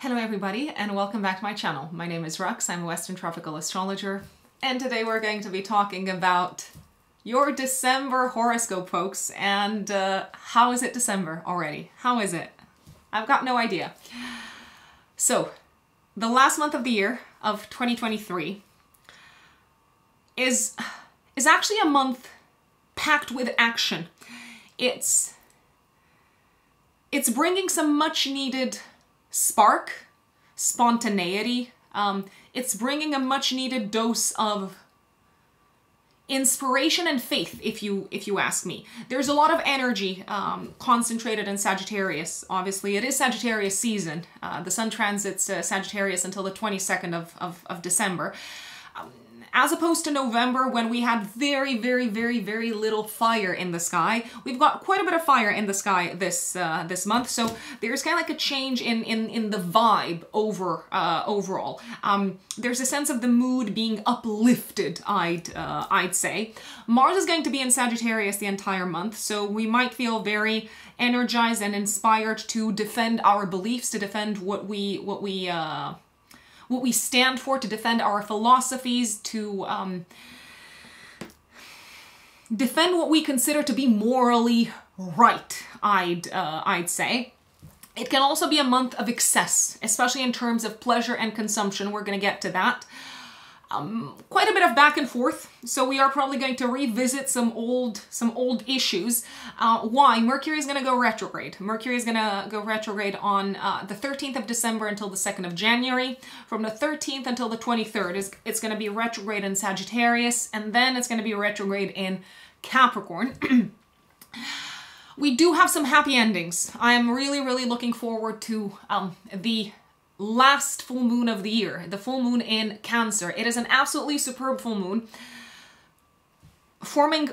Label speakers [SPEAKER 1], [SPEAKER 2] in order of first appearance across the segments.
[SPEAKER 1] Hello everybody and welcome back to my channel. My name is Rux, I'm a Western Tropical Astrologer and today we're going to be talking about your December horoscope folks and uh, how is it December already? How is it? I've got no idea. So, the last month of the year of 2023 is is actually a month packed with action. It's it's bringing some much needed spark, spontaneity. Um, it's bringing a much needed dose of inspiration and faith if you if you ask me. There's a lot of energy um, concentrated in sagittarius. Obviously it is sagittarius season. Uh, the sun transits uh, sagittarius until the 22nd of, of, of december as opposed to November when we had very, very, very, very little fire in the sky. We've got quite a bit of fire in the sky this uh, this month, so there's kind of like a change in in in the vibe over uh, overall. Um, there's a sense of the mood being uplifted. I'd uh, I'd say Mars is going to be in Sagittarius the entire month, so we might feel very energized and inspired to defend our beliefs, to defend what we what we uh, what we stand for, to defend our philosophies, to um, defend what we consider to be morally right, I'd, uh, I'd say. It can also be a month of excess, especially in terms of pleasure and consumption. We're going to get to that um, quite a bit of back and forth. So we are probably going to revisit some old some old issues. Uh, why? Mercury is going to go retrograde. Mercury is going to go retrograde on uh, the 13th of December until the 2nd of January. From the 13th until the 23rd, is it's going to be retrograde in Sagittarius, and then it's going to be retrograde in Capricorn. we do have some happy endings. I am really, really looking forward to um, the last full moon of the year, the full moon in Cancer. It is an absolutely superb full moon, forming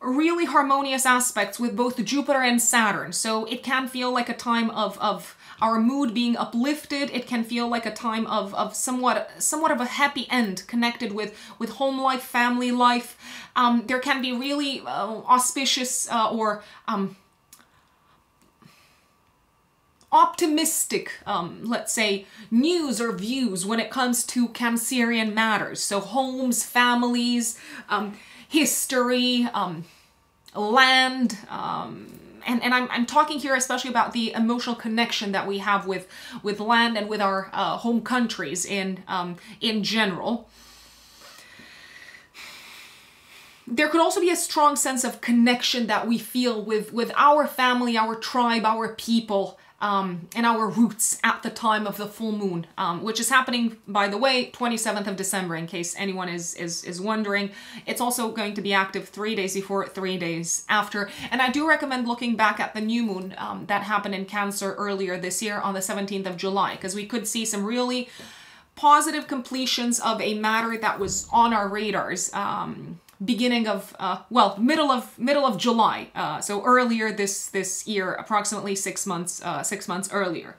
[SPEAKER 1] really harmonious aspects with both Jupiter and Saturn. So it can feel like a time of, of our mood being uplifted. It can feel like a time of, of somewhat somewhat of a happy end connected with, with home life, family life. Um, there can be really uh, auspicious uh, or um, optimistic, um, let's say, news or views when it comes to Cancerian matters. So homes, families, um, history, um, land, um, and, and I'm, I'm talking here especially about the emotional connection that we have with, with land and with our uh, home countries in, um, in general. There could also be a strong sense of connection that we feel with, with our family, our tribe, our people, um, and our roots at the time of the full moon, um, which is happening, by the way, 27th of December, in case anyone is, is, is wondering. It's also going to be active three days before, three days after. And I do recommend looking back at the new moon um, that happened in Cancer earlier this year on the 17th of July, because we could see some really positive completions of a matter that was on our radars um, beginning of uh, well middle of middle of July uh, so earlier this this year approximately six months uh, six months earlier.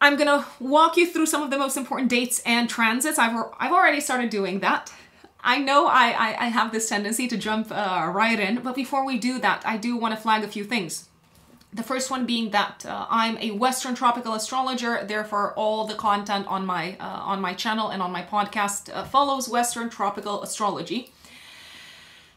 [SPEAKER 1] I'm gonna walk you through some of the most important dates and transits. I've, I've already started doing that. I know I, I, I have this tendency to jump uh, right in but before we do that I do want to flag a few things the first one being that uh, I'm a Western tropical astrologer, therefore all the content on my uh, on my channel and on my podcast uh, follows Western tropical astrology.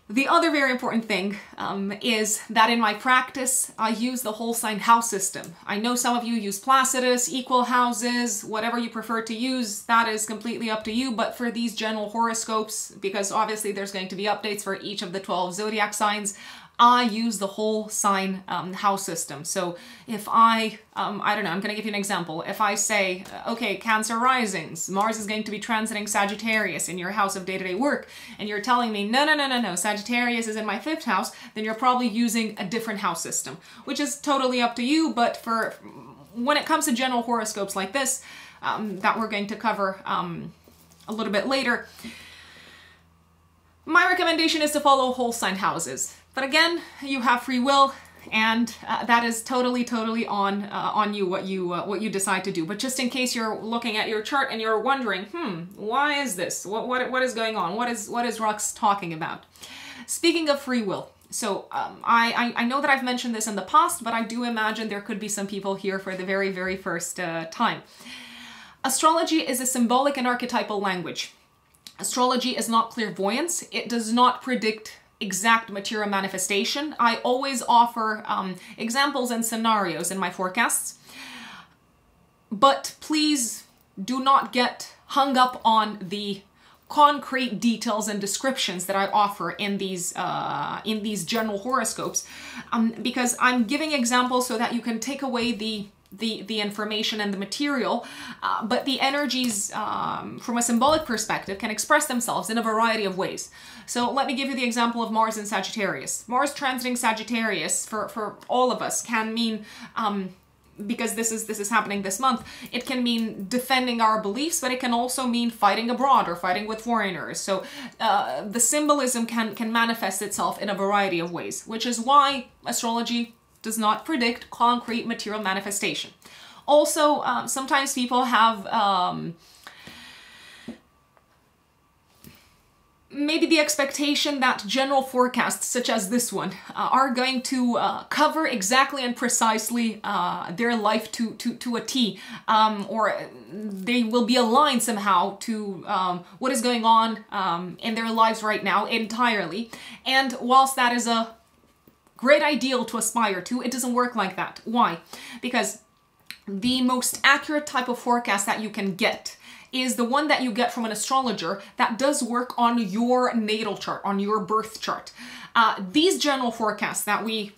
[SPEAKER 1] The other very important thing um, is that in my practice, I use the whole sign house system. I know some of you use Placidus, equal houses, whatever you prefer to use, that is completely up to you. But for these general horoscopes, because obviously there's going to be updates for each of the 12 zodiac signs, I use the whole sign um, house system. So if I, um, I don't know, I'm going to give you an example. If I say, uh, okay, Cancer risings, Mars is going to be transiting Sagittarius in your house of day-to-day -day work, and you're telling me, no, no, no, no, no, Sagittarius is in my fifth house, then you're probably using a different house system, which is totally up to you, but for when it comes to general horoscopes like this, um, that we're going to cover um, a little bit later, my recommendation is to follow whole sign houses. But again, you have free will and uh, that is totally totally on uh, on you what you uh, what you decide to do but just in case you're looking at your chart and you're wondering hmm why is this what what, what is going on what is what is Rux talking about speaking of free will so um, I, I, I know that I've mentioned this in the past, but I do imagine there could be some people here for the very, very first uh, time. Astrology is a symbolic and archetypal language. Astrology is not clairvoyance. It does not predict exact material manifestation. I always offer um, examples and scenarios in my forecasts. But please do not get hung up on the concrete details and descriptions that I offer in these uh, in these general horoscopes, um, because I'm giving examples so that you can take away the the the information and the material, uh, but the energies um, from a symbolic perspective can express themselves in a variety of ways. So let me give you the example of Mars in Sagittarius. Mars transiting Sagittarius for for all of us can mean. Um, because this is this is happening this month it can mean defending our beliefs but it can also mean fighting abroad or fighting with foreigners so uh, the symbolism can can manifest itself in a variety of ways which is why astrology does not predict concrete material manifestation. Also um, sometimes people have um, maybe the expectation that general forecasts such as this one uh, are going to uh, cover exactly and precisely uh, their life to, to, to a T um, or they will be aligned somehow to um, what is going on um, in their lives right now entirely. And whilst that is a great ideal to aspire to. It doesn't work like that. Why? Because the most accurate type of forecast that you can get is the one that you get from an astrologer that does work on your natal chart, on your birth chart. Uh, these general forecasts that we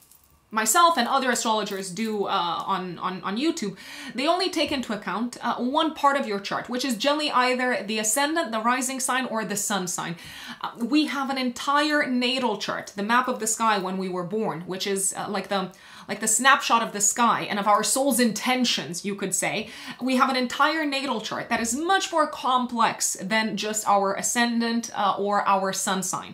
[SPEAKER 1] myself and other astrologers do uh, on, on, on YouTube, they only take into account uh, one part of your chart, which is generally either the ascendant, the rising sign, or the sun sign. Uh, we have an entire natal chart, the map of the sky when we were born, which is uh, like the like the snapshot of the sky and of our soul's intentions, you could say, we have an entire natal chart that is much more complex than just our ascendant uh, or our sun sign.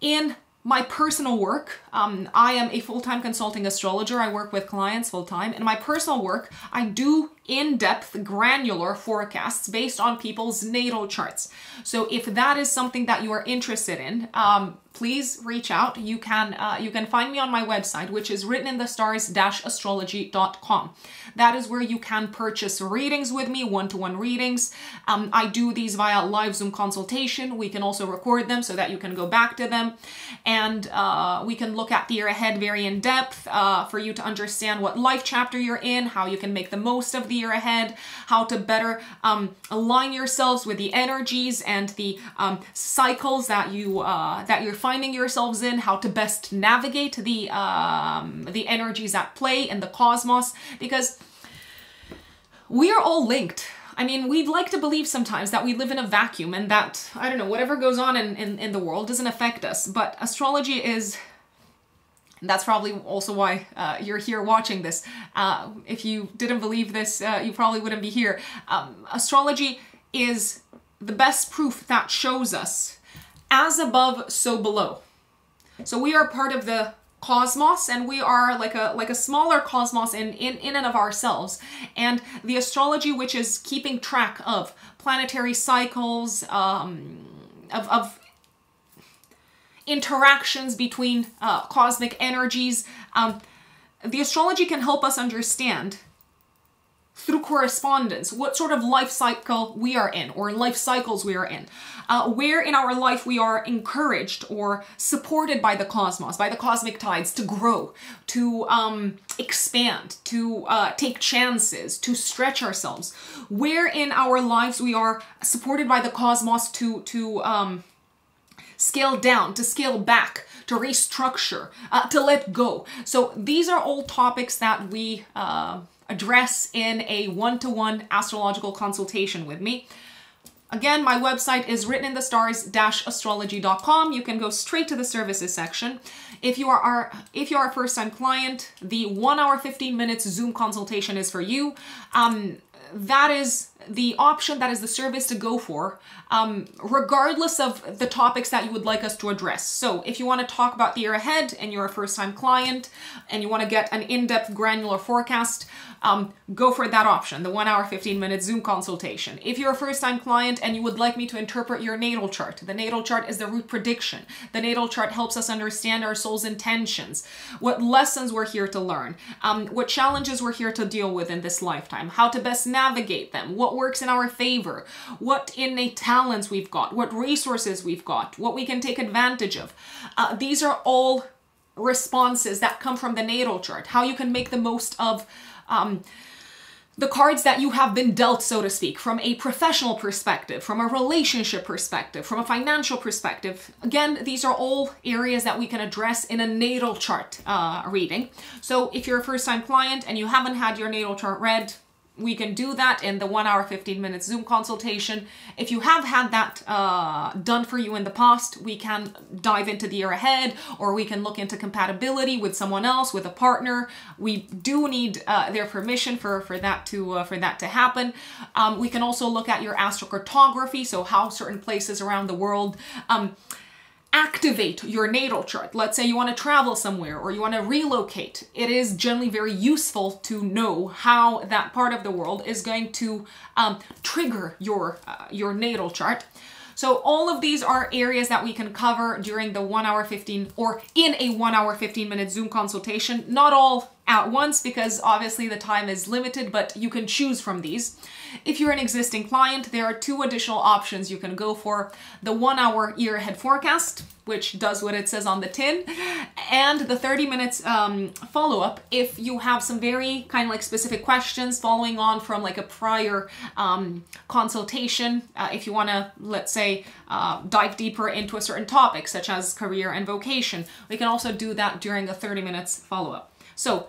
[SPEAKER 1] In my personal work, um, I am a full-time consulting astrologer. I work with clients full-time. In my personal work, I do in-depth granular forecasts based on people's natal charts. So if that is something that you are interested in, um, please reach out. You can uh, you can find me on my website, which is written in the stars-astrology.com. That is where you can purchase readings with me, one-to-one readings. Um, I do these via live Zoom consultation. We can also record them so that you can go back to them. And uh, we can look at the year ahead very in depth uh, for you to understand what life chapter you're in, how you can make the most of the year ahead, how to better um, align yourselves with the energies and the um, cycles that you uh, that you're finding yourselves in, how to best navigate the um, the energies at play in the cosmos, because we are all linked. I mean, we'd like to believe sometimes that we live in a vacuum and that, I don't know, whatever goes on in, in, in the world doesn't affect us. But astrology is that's probably also why uh, you're here watching this. Uh, if you didn't believe this, uh, you probably wouldn't be here. Um, astrology is the best proof that shows us as above, so below. So we are part of the cosmos and we are like a like a smaller cosmos in in in and of ourselves and the astrology which is keeping track of planetary cycles um of, of interactions between uh, cosmic energies. Um the astrology can help us understand through correspondence what sort of life cycle we are in or life cycles we are in. Uh, where in our life we are encouraged or supported by the cosmos by the cosmic tides to grow to um, expand to uh, take chances to stretch ourselves. Where in our lives we are supported by the cosmos to to um, scale down to scale back to restructure uh, to let go so these are all topics that we uh, address in a one-to-one astrological consultation with me. Again, my website is writteninthestars-astrology.com. You can go straight to the services section. If you are our, if you are a first-time client, the one hour 15 minutes Zoom consultation is for you. Um, that is the option that is the service to go for, um, regardless of the topics that you would like us to address. So if you want to talk about the year ahead and you're a first time client and you want to get an in depth granular forecast, um, go for that option, the one hour, 15 minute Zoom consultation. If you're a first time client and you would like me to interpret your natal chart, the natal chart is the root prediction. The natal chart helps us understand our soul's intentions, what lessons we're here to learn, um, what challenges we're here to deal with in this lifetime, how to best navigate them, what works in our favor, what innate talents we've got, what resources we've got, what we can take advantage of. Uh, these are all responses that come from the natal chart, how you can make the most of um, the cards that you have been dealt, so to speak, from a professional perspective, from a relationship perspective, from a financial perspective. Again, these are all areas that we can address in a natal chart uh, reading. So if you're a first time client and you haven't had your natal chart read, we can do that in the one hour 15 minutes zoom consultation. If you have had that uh, done for you in the past we can dive into the year ahead or we can look into compatibility with someone else with a partner. We do need uh, their permission for for that to uh, for that to happen. Um, we can also look at your astrocartography so how certain places around the world um, activate your natal chart. Let's say you want to travel somewhere or you want to relocate. It is generally very useful to know how that part of the world is going to um, trigger your, uh, your natal chart. So all of these are areas that we can cover during the one hour 15 or in a one hour 15 minute Zoom consultation. Not all at once because obviously the time is limited, but you can choose from these. If you're an existing client, there are two additional options you can go for. The one hour year ahead forecast, which does what it says on the tin, and the 30 minutes um, follow up if you have some very kind of like specific questions following on from like a prior um, consultation. Uh, if you want to, let's say, uh, dive deeper into a certain topic, such as career and vocation, we can also do that during the 30 minutes follow up. So,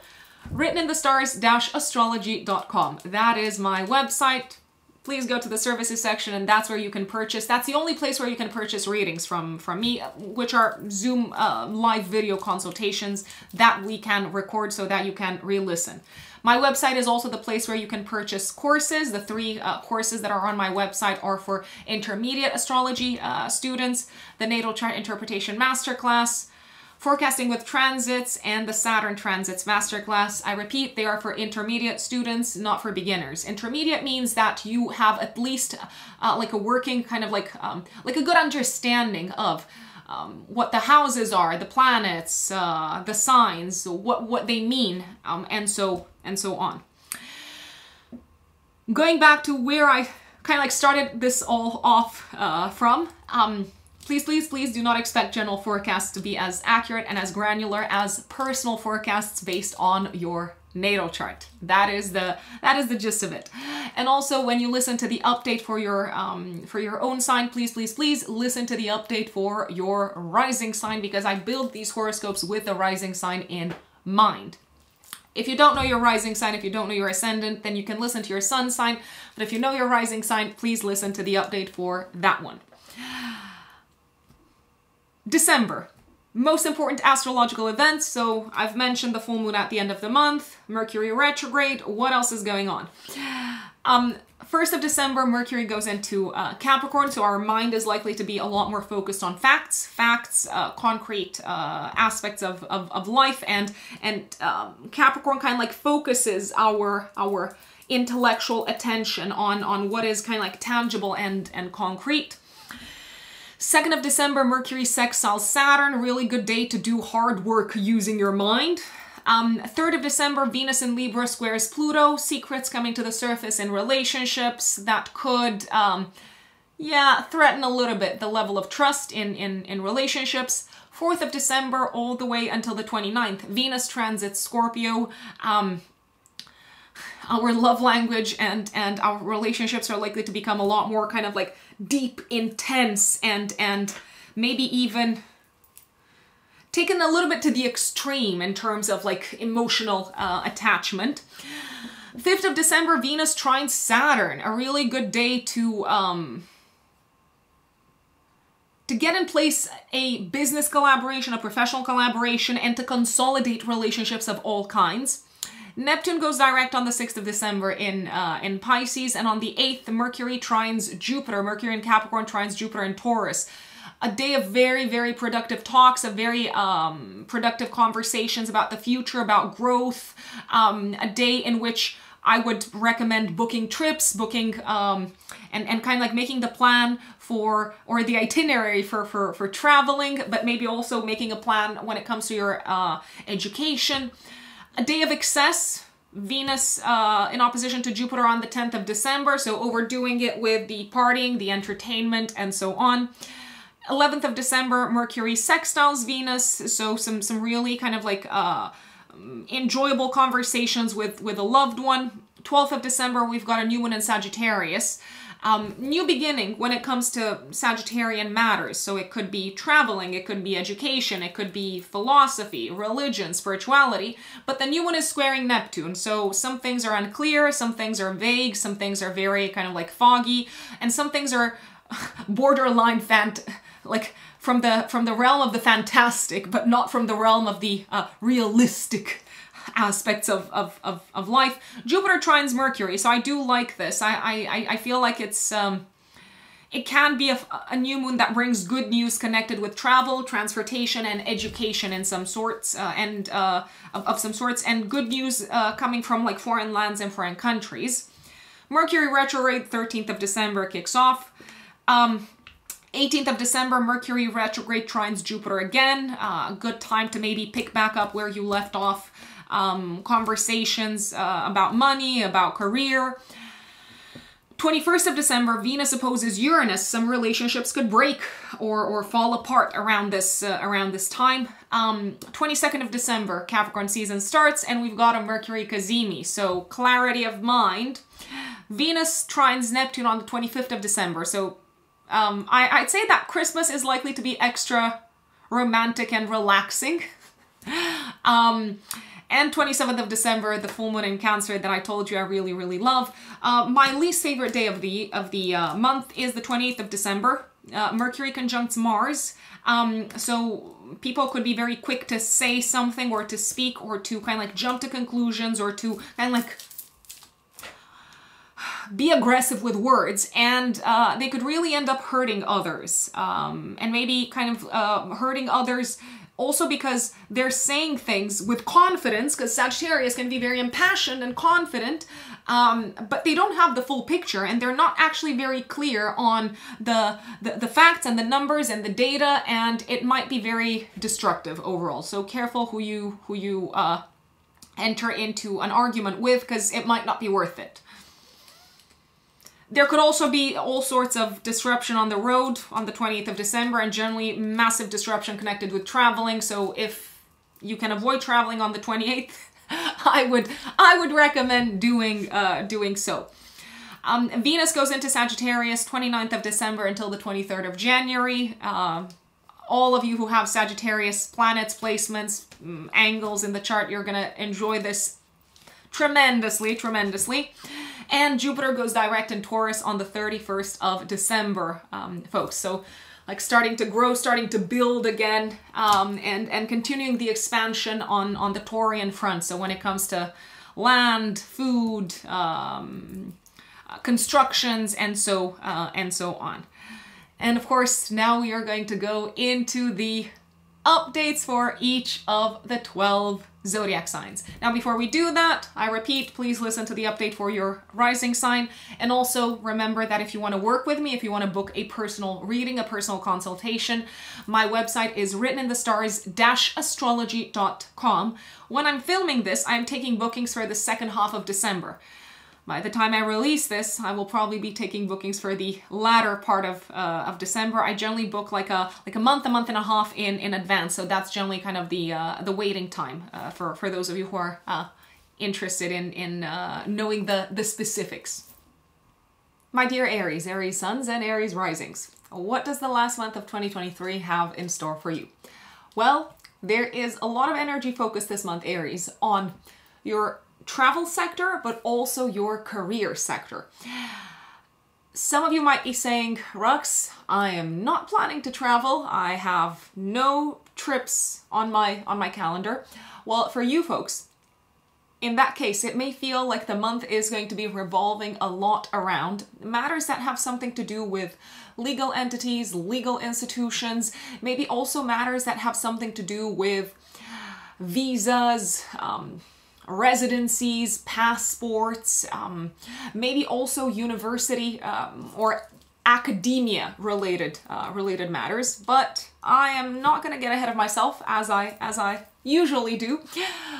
[SPEAKER 1] written in the stars-astrology.com. That is my website. Please go to the services section and that's where you can purchase. That's the only place where you can purchase readings from, from me, which are Zoom uh, live video consultations that we can record so that you can re-listen. My website is also the place where you can purchase courses. The three uh, courses that are on my website are for intermediate astrology uh, students, the Natal Chart Interpretation Masterclass, Forecasting with Transits and the Saturn Transits Masterclass. I repeat, they are for intermediate students, not for beginners. Intermediate means that you have at least uh, like a working kind of like, um, like a good understanding of um, what the houses are, the planets, uh, the signs, what, what they mean, um, and so and so on. Going back to where I kind of like started this all off uh, from, um, Please, please, please do not expect general forecasts to be as accurate and as granular as personal forecasts based on your natal chart. That is the that is the gist of it. And also, when you listen to the update for your um, for your own sign, please, please, please listen to the update for your rising sign because I build these horoscopes with the rising sign in mind. If you don't know your rising sign, if you don't know your ascendant, then you can listen to your sun sign. But if you know your rising sign, please listen to the update for that one. December. Most important astrological events. So I've mentioned the full moon at the end of the month, Mercury retrograde. What else is going on? Um, 1st of December, Mercury goes into uh, Capricorn, so our mind is likely to be a lot more focused on facts, facts, uh, concrete uh, aspects of, of, of, life, and and um, Capricorn kind of like focuses our our intellectual attention on on what is kind of like tangible and and concrete. 2nd of December, Mercury sextile Saturn. Really good day to do hard work using your mind. Um, 3rd of December, Venus in Libra squares Pluto. Secrets coming to the surface in relationships that could, um, yeah, threaten a little bit the level of trust in, in, in relationships. 4th of December all the way until the 29th, Venus transits Scorpio. Um, our love language and and our relationships are likely to become a lot more kind of like deep intense and and maybe even taken a little bit to the extreme in terms of like emotional uh, attachment 5th of december venus trines saturn a really good day to um to get in place a business collaboration, a professional collaboration, and to consolidate relationships of all kinds. Neptune goes direct on the 6th of December in uh, in Pisces, and on the 8th, Mercury trines Jupiter. Mercury in Capricorn trines Jupiter in Taurus. A day of very, very productive talks, of very um, productive conversations about the future, about growth. Um, a day in which I would recommend booking trips, booking um, and, and kind of like making the plan for or the itinerary for, for, for traveling, but maybe also making a plan when it comes to your uh, education. A day of excess, Venus uh, in opposition to Jupiter on the 10th of December, so overdoing it with the partying, the entertainment, and so on. 11th of December, Mercury sextiles Venus, so some some really kind of like uh, enjoyable conversations with, with a loved one. 12th of December, we've got a new moon in Sagittarius. Um, new beginning when it comes to Sagittarian matters. So it could be traveling, it could be education, it could be philosophy, religion, spirituality. But the new moon is squaring Neptune. So some things are unclear, some things are vague, some things are very kind of like foggy, and some things are borderline fant like from the from the realm of the fantastic, but not from the realm of the uh, realistic aspects of, of, of, of, life. Jupiter trines Mercury, so I do like this. I, I, I feel like it's... Um, it can be a, a, new moon that brings good news connected with travel, transportation, and education in some sorts, uh, and uh, of, of, some sorts, and good news uh, coming from like foreign lands and foreign countries. Mercury retrograde, 13th of December, kicks off. Um, 18th of December, Mercury retrograde trines Jupiter again. Uh, a good time to maybe pick back up where you left off. Um, conversations uh, about money, about career. 21st of December, Venus opposes Uranus. Some relationships could break or, or fall apart around this uh, around this time. Um, 22nd of December, Capricorn season starts, and we've got a Mercury cazimi, so clarity of mind. Venus trines Neptune on the 25th of December, so um, I, I'd say that Christmas is likely to be extra romantic and relaxing. um, and 27th of December, the full moon in Cancer that I told you I really, really love. Uh, my least favorite day of the of the uh, month is the 28th of December. Uh, Mercury conjuncts Mars. Um, so people could be very quick to say something or to speak or to kind of like jump to conclusions or to kind of like be aggressive with words and uh, they could really end up hurting others um, and maybe kind of uh, hurting others also because they're saying things with confidence because Sagittarius can be very impassioned and confident um, but they don't have the full picture and they're not actually very clear on the, the, the facts and the numbers and the data and it might be very destructive overall. So careful who you who you uh, enter into an argument with because it might not be worth it there could also be all sorts of disruption on the road on the 20th of December and generally massive disruption connected with traveling. So if you can avoid traveling on the 28th, I would I would recommend doing uh, doing so. Um, Venus goes into Sagittarius 29th of December until the 23rd of January. Uh, all of you who have Sagittarius planets, placements, mm, angles in the chart, you're going to enjoy this tremendously, tremendously. And Jupiter goes direct in Taurus on the 31st of December, um, folks. So like starting to grow, starting to build again, um, and, and continuing the expansion on, on the Taurean front. So when it comes to land, food, um, constructions, and so, uh, and so on. And of course, now we are going to go into the updates for each of the 12 zodiac signs. Now, before we do that, I repeat, please listen to the update for your rising sign. And also remember that if you want to work with me, if you want to book a personal reading, a personal consultation, my website is writteninthestars-astrology.com. When I'm filming this, I'm taking bookings for the second half of December. By the time I release this, I will probably be taking bookings for the latter part of uh, of December. I generally book like a like a month, a month and a half in in advance, so that's generally kind of the uh, the waiting time uh, for for those of you who are uh, interested in in uh, knowing the the specifics. My dear Aries, Aries suns and Aries risings, what does the last month of 2023 have in store for you? Well, there is a lot of energy focused this month, Aries, on your travel sector, but also your career sector. Some of you might be saying, Rux, I am not planning to travel. I have no trips on my on my calendar. Well, for you folks, in that case, it may feel like the month is going to be revolving a lot around matters that have something to do with legal entities, legal institutions, maybe also matters that have something to do with visas, um, residencies, passports, um, maybe also university um, or academia related uh, related matters. But I am not going to get ahead of myself as I as I usually do.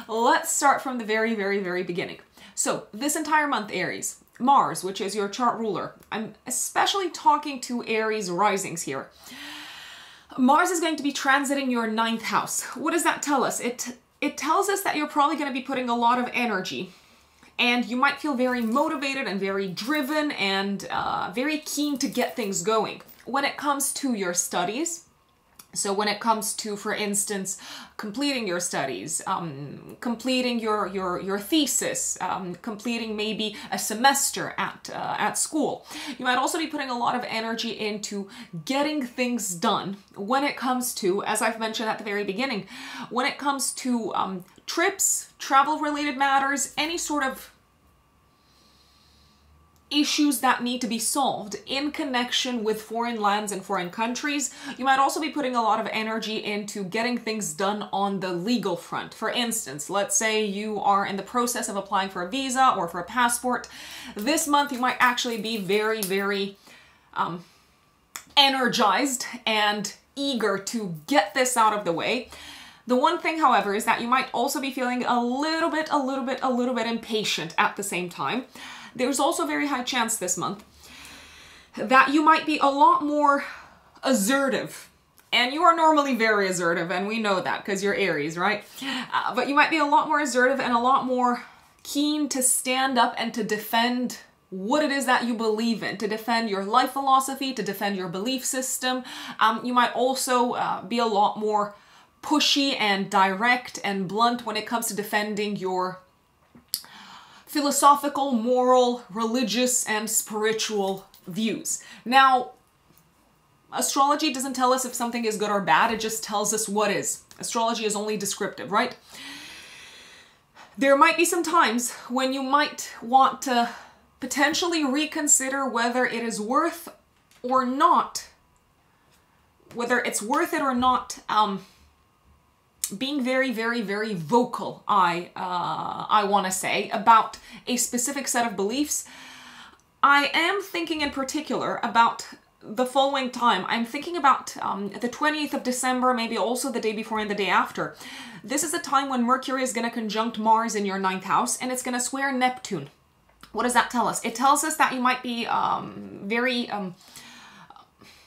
[SPEAKER 1] Let's start from the very very very beginning. So this entire month, Aries, Mars, which is your chart ruler. I'm especially talking to Aries risings here. Mars is going to be transiting your ninth house. What does that tell us? It it tells us that you're probably going to be putting a lot of energy and you might feel very motivated and very driven and uh, very keen to get things going. When it comes to your studies, so when it comes to, for instance, completing your studies, um, completing your your your thesis, um, completing maybe a semester at uh, at school, you might also be putting a lot of energy into getting things done. When it comes to, as I've mentioned at the very beginning, when it comes to um, trips, travel related matters, any sort of issues that need to be solved in connection with foreign lands and foreign countries. You might also be putting a lot of energy into getting things done on the legal front. For instance, let's say you are in the process of applying for a visa or for a passport. This month you might actually be very, very um, energized and eager to get this out of the way. The one thing, however, is that you might also be feeling a little bit, a little bit, a little bit impatient at the same time. There's also a very high chance this month that you might be a lot more assertive. And you are normally very assertive, and we know that because you're Aries, right? Uh, but you might be a lot more assertive and a lot more keen to stand up and to defend what it is that you believe in, to defend your life philosophy, to defend your belief system. Um, you might also uh, be a lot more pushy and direct and blunt when it comes to defending your philosophical, moral, religious, and spiritual views. Now, astrology doesn't tell us if something is good or bad, it just tells us what is. Astrology is only descriptive, right? There might be some times when you might want to potentially reconsider whether it is worth or not, whether it's worth it or not, um, being very, very, very vocal, I, uh, I want to say, about a specific set of beliefs. I am thinking in particular about the following time. I'm thinking about um, the 20th of December, maybe also the day before and the day after. This is a time when Mercury is going to conjunct Mars in your ninth house and it's going to square Neptune. What does that tell us? It tells us that you might be um, very um,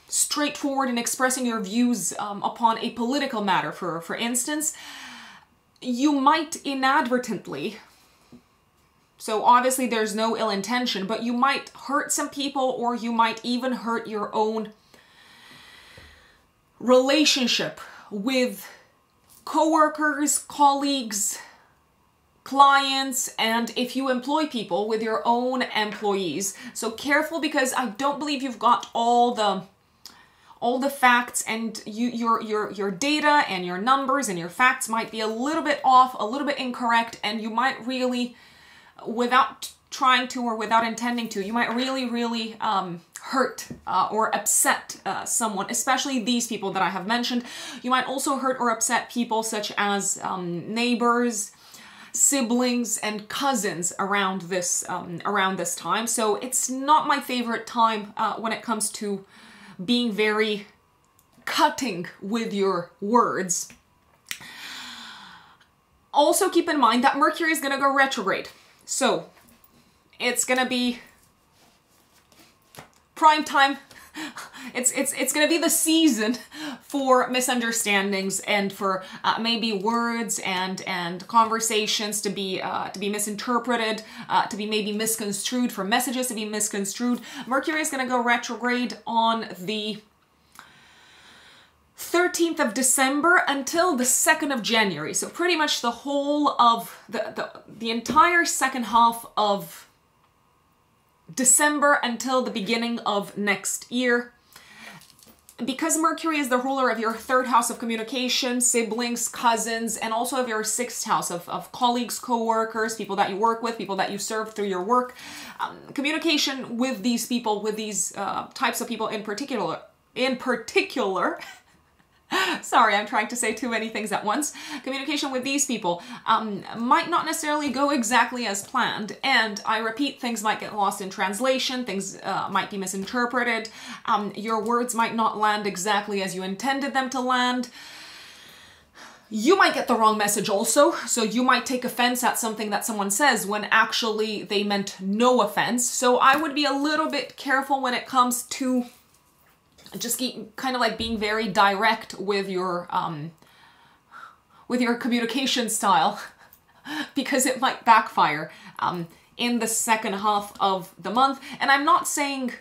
[SPEAKER 1] straightforward in expressing your views um, upon a political matter, for, for instance, you might inadvertently, so obviously there's no ill intention, but you might hurt some people or you might even hurt your own relationship with coworkers, colleagues, clients, and if you employ people with your own employees. So careful because I don't believe you've got all the all the facts and you, your, your, your data and your numbers and your facts might be a little bit off, a little bit incorrect, and you might really, without trying to or without intending to, you might really, really um, hurt uh, or upset uh, someone, especially these people that I have mentioned. You might also hurt or upset people such as um, neighbors, siblings and cousins around this um, around this time. So it's not my favorite time uh, when it comes to being very cutting with your words. Also keep in mind that Mercury is going to go retrograde. So it's going to be prime time it's it's it's going to be the season for misunderstandings and for uh, maybe words and and conversations to be uh, to be misinterpreted, uh, to be maybe misconstrued, for messages to be misconstrued. Mercury is going to go retrograde on the 13th of December until the 2nd of January. So pretty much the whole of the, the, the entire second half of December until the beginning of next year. because Mercury is the ruler of your third house of communication, siblings, cousins, and also of your sixth house of, of colleagues, co-workers, people that you work with, people that you serve through your work, um, communication with these people, with these uh, types of people in particular, in particular, Sorry, I'm trying to say too many things at once. Communication with these people um, might not necessarily go exactly as planned, and I repeat, things might get lost in translation, things uh, might be misinterpreted, um, your words might not land exactly as you intended them to land. You might get the wrong message also, so you might take offense at something that someone says when actually they meant no offense. So I would be a little bit careful when it comes to just keep kind of like being very direct with your um, with your communication style because it might backfire um, in the second half of the month. And I'm not saying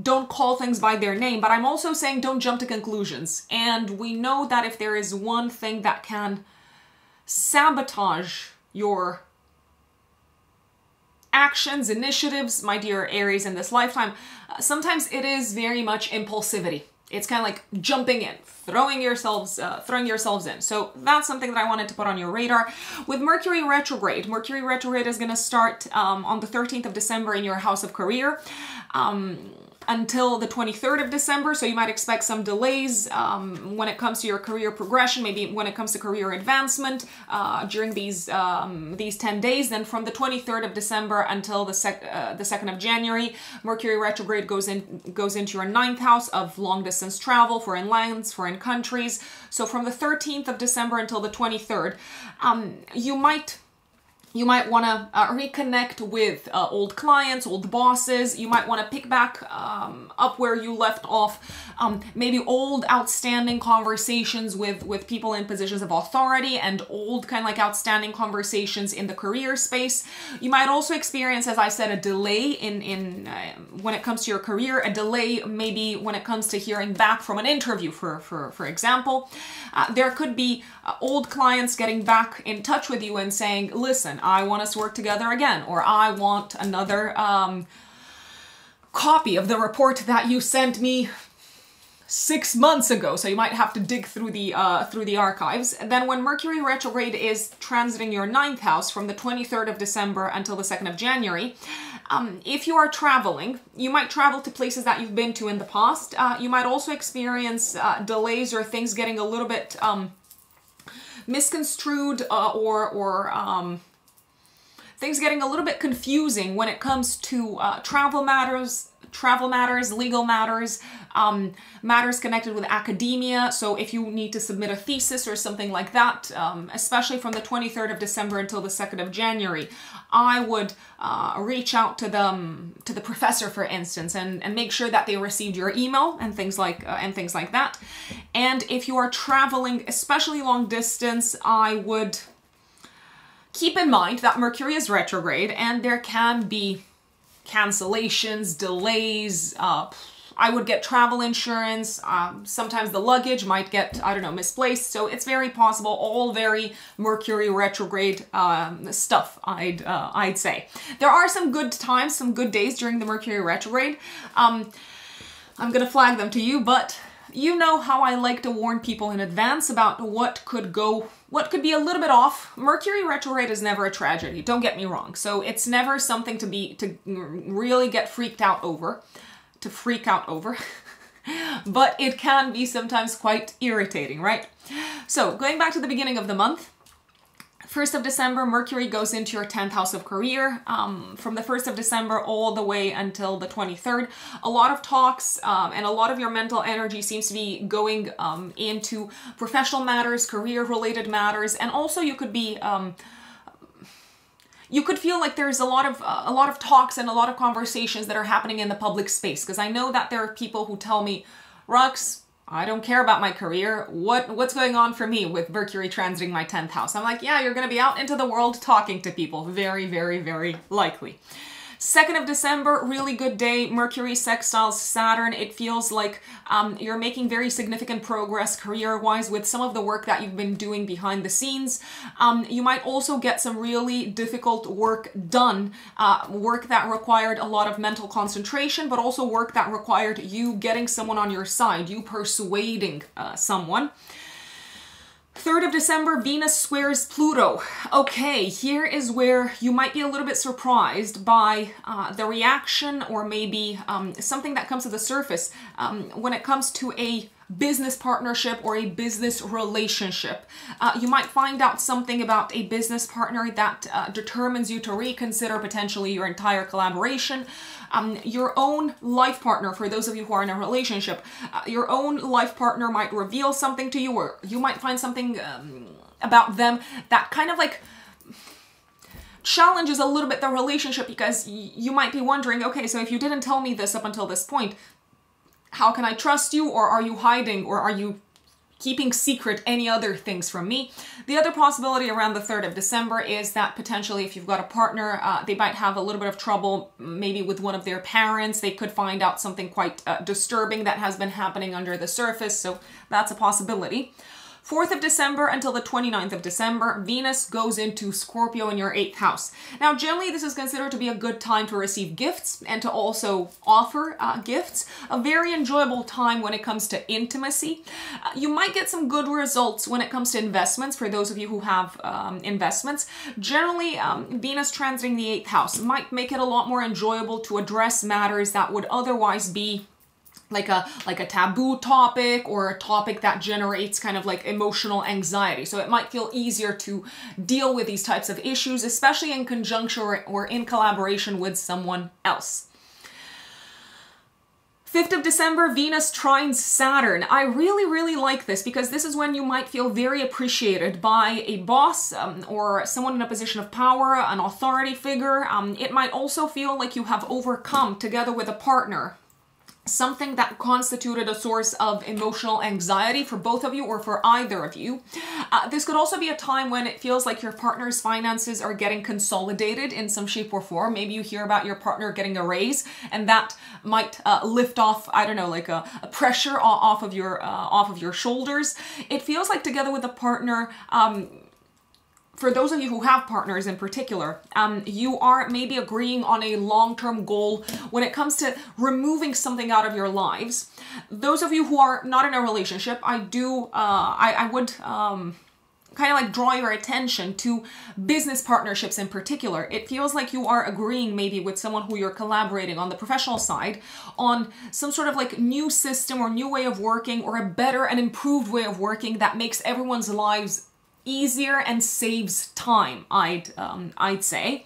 [SPEAKER 1] don't call things by their name, but I'm also saying don't jump to conclusions. And we know that if there is one thing that can sabotage your actions, initiatives, my dear Aries in this lifetime, uh, sometimes it is very much impulsivity. It's kind of like jumping in, throwing yourselves, uh, throwing yourselves in. So that's something that I wanted to put on your radar. With Mercury retrograde, Mercury retrograde is going to start um, on the 13th of December in your house of career. Um, until the 23rd of December, so you might expect some delays um, when it comes to your career progression, maybe when it comes to career advancement uh, during these um, these 10 days. Then from the 23rd of December until the, sec uh, the 2nd of January, Mercury retrograde goes in goes into your ninth house of long distance travel, foreign lands, foreign countries. So from the 13th of December until the 23rd, um, you might you might want to uh, reconnect with uh, old clients, old bosses. You might want to pick back um, up where you left off. Um, maybe old outstanding conversations with, with people in positions of authority and old kind of like outstanding conversations in the career space. You might also experience, as I said, a delay in, in uh, when it comes to your career, a delay maybe when it comes to hearing back from an interview, for, for, for example. Uh, there could be uh, old clients getting back in touch with you and saying, listen, I want us to work together again, or I want another um, copy of the report that you sent me six months ago, so you might have to dig through the uh, through the archives. And then when Mercury retrograde is transiting your ninth house from the 23rd of December until the 2nd of January, um, if you are traveling, you might travel to places that you've been to in the past. Uh, you might also experience uh, delays or things getting a little bit um, misconstrued uh, or or um, things getting a little bit confusing when it comes to uh, travel matters, travel matters, legal matters, um, matters connected with academia. So if you need to submit a thesis or something like that, um, especially from the 23rd of December until the 2nd of January, I would uh, reach out to them, to the professor, for instance, and, and make sure that they received your email and things like uh, and things like that. And if you are traveling, especially long distance, I would keep in mind that Mercury is retrograde and there can be cancellations, delays, uh, I would get travel insurance. Um, sometimes the luggage might get, I don't know, misplaced. So it's very possible, all very Mercury retrograde um, stuff, I'd, uh, I'd say. There are some good times, some good days during the Mercury retrograde. Um, I'm gonna flag them to you, but you know how I like to warn people in advance about what could go, what could be a little bit off. Mercury retrograde is never a tragedy, don't get me wrong. So it's never something to be, to really get freaked out over, to freak out over. but it can be sometimes quite irritating, right? So going back to the beginning of the month, 1st of December, Mercury goes into your 10th house of career. Um, from the 1st of December all the way until the 23rd, a lot of talks um, and a lot of your mental energy seems to be going um, into professional matters, career-related matters, and also you could be um, you could feel like there's a lot of uh, a lot of talks and a lot of conversations that are happening in the public space because I know that there are people who tell me, Rux, I don't care about my career. What what's going on for me with Mercury transiting my 10th house? I'm like, yeah, you're going to be out into the world talking to people. Very, very, very likely. 2nd of December, really good day. Mercury sextiles Saturn. It feels like um, you're making very significant progress career-wise with some of the work that you've been doing behind the scenes. Um, you might also get some really difficult work done, uh, work that required a lot of mental concentration, but also work that required you getting someone on your side, you persuading uh, someone. 3rd of December, Venus squares Pluto. Okay, here is where you might be a little bit surprised by uh, the reaction or maybe um, something that comes to the surface um, when it comes to a business partnership or a business relationship. Uh, you might find out something about a business partner that uh, determines you to reconsider potentially your entire collaboration. Um, your own life partner, for those of you who are in a relationship, uh, your own life partner might reveal something to you or you might find something um, about them that kind of like challenges a little bit the relationship because you might be wondering, okay, so if you didn't tell me this up until this point, how can I trust you? Or are you hiding? Or are you keeping secret any other things from me. The other possibility around the 3rd of December is that potentially if you've got a partner, uh, they might have a little bit of trouble maybe with one of their parents. They could find out something quite uh, disturbing that has been happening under the surface, so that's a possibility. 4th of December until the 29th of December, Venus goes into Scorpio in your 8th house. Now, generally, this is considered to be a good time to receive gifts and to also offer uh, gifts. A very enjoyable time when it comes to intimacy. Uh, you might get some good results when it comes to investments for those of you who have um, investments. Generally, um, Venus transiting the 8th house might make it a lot more enjoyable to address matters that would otherwise be like a like a taboo topic or a topic that generates kind of like emotional anxiety. So it might feel easier to deal with these types of issues, especially in conjunction or, or in collaboration with someone else. 5th of December, Venus trines Saturn. I really, really like this because this is when you might feel very appreciated by a boss um, or someone in a position of power, an authority figure. Um, it might also feel like you have overcome, together with a partner, something that constituted a source of emotional anxiety for both of you or for either of you. Uh, this could also be a time when it feels like your partner's finances are getting consolidated in some shape or form. Maybe you hear about your partner getting a raise and that might uh, lift off, I don't know, like a, a pressure off of your uh, off of your shoulders. It feels like together with a partner, um, for those of you who have partners in particular, um, you are maybe agreeing on a long-term goal when it comes to removing something out of your lives. Those of you who are not in a relationship, I do, uh, I, I would, um, kind of like draw your attention to business partnerships in particular. It feels like you are agreeing maybe with someone who you're collaborating on the professional side on some sort of like new system or new way of working or a better and improved way of working that makes everyone's lives easier and saves time, I'd, um, I'd say.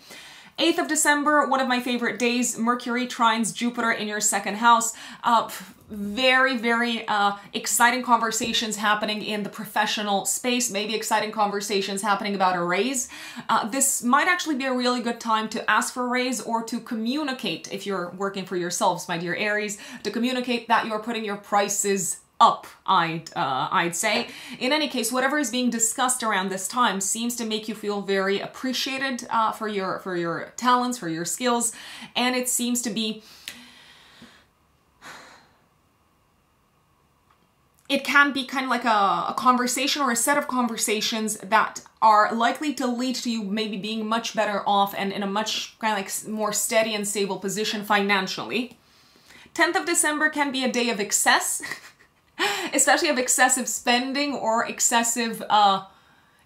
[SPEAKER 1] 8th of December, one of my favorite days, Mercury trines Jupiter in your second house. Uh, very, very uh, exciting conversations happening in the professional space, maybe exciting conversations happening about a raise. Uh, this might actually be a really good time to ask for a raise or to communicate, if you're working for yourselves, my dear Aries, to communicate that you're putting your prices up, I'd, uh, I'd say. In any case, whatever is being discussed around this time seems to make you feel very appreciated uh, for your for your talents, for your skills, and it seems to be it can be kind of like a, a, conversation or a set of conversations that are likely to lead to you maybe being much better off and in a much kind of like more steady and stable position financially. 10th of December can be a day of excess. especially of excessive spending or excessive uh,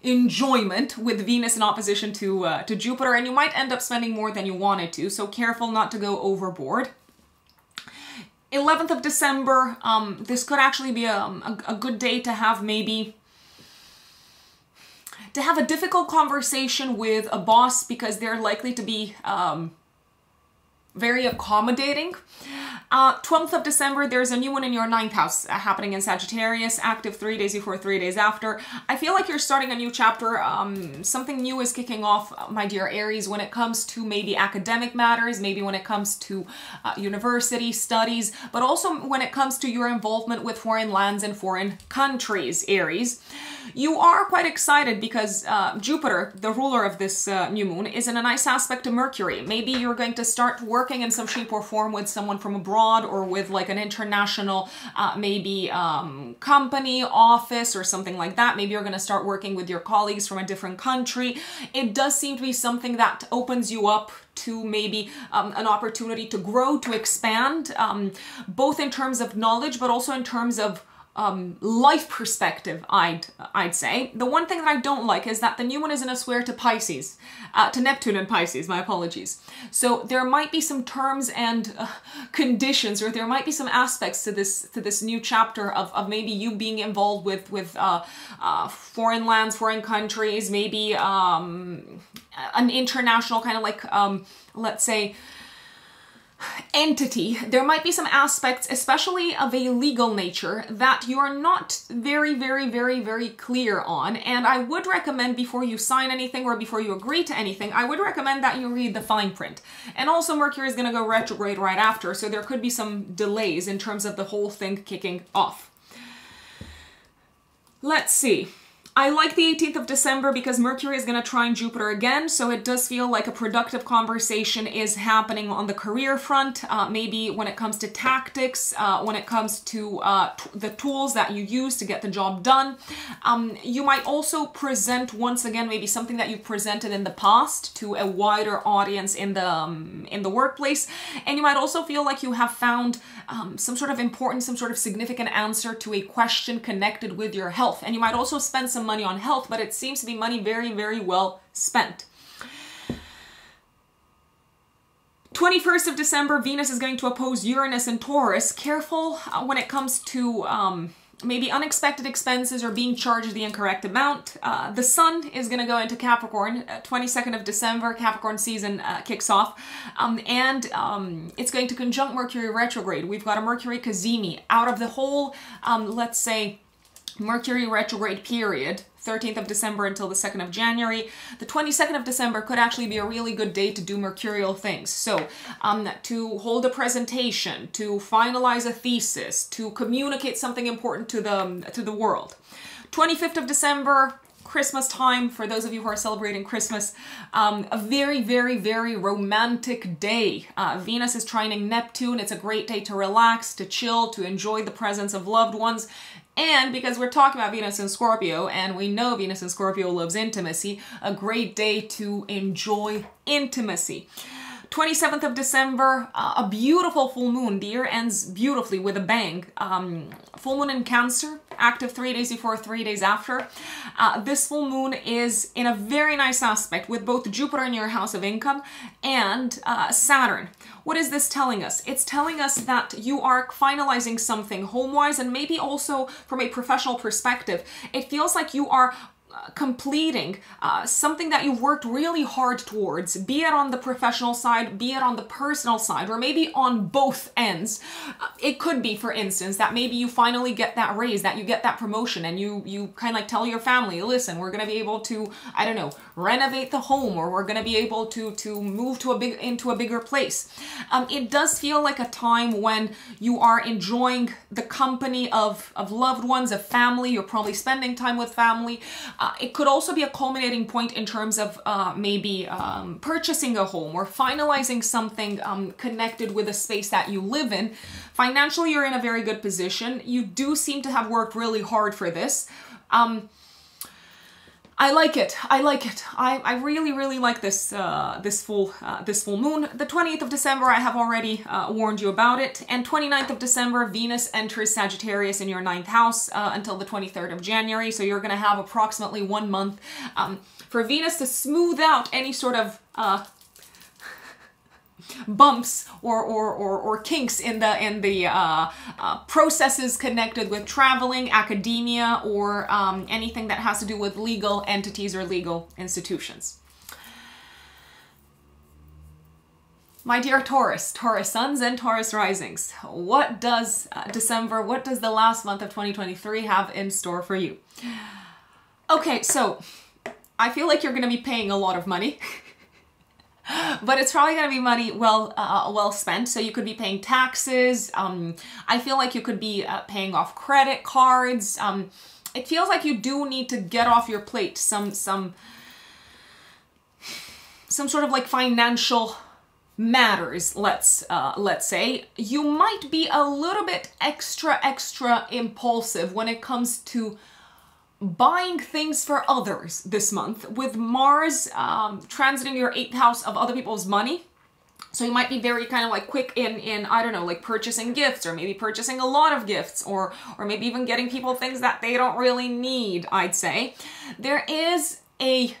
[SPEAKER 1] enjoyment with Venus in opposition to, uh, to Jupiter, and you might end up spending more than you wanted to, so careful not to go overboard. 11th of December, um, this could actually be a, a, a good day to have maybe to have a difficult conversation with a boss because they're likely to be um, very accommodating. Uh, 12th of December, there's a new moon in your ninth house uh, happening in Sagittarius, active three days before, three days after. I feel like you're starting a new chapter. Um, something new is kicking off, uh, my dear Aries, when it comes to maybe academic matters, maybe when it comes to uh, university studies, but also when it comes to your involvement with foreign lands and foreign countries, Aries. You are quite excited because uh, Jupiter, the ruler of this uh, new moon, is in a nice aspect to Mercury. Maybe you're going to start working in some shape or form with someone from abroad or with like an international, uh, maybe um, company, office, or something like that. Maybe you're going to start working with your colleagues from a different country. It does seem to be something that opens you up to maybe um, an opportunity to grow, to expand, um, both in terms of knowledge, but also in terms of um, life perspective, I'd I'd say. The one thing that I don't like is that the new moon is in a square to Pisces, uh, to Neptune and Pisces. My apologies. So there might be some terms and uh, conditions, or there might be some aspects to this to this new chapter of, of maybe you being involved with with uh, uh foreign lands, foreign countries, maybe um, an international kind of like um, let's say entity, there might be some aspects, especially of a legal nature, that you are not very, very, very, very clear on. And I would recommend before you sign anything or before you agree to anything, I would recommend that you read the fine print. And also Mercury is going to go retrograde right after, so there could be some delays in terms of the whole thing kicking off. Let's see. I like the 18th of December because Mercury is going to trine Jupiter again, so it does feel like a productive conversation is happening on the career front, uh, maybe when it comes to tactics, uh, when it comes to uh, the tools that you use to get the job done. Um, you might also present once again maybe something that you've presented in the past to a wider audience in the um, in the workplace, and you might also feel like you have found um, some sort of important, some sort of significant answer to a question connected with your health, and you might also spend some money on health, but it seems to be money very, very well spent. 21st of December, Venus is going to oppose Uranus and Taurus. Careful uh, when it comes to um, maybe unexpected expenses or being charged the incorrect amount. Uh, the sun is going to go into Capricorn, uh, 22nd of December, Capricorn season uh, kicks off, um, and um, it's going to conjunct Mercury retrograde. We've got a Mercury cazimi out of the whole, um, let's say, Mercury retrograde period, 13th of December until the 2nd of January. The 22nd of December could actually be a really good day to do mercurial things. So, um, to hold a presentation, to finalize a thesis, to communicate something important to the, to the world. 25th of December, Christmas time, for those of you who are celebrating Christmas, um, a very, very, very romantic day. Uh, Venus is trining Neptune. It's a great day to relax, to chill, to enjoy the presence of loved ones. And because we're talking about Venus and Scorpio, and we know Venus and Scorpio loves intimacy, a great day to enjoy intimacy. 27th of December, uh, a beautiful full moon. The year ends beautifully with a bang. Um, full moon in Cancer, active three days before, three days after. Uh, this full moon is in a very nice aspect with both Jupiter in your house of income and uh, Saturn. What is this telling us? It's telling us that you are finalizing something home-wise and maybe also from a professional perspective. It feels like you are completing uh, something that you've worked really hard towards, be it on the professional side, be it on the personal side, or maybe on both ends. Uh, it could be, for instance, that maybe you finally get that raise, that you get that promotion, and you you kind of like tell your family, listen, we're gonna be able to, I don't know, renovate the home, or we're gonna be able to to move to a big into a bigger place. Um, it does feel like a time when you are enjoying the company of of loved ones, of family. You're probably spending time with family. Uh, it could also be a culminating point in terms of uh, maybe um, purchasing a home or finalizing something um, connected with a space that you live in. Financially, you're in a very good position. You do seem to have worked really hard for this. Um, I like it. I like it. I, I really, really like this uh, this full uh, this full moon. The 20th of December, I have already uh, warned you about it. And 29th of December, Venus enters Sagittarius in your ninth house uh, until the 23rd of January. So you're going to have approximately one month um, for Venus to smooth out any sort of uh, bumps or, or, or, or, kinks in the in the uh, uh, processes connected with traveling, academia, or um, anything that has to do with legal entities or legal institutions. My dear Taurus, Taurus suns and Taurus risings, what does uh, December, what does the last month of 2023 have in store for you? Okay, so I feel like you're going to be paying a lot of money. but it's probably going to be money well uh, well spent. So you could be paying taxes. Um, I feel like you could be uh, paying off credit cards. Um, it feels like you do need to get off your plate some some some sort of like financial matters let's uh, let's say you might be a little bit extra extra impulsive when it comes to buying things for others this month with Mars um, transiting your eighth house of other people's money. So you might be very kind of like quick in in I don't know like purchasing gifts or maybe purchasing a lot of gifts or or maybe even getting people things that they don't really need, I'd say. There is a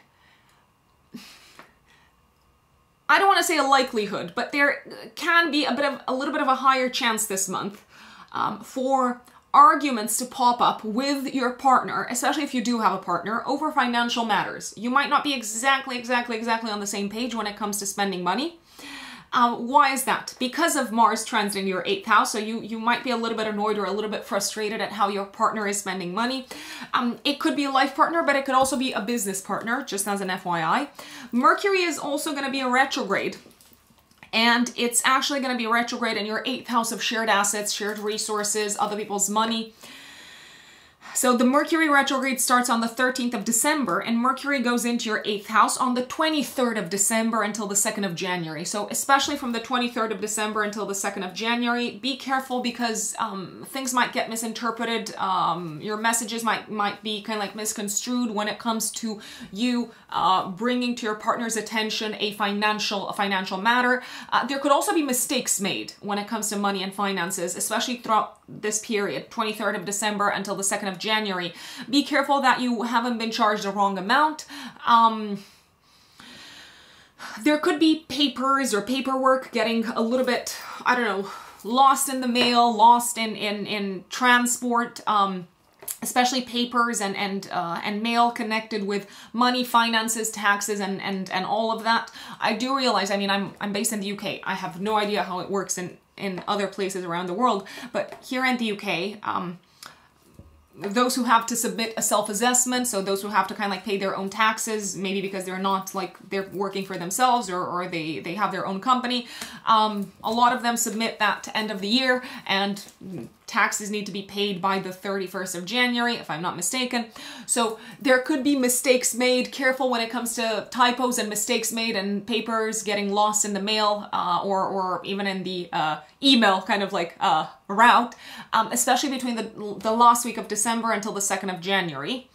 [SPEAKER 1] I don't want to say a likelihood, but there can be a bit of a little bit of a higher chance this month um, for arguments to pop up with your partner, especially if you do have a partner, over financial matters. You might not be exactly, exactly, exactly on the same page when it comes to spending money. Um, why is that? Because of Mars transiting your eighth house, so you, you might be a little bit annoyed or a little bit frustrated at how your partner is spending money. Um, it could be a life partner, but it could also be a business partner, just as an FYI. Mercury is also going to be a retrograde and it's actually going to be retrograde in your eighth house of shared assets, shared resources, other people's money. So the Mercury retrograde starts on the 13th of December and Mercury goes into your 8th house on the 23rd of December until the 2nd of January. So especially from the 23rd of December until the 2nd of January, be careful because um, things might get misinterpreted. Um, your messages might, might be kind of like misconstrued when it comes to you uh, bringing to your partner's attention a financial, a financial matter. Uh, there could also be mistakes made when it comes to money and finances, especially throughout this period, 23rd of December until the 2nd of January. Be careful that you haven't been charged the wrong amount. Um, there could be papers or paperwork getting a little bit, I don't know, lost in the mail, lost in, in, in transport. Um, especially papers and and uh, and mail connected with money, finances, taxes, and and and all of that. I do realize. I mean, I'm I'm based in the UK. I have no idea how it works in in other places around the world, but here in the UK, um, those who have to submit a self-assessment, so those who have to kind of like pay their own taxes, maybe because they're not like they're working for themselves or, or they, they have their own company. Um, a lot of them submit that to end of the year and taxes need to be paid by the 31st of January, if I'm not mistaken. So there could be mistakes made. Careful when it comes to typos and mistakes made and papers getting lost in the mail uh, or, or even in the uh, email kind of like uh, route, um, especially between the, the last week of December until the 2nd of January.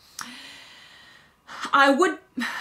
[SPEAKER 1] I would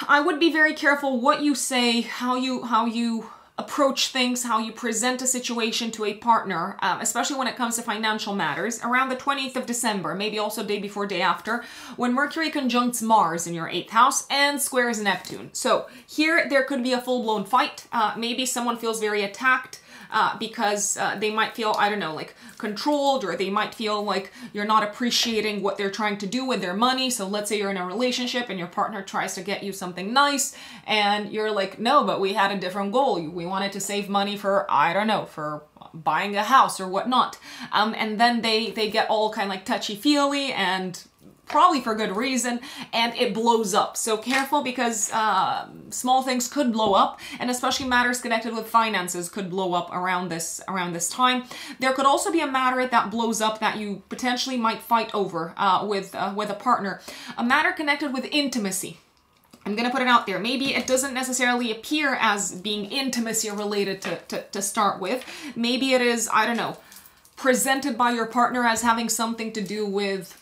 [SPEAKER 1] I would be very careful what you say, how you how you approach things, how you present a situation to a partner, um, especially when it comes to financial matters, around the 20th of December, maybe also day before, day after, when Mercury conjuncts Mars in your 8th house and squares Neptune. So here there could be a full-blown fight. Uh, maybe someone feels very attacked uh, because uh, they might feel, I don't know, like controlled or they might feel like you're not appreciating what they're trying to do with their money. So let's say you're in a relationship and your partner tries to get you something nice and you're like, no, but we had a different goal. We wanted to save money for, I don't know, for buying a house or whatnot. Um, and then they, they get all kind of like touchy-feely and probably for good reason, and it blows up. So careful because uh, small things could blow up, and especially matters connected with finances could blow up around this around this time. There could also be a matter that blows up that you potentially might fight over uh, with uh, with a partner, a matter connected with intimacy. I'm gonna put it out there. Maybe it doesn't necessarily appear as being intimacy related to, to, to start with. Maybe it is, I don't know, presented by your partner as having something to do with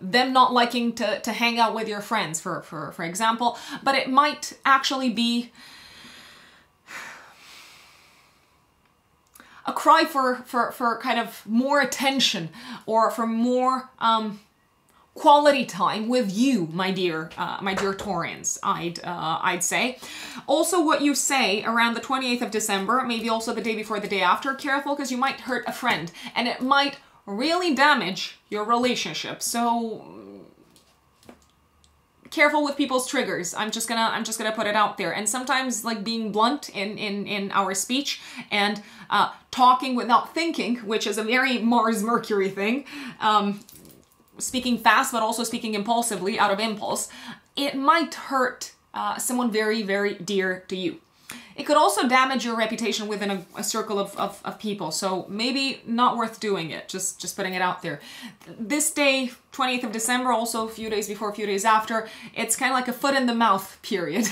[SPEAKER 1] them not liking to, to hang out with your friends, for, for, for example, but it might actually be a cry for, for, for kind of more attention or for more um, quality time with you, my dear, uh, my dear Taureans, I'd, uh, I'd say. Also, what you say around the 28th of December, maybe also the day before, the day after, careful because you might hurt a friend and it might really damage your relationship. So careful with people's triggers. I'm just gonna I'm just gonna put it out there. And sometimes like being blunt in in in our speech and uh, talking without thinking, which is a very Mars Mercury thing. Um, speaking fast, but also speaking impulsively out of impulse, it might hurt uh, someone very very dear to you. It could also damage your reputation within a, a circle of, of, of, people, so maybe not worth doing it, just, just putting it out there. This day, 20th of December, also a few days before, a few days after, it's kind of like a foot in the mouth period.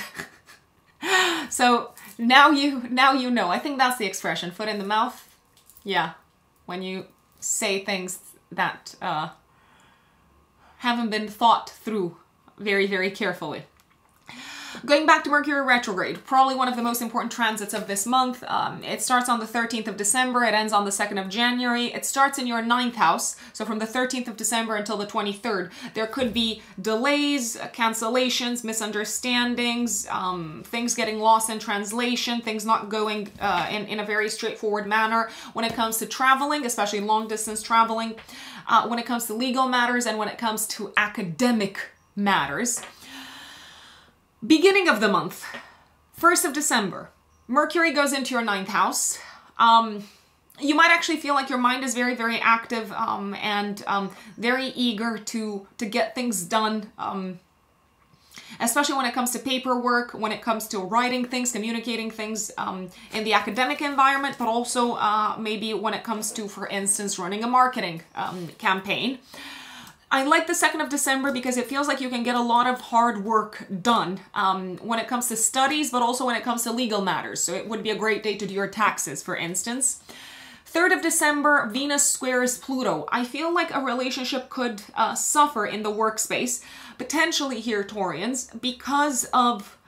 [SPEAKER 1] so now you, now you know. I think that's the expression, foot in the mouth. Yeah, when you say things that uh, haven't been thought through very, very carefully. Going back to Mercury retrograde, probably one of the most important transits of this month. Um, it starts on the 13th of December, it ends on the 2nd of January. It starts in your ninth house, so from the 13th of December until the 23rd. There could be delays, cancellations, misunderstandings, um, things getting lost in translation, things not going uh, in, in a very straightforward manner when it comes to traveling, especially long distance traveling, uh, when it comes to legal matters, and when it comes to academic matters. Beginning of the month, 1st of December, Mercury goes into your ninth house. Um, you might actually feel like your mind is very, very active um, and um, very eager to, to get things done, um, especially when it comes to paperwork, when it comes to writing things, communicating things um, in the academic environment, but also uh, maybe when it comes to, for instance, running a marketing um, campaign. I like the 2nd of December because it feels like you can get a lot of hard work done um, when it comes to studies, but also when it comes to legal matters. So it would be a great day to do your taxes, for instance. 3rd of December, Venus squares Pluto. I feel like a relationship could uh, suffer in the workspace, potentially here, Taureans, because of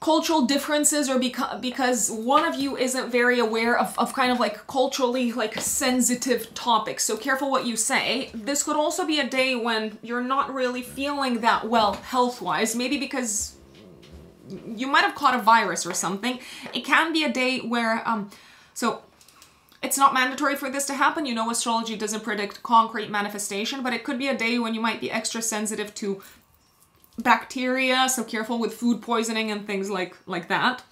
[SPEAKER 1] cultural differences or because because one of you isn't very aware of, of kind of like culturally like sensitive topics. So careful what you say. This could also be a day when you're not really feeling that well health-wise. Maybe because you might have caught a virus or something. It can be a day where um so it's not mandatory for this to happen. You know, astrology doesn't predict concrete manifestation, but it could be a day when you might be extra sensitive to bacteria, so careful with food poisoning and things like, like that.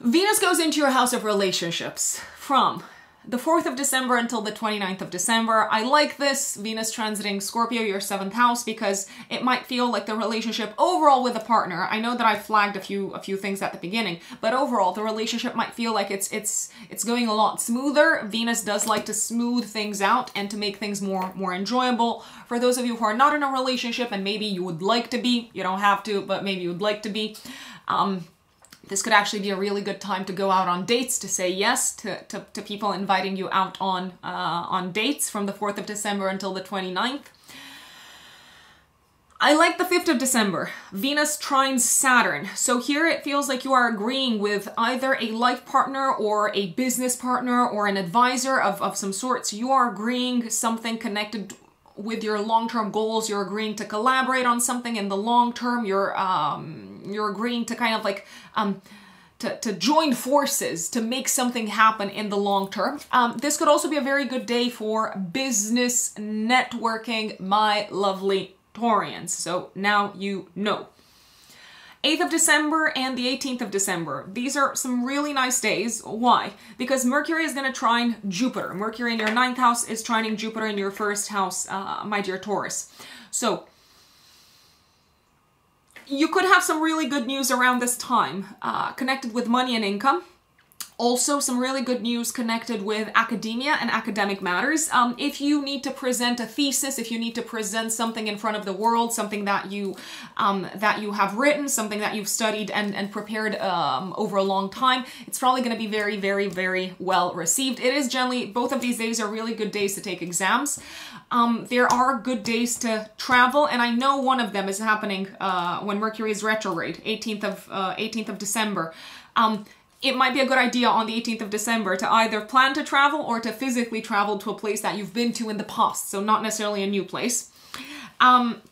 [SPEAKER 1] Venus goes into your house of relationships from the 4th of December until the 29th of December. I like this Venus transiting Scorpio, your seventh house, because it might feel like the relationship overall with a partner. I know that I flagged a few a few things at the beginning, but overall the relationship might feel like it's it's it's going a lot smoother. Venus does like to smooth things out and to make things more more enjoyable. For those of you who are not in a relationship and maybe you would like to be, you don't have to, but maybe you would like to be. Um, this could actually be a really good time to go out on dates, to say yes to, to, to people inviting you out on, uh, on dates from the 4th of December until the 29th. I like the 5th of December, Venus trines Saturn. So here it feels like you are agreeing with either a life partner or a business partner or an advisor of, of some sorts. You are agreeing something connected with your long-term goals you're agreeing to collaborate on something in the long term you're um you're agreeing to kind of like um to, to join forces to make something happen in the long term. Um, this could also be a very good day for business networking, my lovely Taureans. So now you know. 8th of December and the 18th of December. These are some really nice days. Why? Because Mercury is going to trine Jupiter. Mercury in your ninth house is trining Jupiter in your first house, uh, my dear Taurus. So, you could have some really good news around this time uh, connected with money and income. Also, some really good news connected with academia and academic matters. Um, if you need to present a thesis, if you need to present something in front of the world, something that you um, that you have written, something that you've studied and, and prepared um, over a long time, it's probably going to be very, very, very well received. It is generally, both of these days are really good days to take exams. Um, there are good days to travel, and I know one of them is happening uh, when Mercury is retrograde, 18th of uh, 18th of December. Um, it might be a good idea on the 18th of December to either plan to travel or to physically travel to a place that you've been to in the past, so not necessarily a new place. Um,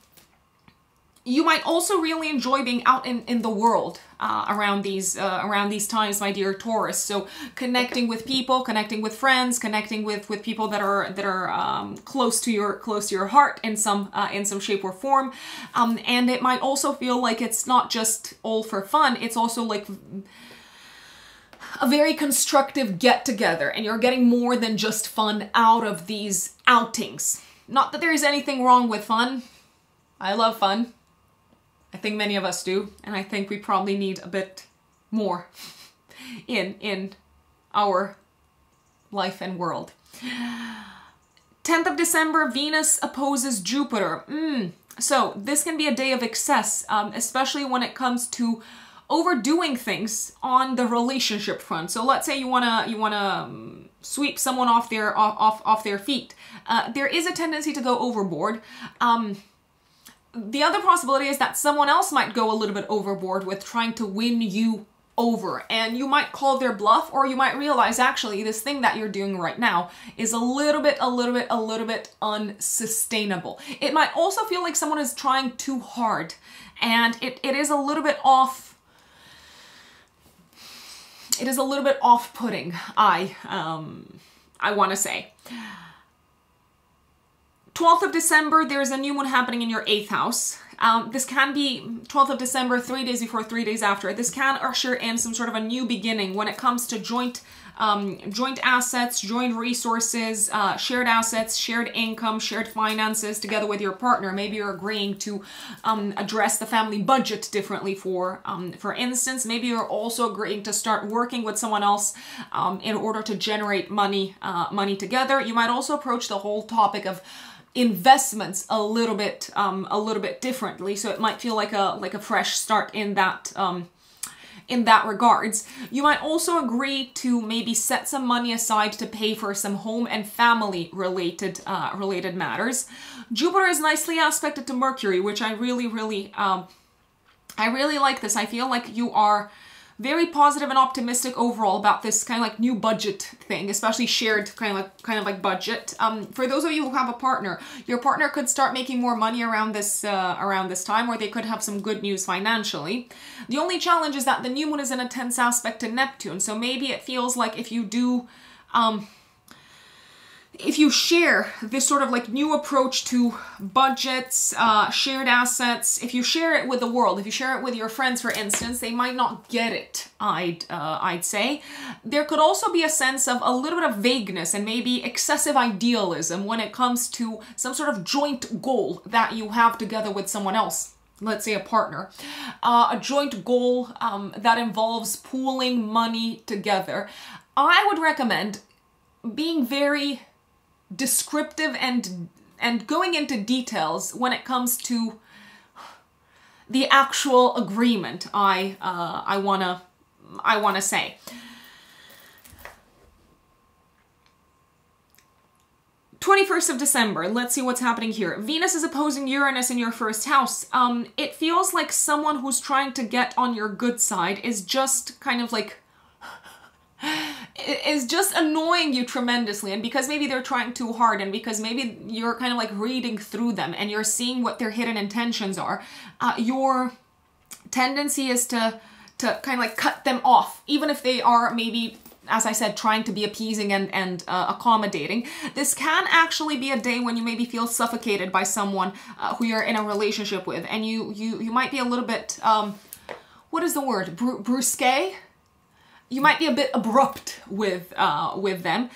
[SPEAKER 1] you might also really enjoy being out in, in the world uh, around these uh, around these times, my dear Taurus. So connecting with people, connecting with friends, connecting with with people that are that are um, close to your close to your heart in some uh, in some shape or form. Um, and it might also feel like it's not just all for fun. It's also like a very constructive get together, and you're getting more than just fun out of these outings. Not that there is anything wrong with fun. I love fun. I think many of us do, and I think we probably need a bit more in in our life and world. 10th of December, Venus opposes Jupiter. Mm. So this can be a day of excess, um, especially when it comes to overdoing things on the relationship front. So let's say you wanna you wanna um, sweep someone off their off off their feet. Uh, there is a tendency to go overboard. Um, the other possibility is that someone else might go a little bit overboard with trying to win you over and you might call their bluff or you might realize actually this thing that you're doing right now is a little bit a little bit a little bit unsustainable it might also feel like someone is trying too hard and it, it is a little bit off it is a little bit off-putting i um i want to say 12th of December, there's a new moon happening in your 8th house. Um, this can be 12th of December, three days before, three days after. This can usher in some sort of a new beginning when it comes to joint um, joint assets, joint resources, uh, shared assets, shared income, shared finances together with your partner. Maybe you're agreeing to um, address the family budget differently for, um, for instance. Maybe you're also agreeing to start working with someone else um, in order to generate money, uh, money together. You might also approach the whole topic of investments a little bit um, a little bit differently so it might feel like a like a fresh start in that um, in that regards. You might also agree to maybe set some money aside to pay for some home and family related uh, related matters. Jupiter is nicely aspected to Mercury which I really really um, I really like this. I feel like you are very positive and optimistic overall about this kind of like new budget thing, especially shared kind of like kind of like budget. Um, for those of you who have a partner, your partner could start making more money around this uh, around this time, or they could have some good news financially. The only challenge is that the new moon is in a tense aspect to Neptune, so maybe it feels like if you do. Um, if you share this sort of like new approach to budgets, uh, shared assets, if you share it with the world, if you share it with your friends, for instance, they might not get it, I'd, uh, I'd say. There could also be a sense of a little bit of vagueness and maybe excessive idealism when it comes to some sort of joint goal that you have together with someone else let's say a partner, uh, a joint goal um, that involves pooling money together, I would recommend being very descriptive and and going into details when it comes to the actual agreement I uh, I wanna I wanna say. Twenty first of December. Let's see what's happening here. Venus is opposing Uranus in your first house. Um, it feels like someone who's trying to get on your good side is just kind of like is just annoying you tremendously and because maybe they're trying too hard and because maybe you're kind of like reading through them and you're seeing what their hidden intentions are uh, your tendency is to to kind of like cut them off even if they are maybe as I said, trying to be appeasing and, and uh, accommodating. This can actually be a day when you maybe feel suffocated by someone uh, who you're in a relationship with, and you you you might be a little bit um, what is the word Bru brusque you might be a bit abrupt with uh, with them.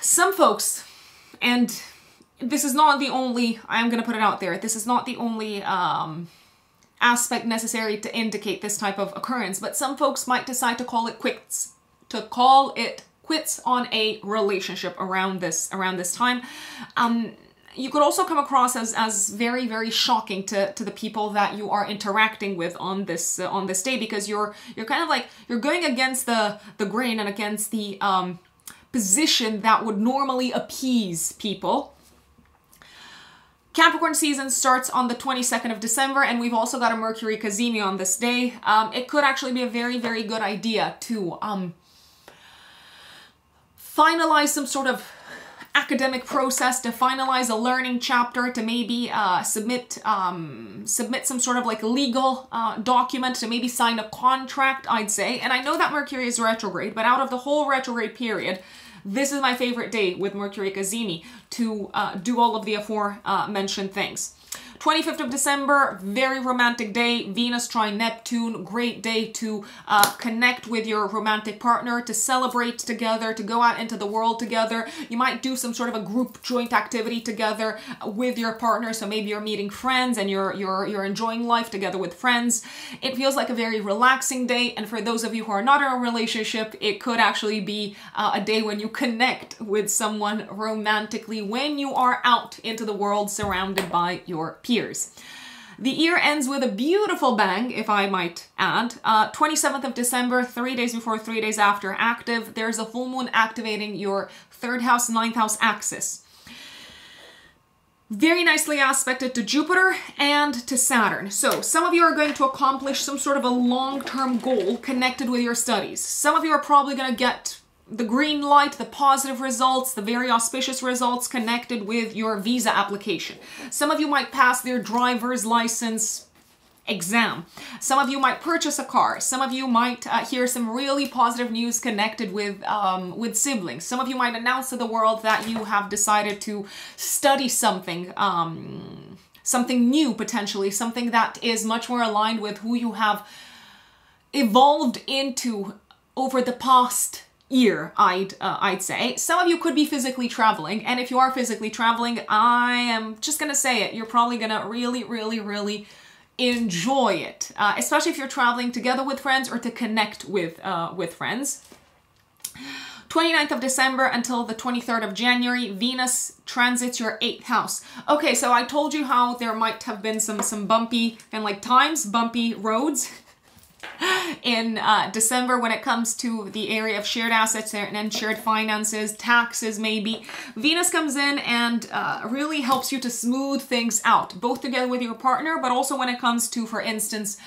[SPEAKER 1] Some folks, and this is not the only. I'm going to put it out there. This is not the only um, aspect necessary to indicate this type of occurrence. But some folks might decide to call it quits, to call it quits on a relationship around this around this time. Um, you could also come across as, as very very shocking to, to the people that you are interacting with on this uh, on this day because you're you're kind of like you're going against the the grain and against the um, position that would normally appease people. Capricorn season starts on the 22nd of December, and we've also got a Mercury cazimi on this day. Um, it could actually be a very, very good idea to um, finalize some sort of academic process to finalize a learning chapter to maybe uh, submit um, submit some sort of like legal uh, document to maybe sign a contract i'd say. And i know that mercury is retrograde but out of the whole retrograde period this is my favorite day with mercury cazimi to uh, do all of the aforementioned things 25th of December, very romantic day. Venus trine Neptune, great day to uh, connect with your romantic partner, to celebrate together, to go out into the world together. You might do some sort of a group joint activity together with your partner. So maybe you're meeting friends and you're you're you're enjoying life together with friends. It feels like a very relaxing day. And for those of you who are not in a relationship, it could actually be uh, a day when you connect with someone romantically when you are out into the world surrounded by your peers years. The year ends with a beautiful bang, if I might add. Uh, 27th of December, three days before, three days after active, there's a full moon activating your third house, ninth house axis. Very nicely aspected to Jupiter and to Saturn. So some of you are going to accomplish some sort of a long-term goal connected with your studies. Some of you are probably going to get the green light, the positive results, the very auspicious results connected with your visa application. Some of you might pass their driver's license exam. Some of you might purchase a car. Some of you might uh, hear some really positive news connected with um, with siblings. Some of you might announce to the world that you have decided to study something. Um, something new potentially, something that is much more aligned with who you have evolved into over the past year, I'd uh, I'd say. Some of you could be physically traveling, and if you are physically traveling, I am just gonna say it. You're probably gonna really, really, really enjoy it, uh, especially if you're traveling together with friends or to connect with uh, with friends. 29th of December until the 23rd of January, Venus transits your 8th house. Okay, so I told you how there might have been some some bumpy and like times, bumpy roads in uh, December when it comes to the area of shared assets and shared finances, taxes maybe. Venus comes in and uh, really helps you to smooth things out, both together with your partner, but also when it comes to, for instance,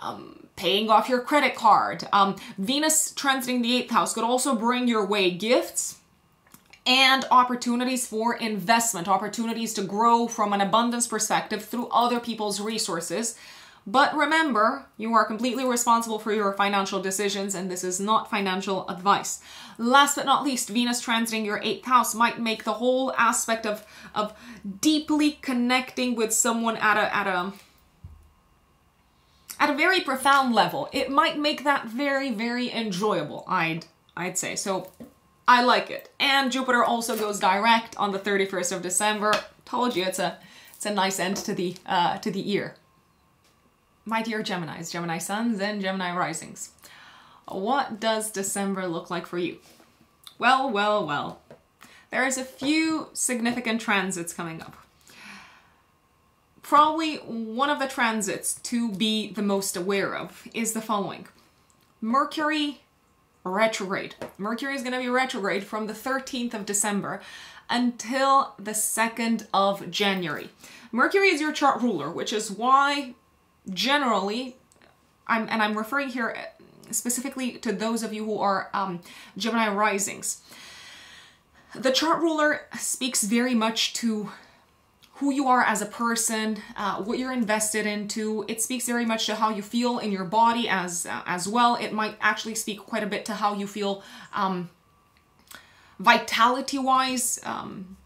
[SPEAKER 1] um, paying off your credit card. Um, Venus transiting the eighth house could also bring your way gifts and opportunities for investment, opportunities to grow from an abundance perspective through other people's resources. But remember, you are completely responsible for your financial decisions, and this is not financial advice. Last but not least, Venus transiting your eighth house might make the whole aspect of, of deeply connecting with someone at a, at a, at a very profound level. It might make that very, very enjoyable, I'd, I'd say. So I like it. And Jupiter also goes direct on the 31st of December. Told you, it's a, it's a nice end to the, uh, to the year my dear Geminis, Gemini suns and Gemini risings. What does December look like for you? Well, well, well. There's a few significant transits coming up. Probably one of the transits to be the most aware of is the following. Mercury retrograde. Mercury is going to be retrograde from the 13th of December until the 2nd of January. Mercury is your chart ruler, which is why generally, I'm, and I'm referring here specifically to those of you who are um, Gemini risings. The chart ruler speaks very much to who you are as a person, uh, what you're invested into. It speaks very much to how you feel in your body as uh, as well. It might actually speak quite a bit to how you feel um, vitality-wise. Um,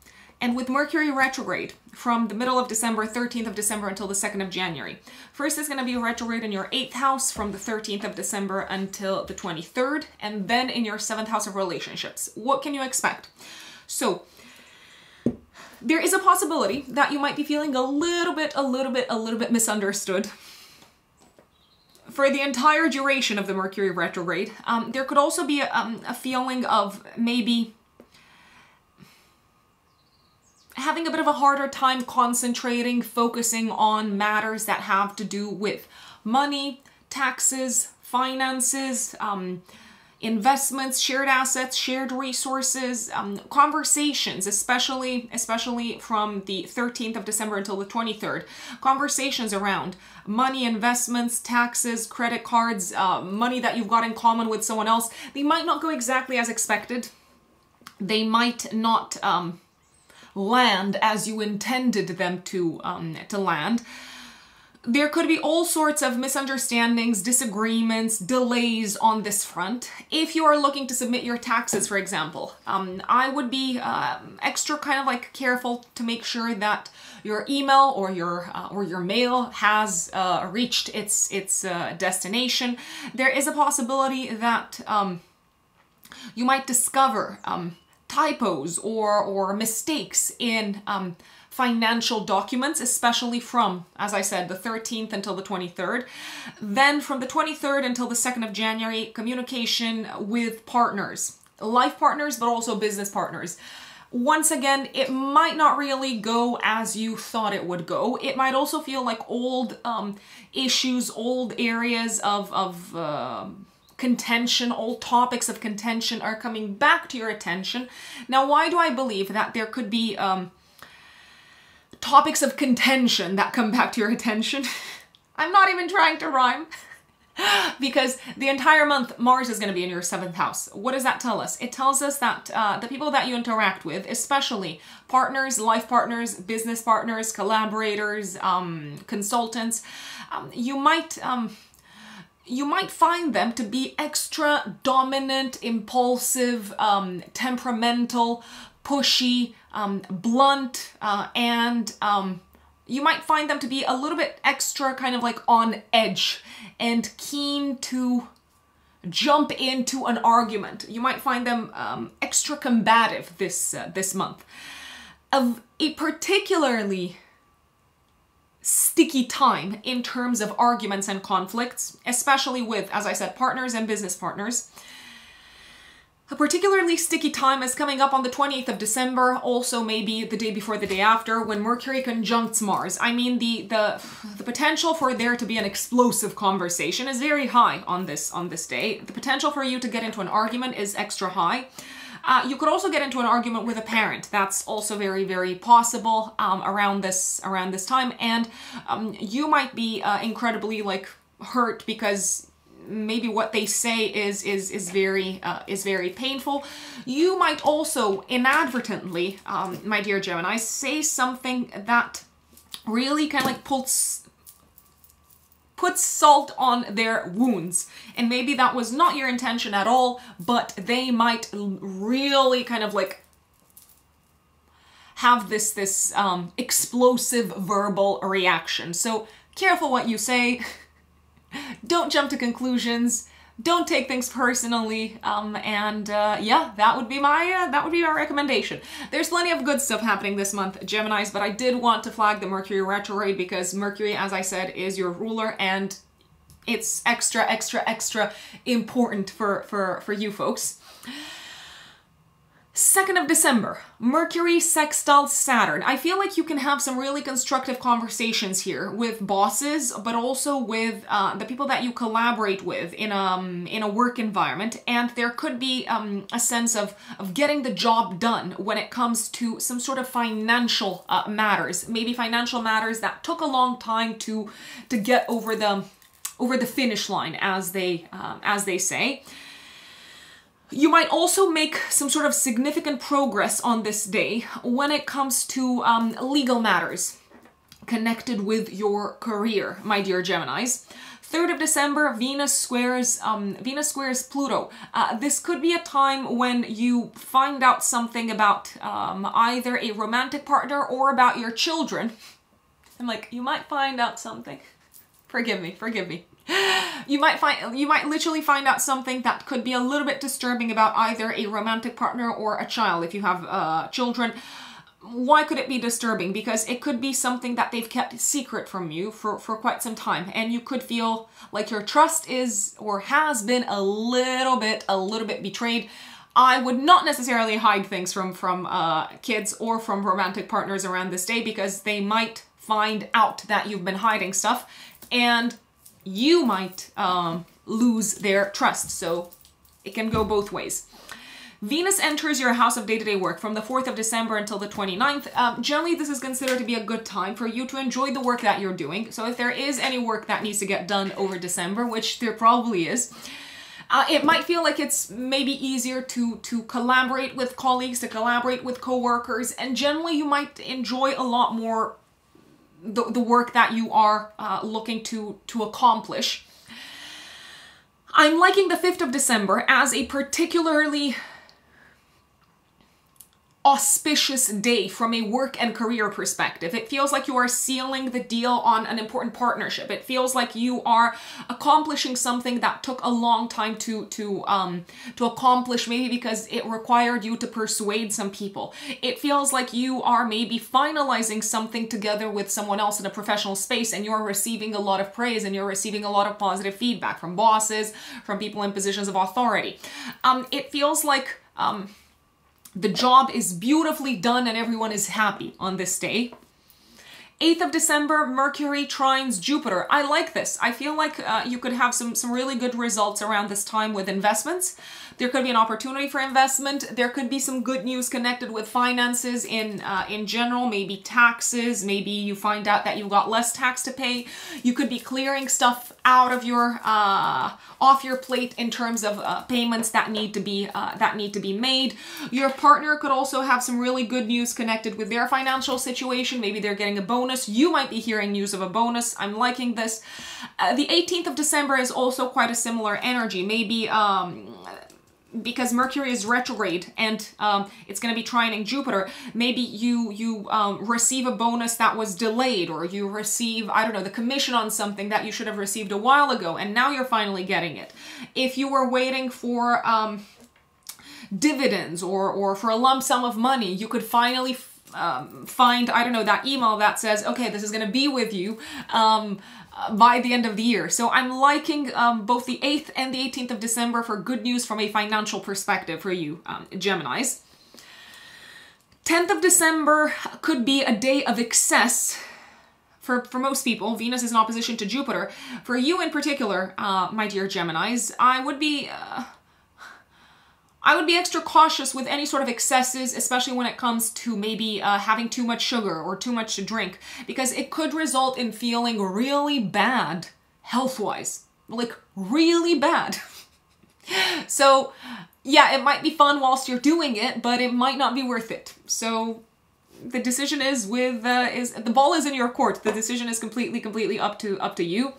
[SPEAKER 1] and with Mercury retrograde from the middle of December, 13th of December until the 2nd of January. First is going to be a retrograde in your 8th house from the 13th of December until the 23rd, and then in your 7th house of relationships. What can you expect? So, there is a possibility that you might be feeling a little bit, a little bit, a little bit misunderstood for the entire duration of the Mercury retrograde. Um, there could also be a, um, a feeling of maybe having a bit of a harder time concentrating, focusing on matters that have to do with money, taxes, finances, um, investments, shared assets, shared resources, um, conversations, especially especially from the 13th of December until the 23rd, conversations around money, investments, taxes, credit cards, uh, money that you've got in common with someone else. They might not go exactly as expected they might not um, land as you intended them to um, to land there could be all sorts of misunderstandings, disagreements, delays on this front. If you are looking to submit your taxes, for example, um, I would be uh, extra kind of like careful to make sure that your email or your uh, or your mail has uh, reached its its uh, destination. There is a possibility that um, you might discover um, typos or or mistakes in um, financial documents, especially from, as I said, the 13th until the 23rd. Then from the 23rd until the 2nd of January, communication with partners, life partners, but also business partners. Once again, it might not really go as you thought it would go. It might also feel like old um, issues, old areas of, of uh, contention, old topics of contention are coming back to your attention. Now, why do I believe that there could be um, topics of contention that come back to your attention. I'm not even trying to rhyme. because the entire month Mars is going to be in your seventh house. What does that tell us? It tells us that uh, the people that you interact with, especially partners, life partners, business partners, collaborators, um, consultants, um, you might um, you might find them to be extra dominant, impulsive, um, temperamental, pushy, um, blunt, uh, and um, you might find them to be a little bit extra kind of like on edge and keen to jump into an argument. You might find them um, extra combative this uh, this month. Of a particularly sticky time in terms of arguments and conflicts, especially with, as I said, partners and business partners. A particularly sticky time is coming up on the 20th of December, also maybe the day before the day after, when Mercury conjuncts Mars. I mean, the, the, the potential for there to be an explosive conversation is very high on this, on this day. The potential for you to get into an argument is extra high. Uh, you could also get into an argument with a parent. That's also very, very possible um, around this around this time, and um, you might be uh, incredibly like hurt because maybe what they say is is is very uh, is very painful. You might also inadvertently, um, my dear Gemini, say something that really kind of like puts puts salt on their wounds. And maybe that was not your intention at all, but they might really kind of like have this this um, explosive verbal reaction. So careful what you say. don't jump to conclusions don't take things personally um, and uh, yeah that would be my uh, that would be my recommendation. There's plenty of good stuff happening this month geminis but i did want to flag the mercury retrograde because mercury as i said is your ruler and it's extra extra extra important for for for you folks 2nd of December, Mercury sextiles Saturn. I feel like you can have some really constructive conversations here with bosses, but also with uh, the people that you collaborate with in a, um, in a work environment. And there could be um, a sense of, of getting the job done when it comes to some sort of financial uh, matters. Maybe financial matters that took a long time to, to get over the, over the finish line, as they, um, as they say. You might also make some sort of significant progress on this day when it comes to um, legal matters connected with your career, my dear Geminis. 3rd of December, Venus squares um, Venus squares Pluto. Uh, this could be a time when you find out something about um, either a romantic partner or about your children. I'm like, you might find out something. Forgive me, forgive me. you might find you might literally find out something that could be a little bit disturbing about either a romantic partner or a child. If you have uh, children why could it be disturbing? Because it could be something that they've kept secret from you for for quite some time. And you could feel like your trust is or has been a little bit a little bit betrayed. I would not necessarily hide things from from uh, kids or from romantic partners around this day because they might find out that you've been hiding stuff. And you might um, lose their trust. So it can go both ways. Venus enters your house of day-to-day -day work from the 4th of December until the 29th. Um, generally, this is considered to be a good time for you to enjoy the work that you're doing. So if there is any work that needs to get done over December, which there probably is, Uh, it might feel like it's maybe easier to to collaborate with colleagues, to collaborate with coworkers, and generally you might enjoy a lot more the, the work that you are uh, looking to to accomplish. I'm liking the 5th of December as a particularly auspicious day from a work and career perspective. It feels like you are sealing the deal on an important partnership. It feels like you are accomplishing something that took a long time to to um to accomplish maybe because it required you to persuade some people. It feels like you are maybe finalizing something together with someone else in a professional space and you're receiving a lot of praise and you're receiving a lot of positive feedback from bosses, from people in positions of authority. Um it feels like um the job is beautifully done and everyone is happy on this day. 8th of December, Mercury trines Jupiter. I like this. I feel like uh, you could have some, some really good results around this time with investments. There could be an opportunity for investment. There could be some good news connected with finances in uh, in general, maybe taxes. Maybe you find out that you got less tax to pay. You could be clearing stuff out of your uh, off your plate in terms of uh, payments that need to be uh, that need to be made. Your partner could also have some really good news connected with their financial situation. Maybe they're getting a bonus. You might be hearing news of a bonus. I'm liking this. Uh, the 18th of December is also quite a similar energy. Maybe um, because Mercury is retrograde and um, it's going to be trining Jupiter, maybe you you um, receive a bonus that was delayed, or you receive I don't know the commission on something that you should have received a while ago, and now you're finally getting it. If you were waiting for um, dividends or or for a lump sum of money, you could finally um, find I don't know that email that says okay this is going to be with you um, by the end of the year. So I'm liking um, both the 8th and the 18th of December for good news from a financial perspective for you, um, Geminis. 10th of December could be a day of excess for, for most people. Venus is in opposition to Jupiter. For you in particular, uh, my dear Geminis, I would be... Uh, I would be extra cautious with any sort of excesses, especially when it comes to maybe uh, having too much sugar or too much to drink, because it could result in feeling really bad health-wise. Like, really bad. so, yeah, it might be fun whilst you're doing it, but it might not be worth it. So, the decision is with, uh, is, the ball is in your court. The decision is completely, completely up to, up to you.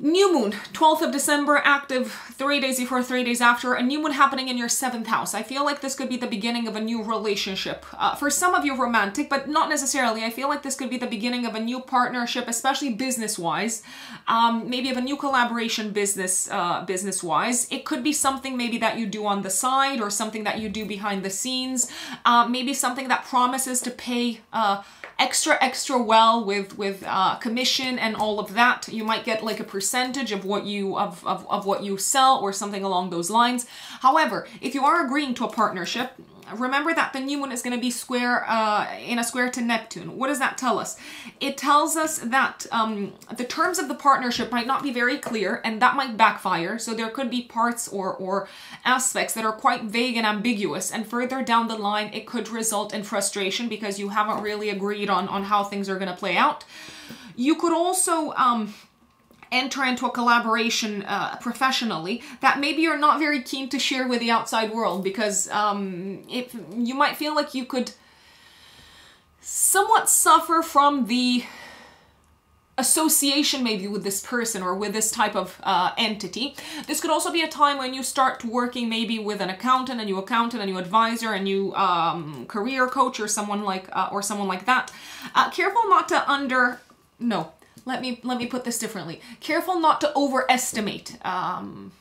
[SPEAKER 1] New moon, 12th of December, active three days before, three days after, a new moon happening in your seventh house. I feel like this could be the beginning of a new relationship. Uh, for some of you, romantic, but not necessarily. I feel like this could be the beginning of a new partnership, especially business-wise. Um, maybe of a new collaboration business, uh, business-wise. It could be something maybe that you do on the side or something that you do behind the scenes. Uh, maybe something that promises to pay uh, extra, extra well with, with uh, commission and all of that. You might get like a percentage of what you, of, of, of what you sell or something along those lines. However, if you are agreeing to a partnership, remember that the new moon is going to be square uh, in a square to Neptune. What does that tell us? It tells us that um, the terms of the partnership might not be very clear and that might backfire. So there could be parts or, or aspects that are quite vague and ambiguous and further down the line it could result in frustration because you haven't really agreed on, on how things are going to play out. You could also um, enter into a collaboration uh, professionally that maybe you're not very keen to share with the outside world because um, if you might feel like you could somewhat suffer from the association maybe with this person or with this type of uh, entity. This could also be a time when you start working maybe with an accountant, a new accountant, a new advisor, a new um, career coach or someone like uh, or someone like that. Uh, careful not to under no let me let me put this differently. Careful not to overestimate um,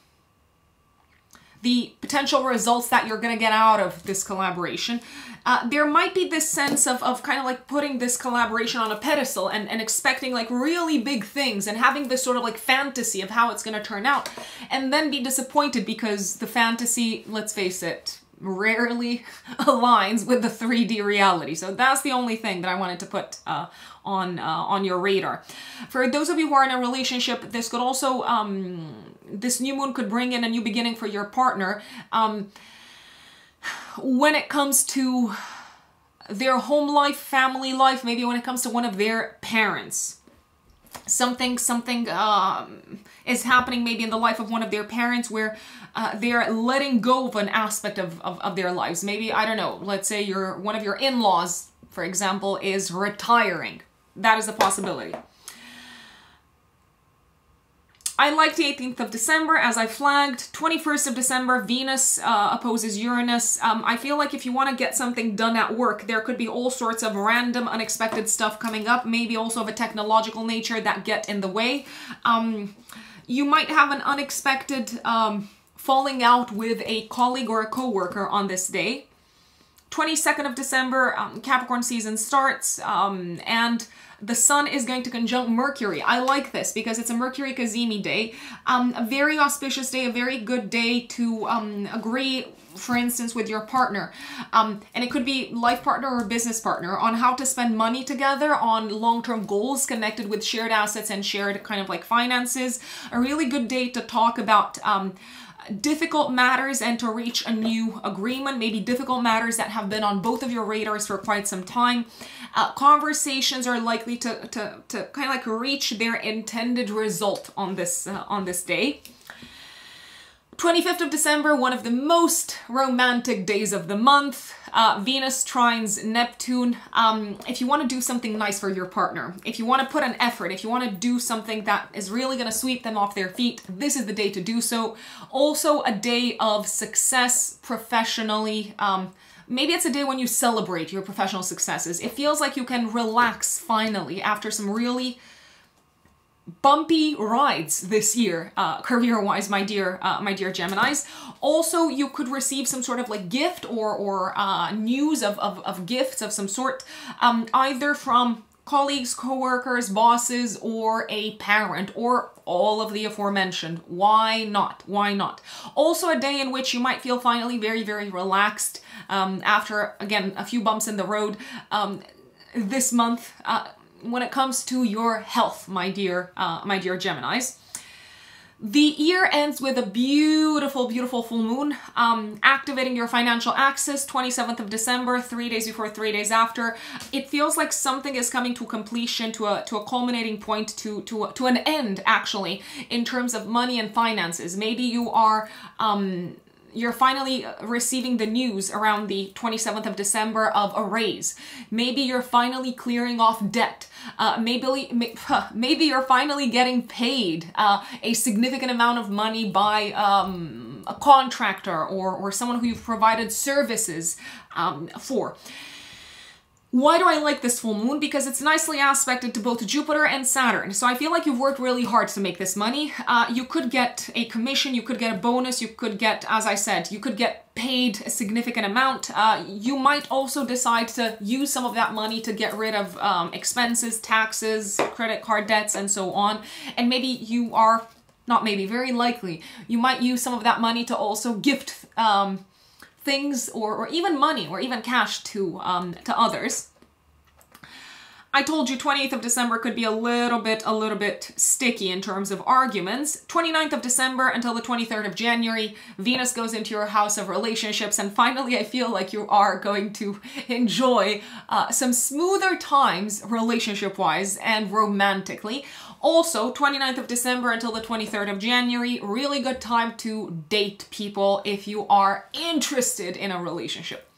[SPEAKER 1] the potential results that you're going to get out of this collaboration. Uh, there might be this sense of, of kind of like putting this collaboration on a pedestal and, and expecting like really big things and having this sort of like fantasy of how it's going to turn out and then be disappointed because the fantasy, let's face it, rarely aligns with the 3D reality. So that's the only thing that I wanted to put uh, on uh, on your radar. For those of you who are in a relationship, this could also um, this new moon could bring in a new beginning for your partner. Um, when it comes to their home life, family life, maybe when it comes to one of their parents. something something um, is happening maybe in the life of one of their parents where uh, they're letting go of an aspect of, of, of their lives maybe i don't know let's say your one of your in-laws for example is retiring that is a possibility I like the 18th of December, as I flagged. 21st of December, Venus uh, opposes Uranus. Um, I feel like if you want to get something done at work, there could be all sorts of random, unexpected stuff coming up, maybe also of a technological nature that get in the way. Um, you might have an unexpected um, falling out with a colleague or a coworker on this day. 22nd of December, um, Capricorn season starts, um, and the sun is going to conjunct Mercury. I like this because it's a Mercury Cazimi day. Um, a very auspicious day, a very good day to um, agree for instance, with your partner. Um, and it could be life partner or business partner on how to spend money together on long-term goals connected with shared assets and shared kind of like finances. A really good day to talk about um, difficult matters and to reach a new agreement, maybe difficult matters that have been on both of your radars for quite some time. Uh, conversations are likely to, to, to kind of like reach their intended result on this, uh, on this day. 25th of December, one of the most romantic days of the month. Uh, Venus trines Neptune. Um, if you want to do something nice for your partner, if you want to put an effort, if you want to do something that is really going to sweep them off their feet, this is the day to do so. Also a day of success professionally. Um, Maybe it's a day when you celebrate your professional successes. It feels like you can relax finally after some really bumpy rides this year, uh, career-wise, my dear, uh, my dear Geminis. Also, you could receive some sort of like gift or or uh, news of, of, of gifts of some sort, um, either from colleagues, coworkers, bosses, or a parent, or all of the aforementioned. Why not? Why not? Also a day in which you might feel finally very, very relaxed um, after, again, a few bumps in the road. Um, this month, uh, when it comes to your health, my dear, uh, my dear Geminis. The year ends with a beautiful, beautiful full moon, um, activating your financial axis, 27th of December, three days before, three days after. It feels like something is coming to completion, to a, to a culminating point, to, to, to an end, actually, in terms of money and finances. Maybe you are um, you're finally receiving the news around the 27th of December of a raise. Maybe you're finally clearing off debt. Uh, maybe, maybe you're finally getting paid uh, a significant amount of money by um, a contractor or, or someone who you've provided services um, for. Why do I like this full moon? Because it's nicely aspected to both Jupiter and Saturn. So I feel like you've worked really hard to make this money. Uh, you could get a commission, you could get a bonus, you could get, as I said, you could get paid a significant amount. Uh, you might also decide to use some of that money to get rid of um, expenses, taxes, credit card debts, and so on. And maybe you are, not maybe, very likely, you might use some of that money to also gift um, things or, or even money or even cash to, um, to others. I told you 28th of December could be a little bit, a little bit sticky in terms of arguments. 29th of December until the 23rd of January, Venus goes into your house of relationships. And finally, I feel like you are going to enjoy uh, some smoother times relationship-wise and romantically. Also, 29th of December until the 23rd of January, really good time to date people if you are interested in a relationship.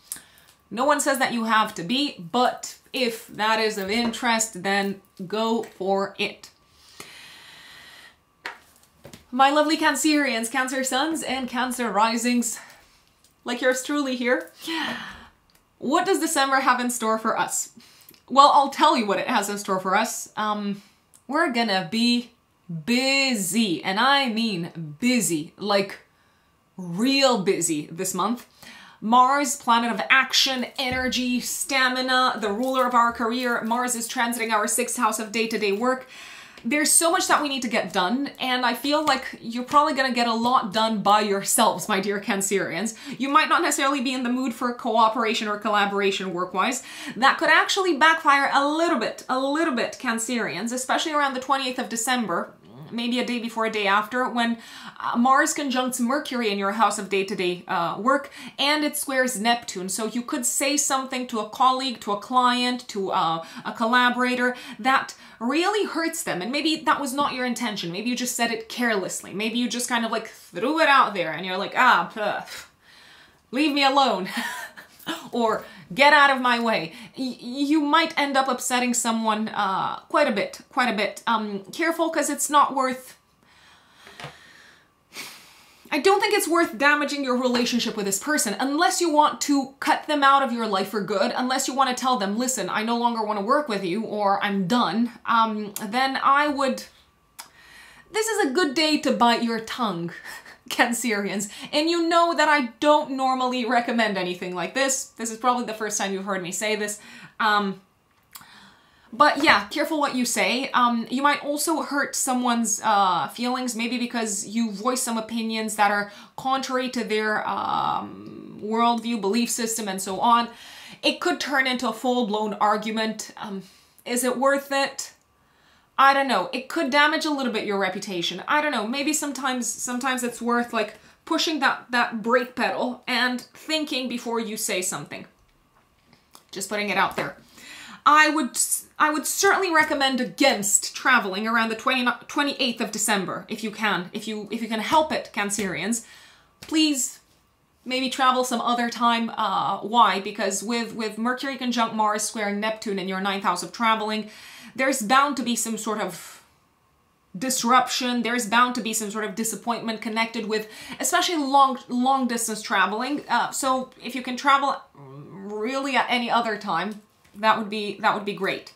[SPEAKER 1] No one says that you have to be, but if that is of interest, then go for it. My lovely Cancerians, Cancer Suns and Cancer Risings, like yours truly here. What does December have in store for us? Well, I'll tell you what it has in store for us. Um, we're gonna be busy, and I mean busy, like real busy this month. Mars, planet of action, energy, stamina, the ruler of our career. Mars is transiting our sixth house of day-to-day -day work. There's so much that we need to get done, and I feel like you're probably gonna get a lot done by yourselves, my dear Cancerians. You might not necessarily be in the mood for cooperation or collaboration work-wise. That could actually backfire a little bit, a little bit, Cancerians, especially around the 20th of December, maybe a day before, a day after, when uh, Mars conjuncts Mercury in your house of day-to-day uh, work, and it squares Neptune. So you could say something to a colleague, to a client, to uh, a collaborator that really hurts them. And maybe that was not your intention. Maybe you just said it carelessly. Maybe you just kind of like threw it out there and you're like, ah, leave me alone. or get out of my way. Y you might end up upsetting someone uh, quite a bit, quite a bit. Um, careful because it's not worth... I don't think it's worth damaging your relationship with this person unless you want to cut them out of your life for good, unless you want to tell them, listen, I no longer want to work with you or I'm done, um, then I would... This is a good day to bite your tongue. Cancerians, and you know that I don't normally recommend anything like this. This is probably the first time you've heard me say this. Um, but yeah, careful what you say. Um, you might also hurt someone's uh, feelings, maybe because you voice some opinions that are contrary to their um, worldview, belief system, and so on. It could turn into a full-blown argument. Um, is it worth it? I don't know, it could damage a little bit your reputation. I don't know, maybe sometimes sometimes it's worth like pushing that, that brake pedal and thinking before you say something. Just putting it out there. I would I would certainly recommend against traveling around the 20, 28th of December if you can. If you if you can help it, Cancerians, please maybe travel some other time. Uh, why? Because with, with Mercury conjunct Mars squaring Neptune in your ninth house of traveling, there's bound to be some sort of disruption. There's bound to be some sort of disappointment connected with especially long long distance traveling. Uh, so if you can travel really at any other time that would be that would be great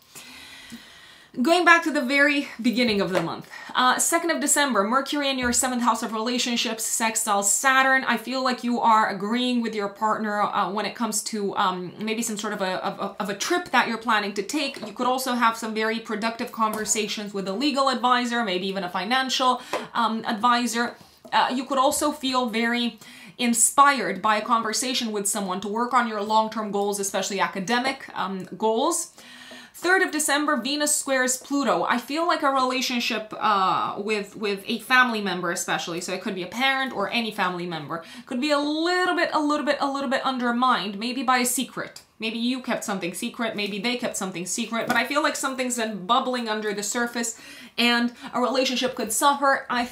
[SPEAKER 1] Going back to the very beginning of the month, uh, 2nd of December, Mercury in your 7th house of relationships, sextile Saturn. I feel like you are agreeing with your partner uh, when it comes to um, maybe some sort of a, of, a, of a trip that you're planning to take. You could also have some very productive conversations with a legal advisor, maybe even a financial um, advisor. Uh, you could also feel very inspired by a conversation with someone to work on your long-term goals, especially academic um, goals. 3rd of December, Venus squares Pluto. I feel like a relationship uh, with, with a family member especially, so it could be a parent or any family member, could be a little bit, a little bit, a little bit undermined, maybe by a secret. Maybe you kept something secret, maybe they kept something secret, but I feel like something's been bubbling under the surface and a relationship could suffer. I,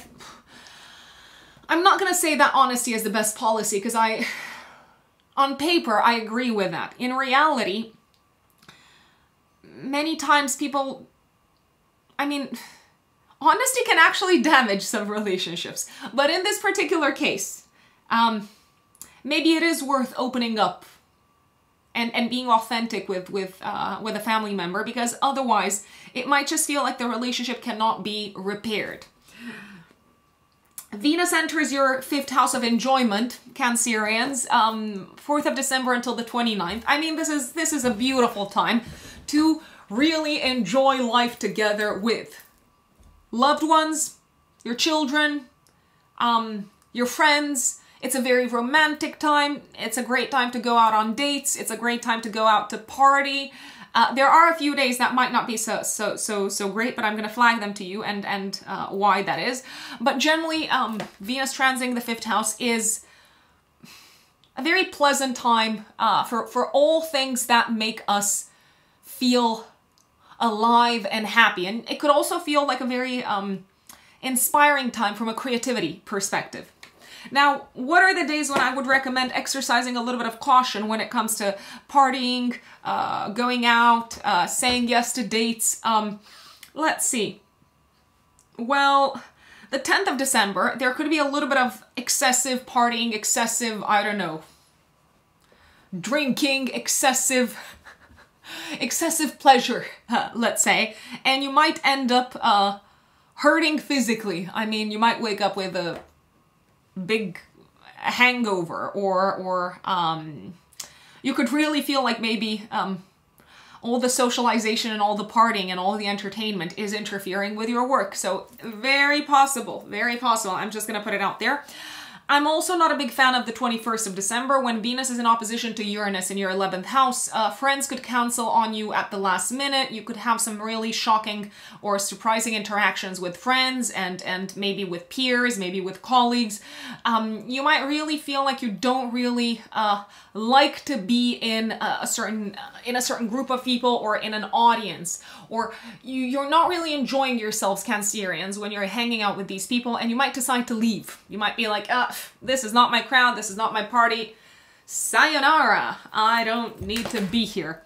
[SPEAKER 1] I'm not gonna say that honesty is the best policy because I, on paper, I agree with that. In reality, many times people, I mean, honesty can actually damage some relationships. But in this particular case, um, maybe it is worth opening up and, and being authentic with with uh, with a family member because otherwise it might just feel like the relationship cannot be repaired. Venus enters your fifth house of enjoyment, Cancerians, um, 4th of December until the 29th. I mean, this is this is a beautiful time to really enjoy life together with loved ones, your children, um, your friends. It's a very romantic time. It's a great time to go out on dates. It's a great time to go out to party. Uh, there are a few days that might not be so so so so great, but I'm gonna flag them to you and and uh, why that is. But generally, um, Venus transiting the fifth house is a very pleasant time uh, for for all things that make us feel alive and happy. And it could also feel like a very um, inspiring time from a creativity perspective. Now, what are the days when I would recommend exercising a little bit of caution when it comes to partying, uh, going out, uh, saying yes to dates? Um, let's see. Well, the 10th of December, there could be a little bit of excessive partying, excessive, I don't know, drinking, excessive excessive pleasure, let's say, and you might end up uh, hurting physically. I mean, you might wake up with a big hangover or, or um, you could really feel like maybe um, all the socialization and all the partying and all the entertainment is interfering with your work. So very possible, very possible. I'm just gonna put it out there. I'm also not a big fan of the 21st of December when Venus is in opposition to Uranus in your 11th house. Uh, friends could cancel on you at the last minute. You could have some really shocking or surprising interactions with friends and, and maybe with peers, maybe with colleagues. Um, you might really feel like you don't really uh, like to be in a, a certain in a certain group of people or in an audience or you, you're not really enjoying yourselves cancerians when you're hanging out with these people and you might decide to leave you might be like uh, this is not my crowd this is not my party sayonara i don't need to be here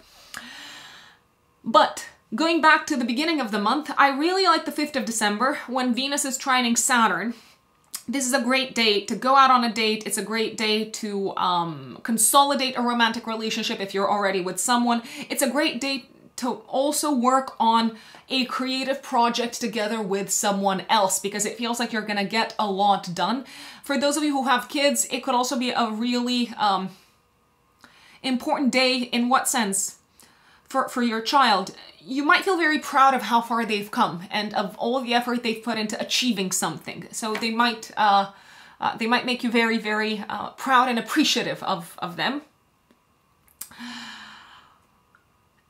[SPEAKER 1] but going back to the beginning of the month i really like the 5th of december when venus is trining saturn this is a great day to go out on a date. It's a great day to um, consolidate a romantic relationship if you're already with someone. It's a great day to also work on a creative project together with someone else because it feels like you're gonna get a lot done. For those of you who have kids, it could also be a really um, important day in what sense? For, for your child, you might feel very proud of how far they've come and of all the effort they've put into achieving something. So they might uh, uh, they might make you very, very uh, proud and appreciative of, of them.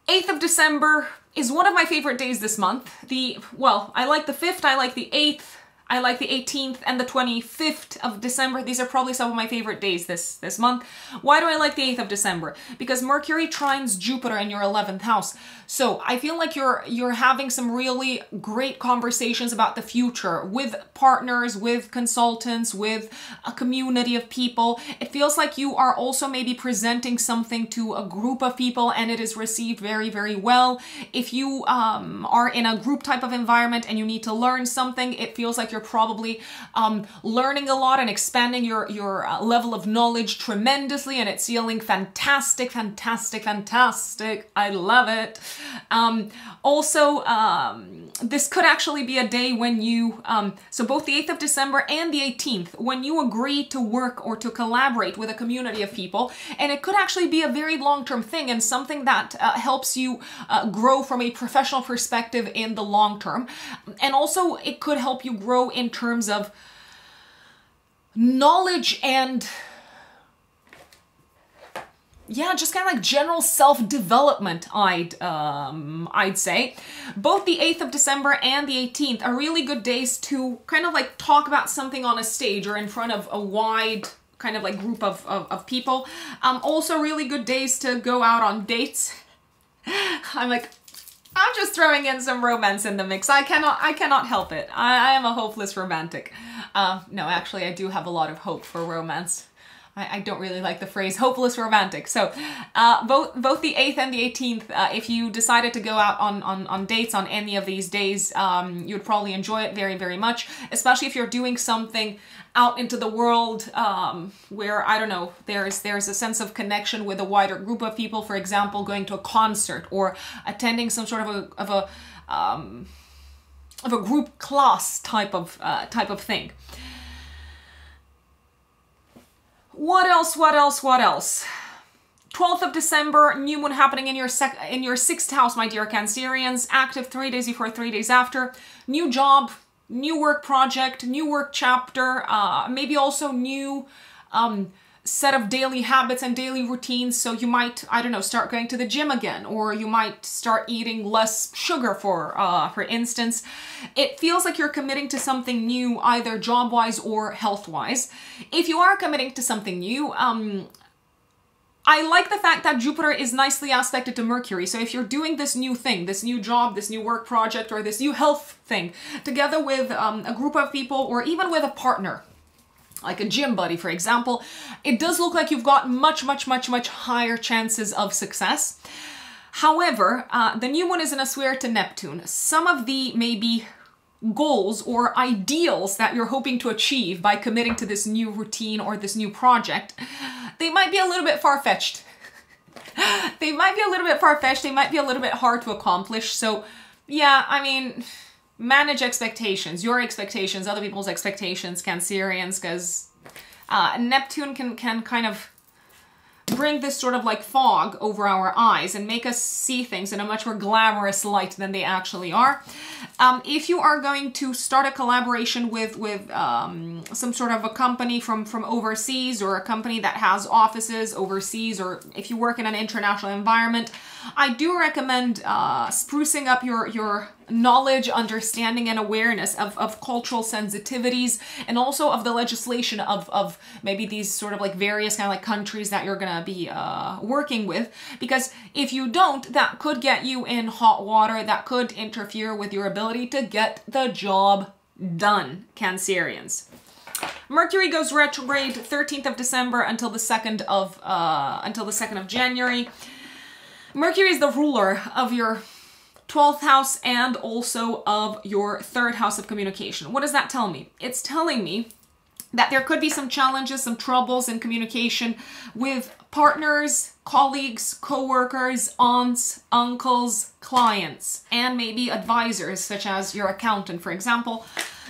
[SPEAKER 1] 8th of December is one of my favorite days this month. The, well, I like the 5th, I like the 8th, I like the 18th and the 25th of December. These are probably some of my favorite days this, this month. Why do I like the 8th of December? Because Mercury trines Jupiter in your 11th house. So I feel like you're you're having some really great conversations about the future with partners, with consultants, with a community of people. It feels like you are also maybe presenting something to a group of people and it is received very, very well. If you um, are in a group type of environment and you need to learn something, it feels like you're probably um, learning a lot and expanding your, your uh, level of knowledge tremendously and it's feeling fantastic, fantastic, fantastic. I love it. Um, also, um, this could actually be a day when you, um, so both the 8th of December and the 18th, when you agree to work or to collaborate with a community of people, and it could actually be a very long-term thing and something that uh, helps you uh, grow from a professional perspective in the long term. And also, it could help you grow in terms of knowledge and yeah, just kind of like general self-development, I'd um, I'd say. Both the 8th of December and the 18th are really good days to kind of like talk about something on a stage or in front of a wide kind of like group of, of, of people. Um, also really good days to go out on dates. I'm like, I'm just throwing in some romance in the mix. I cannot, I cannot help it. I, I am a hopeless romantic. Uh, no, actually, I do have a lot of hope for romance. I, I don't really like the phrase hopeless romantic. So uh, both both the 8th and the 18th, uh, if you decided to go out on, on, on dates on any of these days, um, you would probably enjoy it very, very much, especially if you're doing something out into the world um, where, I don't know, there's, there's a sense of connection with a wider group of people, for example, going to a concert or attending some sort of a, of a, um, of a group class type of, uh, type of thing. What else, what else, what else? 12th of December, new moon happening in your sec in your sixth house, my dear Cancerians. Active three days before, three days after. New job, new work project, new work chapter, uh, maybe also new um, set of daily habits and daily routines. So you might, I don't know, start going to the gym again, or you might start eating less sugar for, uh, for instance. It feels like you're committing to something new, either job-wise or health-wise. If you are committing to something new, um, I like the fact that Jupiter is nicely aspected to Mercury. So if you're doing this new thing, this new job, this new work project, or this new health thing, together with um, a group of people or even with a partner, like a gym buddy, for example, it does look like you've got much, much, much, much higher chances of success. However, uh, the new moon is in a square to Neptune. Some of the maybe goals or ideals that you're hoping to achieve by committing to this new routine or this new project, they might be a little bit far-fetched. they might be a little bit far-fetched, they might be a little bit hard to accomplish. So yeah, I mean, manage expectations, your expectations, other people's expectations, Cancerians, because uh, Neptune can, can kind of bring this sort of like fog over our eyes and make us see things in a much more glamorous light than they actually are. Um, if you are going to start a collaboration with with um, some sort of a company from from overseas or a company that has offices overseas, or if you work in an international environment, I do recommend uh, sprucing up your your knowledge, understanding, and awareness of, of cultural sensitivities and also of the legislation of, of maybe these sort of like various kind of like countries that you're gonna be uh, working with. Because if you don't, that could get you in hot water, that could interfere with your ability to get the job done, Cancerians. Mercury goes retrograde 13th of December until the 2nd of uh, until the 2nd of January. Mercury is the ruler of your 12th house and also of your third house of communication. What does that tell me? It's telling me that there could be some challenges, some troubles in communication with partners, colleagues, co-workers, aunts, uncles, clients, and maybe advisors such as your accountant, for example.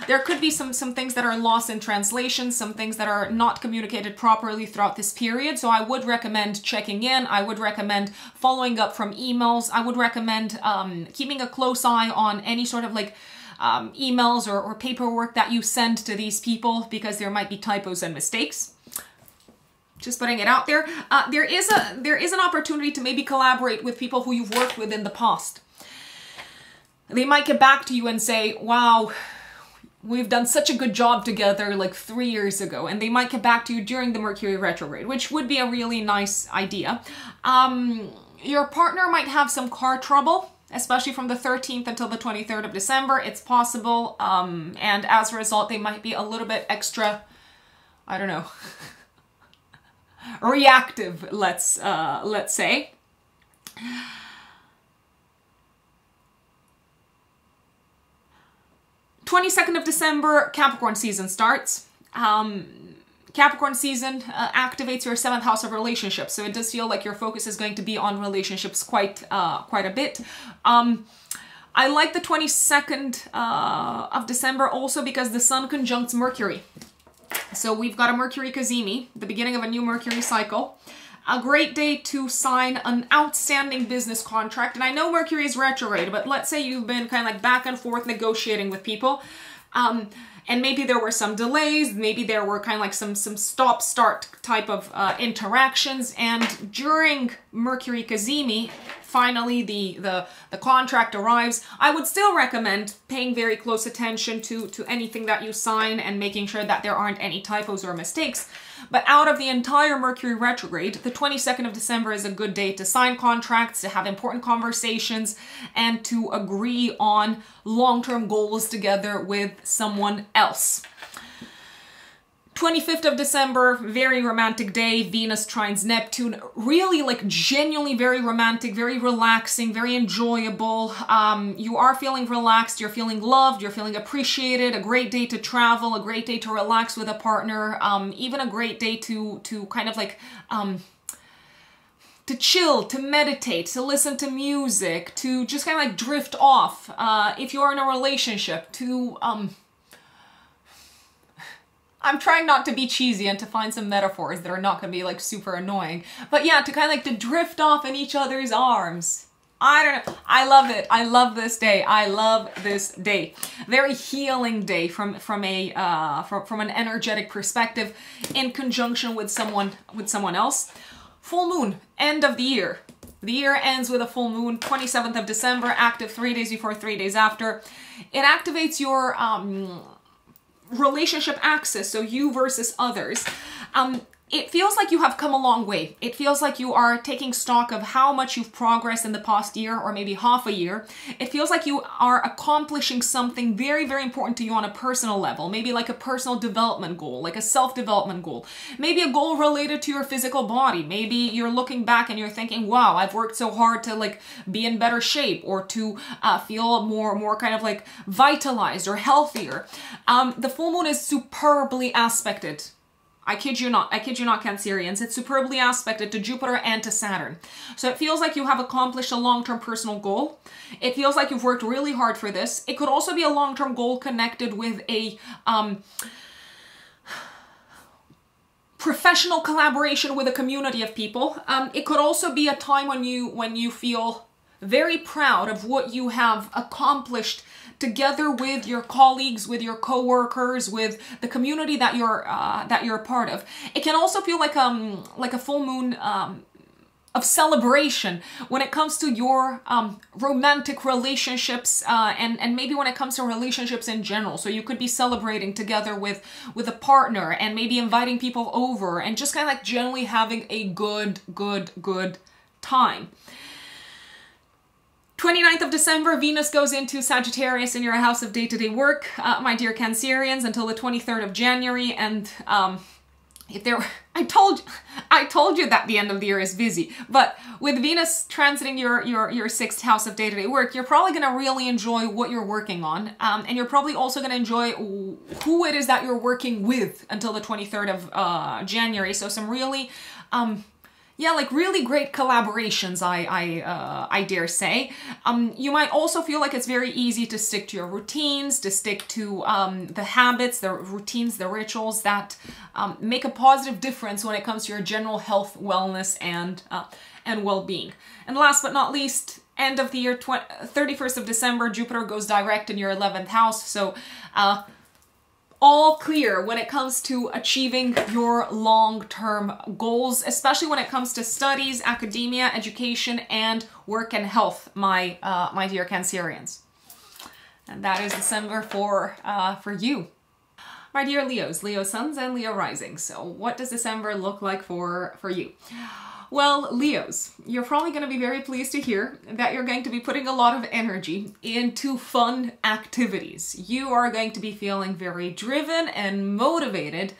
[SPEAKER 1] There could be some, some things that are lost in translation, some things that are not communicated properly throughout this period. So I would recommend checking in. I would recommend following up from emails. I would recommend um, keeping a close eye on any sort of like um, emails or, or paperwork that you send to these people because there might be typos and mistakes just putting it out there. Uh, there is a there is an opportunity to maybe collaborate with people who you've worked with in the past. They might get back to you and say, "Wow, we've done such a good job together like three years ago and they might get back to you during the mercury retrograde which would be a really nice idea um, your partner might have some car trouble especially from the 13th until the 23rd of december it's possible um, and as a result they might be a little bit extra i don't know reactive let's uh, let's say 22nd of December, Capricorn season starts. Um, Capricorn season uh, activates your seventh house of relationships, so it does feel like your focus is going to be on relationships quite uh, quite a bit. Um, I like the 22nd uh, of December also because the Sun conjuncts Mercury. So we've got a Mercury Cazimi, the beginning of a new Mercury cycle a great day to sign an outstanding business contract. And I know Mercury is retrograde, but let's say you've been kind of like back and forth negotiating with people. Um, and maybe there were some delays, maybe there were kind of like some, some stop-start type of uh, interactions. And during Mercury Cazimi, finally the, the, the contract arrives, I would still recommend paying very close attention to, to anything that you sign and making sure that there aren't any typos or mistakes. But out of the entire Mercury retrograde, the 22nd of December is a good day to sign contracts, to have important conversations, and to agree on long-term goals together with someone else. 25th of December, very romantic day, Venus trines Neptune. Really like genuinely very romantic, very relaxing, very enjoyable. Um, you are feeling relaxed, you're feeling loved, you're feeling appreciated, a great day to travel, a great day to relax with a partner, um, even a great day to, to kind of like, um, to chill, to meditate, to listen to music, to just kind of like drift off. Uh, if you're in a relationship, to, um, I'm trying not to be cheesy and to find some metaphors that are not gonna be like super annoying. But yeah, to kind of like to drift off in each other's arms. I don't know. I love it. I love this day. I love this day. Very healing day from from a uh, from from an energetic perspective, in conjunction with someone with someone else. Full moon, end of the year. The year ends with a full moon, 27th of December, active three days before, three days after. It activates your um, relationship axis, so you versus others, um, it feels like you have come a long way. It feels like you are taking stock of how much you've progressed in the past year or maybe half a year. It feels like you are accomplishing something very, very important to you on a personal level. Maybe like a personal development goal, like a self-development goal. Maybe a goal related to your physical body. Maybe you're looking back and you're thinking, wow, I've worked so hard to like be in better shape or to uh, feel more, more kind of like vitalized or healthier. Um, the full moon is superbly aspected I kid you not, I kid you not, Cancerians. It's superbly aspected to Jupiter and to Saturn. So it feels like you have accomplished a long-term personal goal. It feels like you've worked really hard for this. It could also be a long-term goal connected with a um, professional collaboration with a community of people. Um, it could also be a time when you when you feel very proud of what you have accomplished together with your colleagues, with your coworkers, with the community that you're uh, that you're a part of. It can also feel like um like a full moon um, of celebration when it comes to your um, romantic relationships uh, and and maybe when it comes to relationships in general so you could be celebrating together with with a partner and maybe inviting people over and just kind of like generally having a good good good time 29th of December, Venus goes into Sagittarius in your house of day-to-day -day work, uh, my dear Cancerians, until the 23rd of January. And um, if there, I told, I told you that the end of the year is busy. But with Venus transiting your your your sixth house of day-to-day -day work, you're probably gonna really enjoy what you're working on, um, and you're probably also gonna enjoy who it is that you're working with until the 23rd of uh, January. So some really um, yeah, like really great collaborations, I I uh, I dare say. Um, you might also feel like it's very easy to stick to your routines, to stick to um, the habits, the routines, the rituals that um, make a positive difference when it comes to your general health, wellness, and uh, and well-being. And last but not least, end of the year, 31st of December, Jupiter goes direct in your 11th house. So uh, all clear when it comes to achieving your long-term goals, especially when it comes to studies, academia, education, and work and health, my, uh, my dear Cancerians. And that is December for, uh, for you. My dear Leos, Leo Suns and Leo Rising. So what does December look like for, for you? Well, Leos, you're probably going to be very pleased to hear that you're going to be putting a lot of energy into fun activities. You are going to be feeling very driven and motivated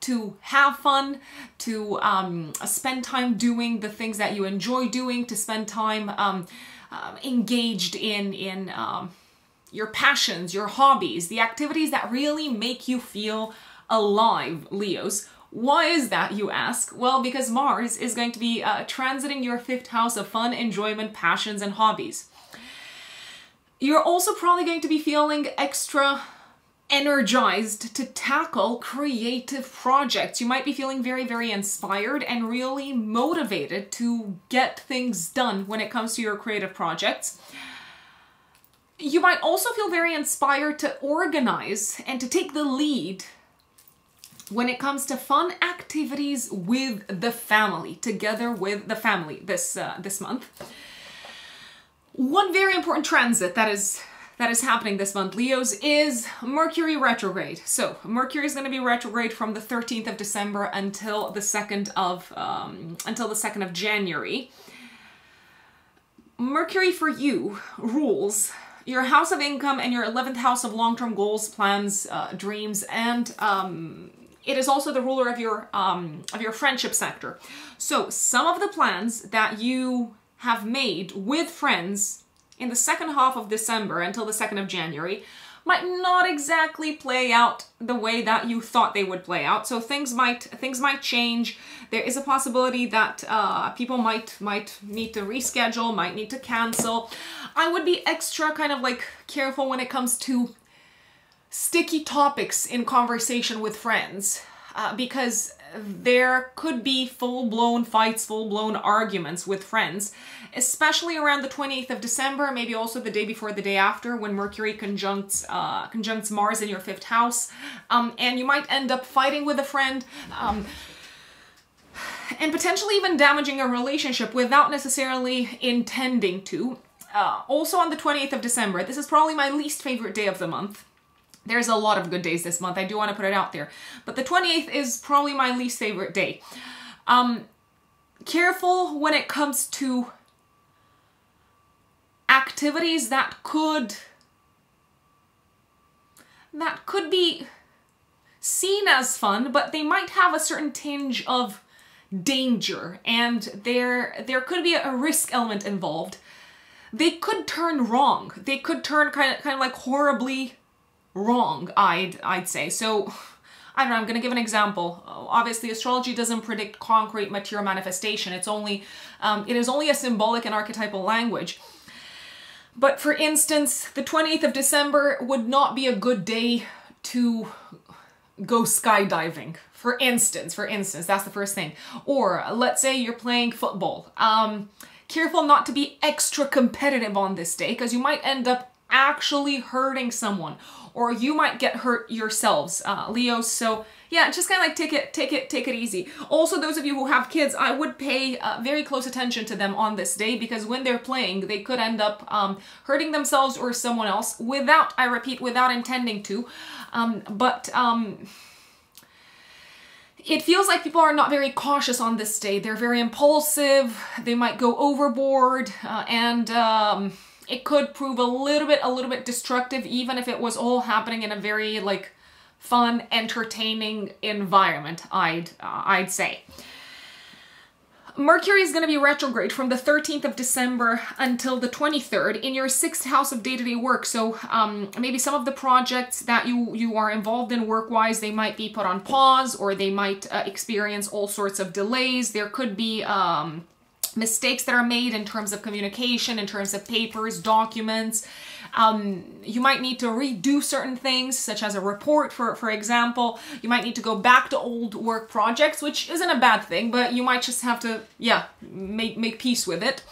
[SPEAKER 1] to have fun, to um, spend time doing the things that you enjoy doing, to spend time um, uh, engaged in, in um, your passions, your hobbies, the activities that really make you feel alive, Leos why is that, you ask? Well, because Mars is going to be uh, transiting your fifth house of fun, enjoyment, passions, and hobbies. You're also probably going to be feeling extra energized to tackle creative projects. You might be feeling very, very inspired and really motivated to get things done when it comes to your creative projects. You might also feel very inspired to organize and to take the lead when it comes to fun activities with the family, together with the family this uh, this month. One very important transit that is that is happening this month, Leos, is Mercury retrograde. So Mercury is going to be retrograde from the 13th of December until the 2nd of um, until the 2nd of January. Mercury for you rules your house of income and your 11th house of long-term goals, plans, uh, dreams, and um, it is also the ruler of your um, of your friendship sector. So some of the plans that you have made with friends in the second half of December until the 2nd of January might not exactly play out the way that you thought they would play out. So things might things might change. There is a possibility that uh, people might might need to reschedule, might need to cancel. I would be extra kind of like careful when it comes to sticky topics in conversation with friends uh, because there could be full-blown fights, full-blown arguments with friends, especially around the 28th of December, maybe also the day before the day after when Mercury conjuncts, uh, conjuncts Mars in your fifth house. Um, and you might end up fighting with a friend. Um, and potentially even damaging a relationship without necessarily intending to. Uh, also on the 28th of December, this is probably my least favorite day of the month. There's a lot of good days this month. I do want to put it out there. But the 28th is probably my least favorite day. Um, careful when it comes to activities that could that could be seen as fun, but they might have a certain tinge of danger and there there could be a risk element involved. They could turn wrong. They could turn kind of kind of like horribly wrong, I'd, I'd say. So, I don't know, I'm going to give an example. Obviously, astrology doesn't predict concrete material manifestation. It's only, um, it is only a symbolic and archetypal language. But for instance, the 28th of December would not be a good day to go skydiving. For instance, for instance, that's the first thing. Or let's say you're playing football. Um, careful not to be extra competitive on this day because you might end up actually hurting someone or you might get hurt yourselves, uh, Leos. So yeah, just kind of like take it, take it, take it easy. Also, those of you who have kids, I would pay uh, very close attention to them on this day because when they're playing, they could end up um, hurting themselves or someone else without, I repeat, without intending to. Um, but um, it feels like people are not very cautious on this day. They're very impulsive. They might go overboard, uh, and um, it could prove a little bit, a little bit destructive, even if it was all happening in a very like fun, entertaining environment. I'd uh, I'd say. Mercury is going to be retrograde from the 13th of December until the 23rd in your sixth house of day-to-day -day work. So um, maybe some of the projects that you, you are involved in work-wise, they might be put on pause or they might uh, experience all sorts of delays. There could be um, mistakes that are made in terms of communication, in terms of papers, documents. Um, you might need to redo certain things, such as a report, for, for example. You might need to go back to old work projects, which isn't a bad thing, but you might just have to, yeah, make, make peace with it.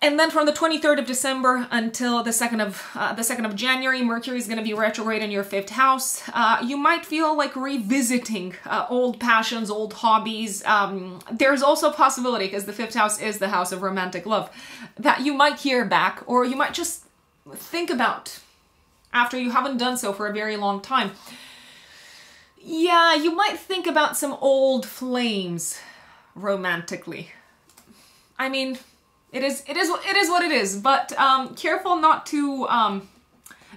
[SPEAKER 1] And then from the 23rd of December until the 2nd of uh, the 2nd of January, Mercury is going to be retrograde in your fifth house. Uh, you might feel like revisiting uh, old passions, old hobbies. Um, there's also a possibility, because the fifth house is the house of romantic love, that you might hear back or you might just think about after you haven't done so for a very long time. Yeah, you might think about some old flames romantically. I mean, it is it is it is what it is. But um, careful not to um,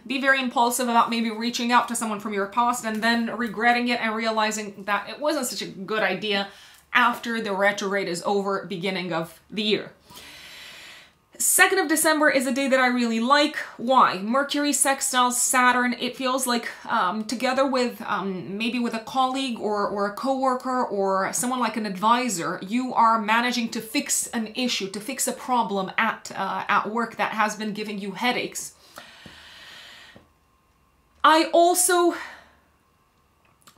[SPEAKER 1] be very impulsive about maybe reaching out to someone from your past and then regretting it and realizing that it wasn't such a good idea after the retrograde is over beginning of the year 2nd of December is a day that I really like. Why? Mercury sextiles Saturn. It feels like um, together with um, maybe with a colleague or, or a coworker or someone like an advisor, you are managing to fix an issue, to fix a problem at, uh, at work that has been giving you headaches. I also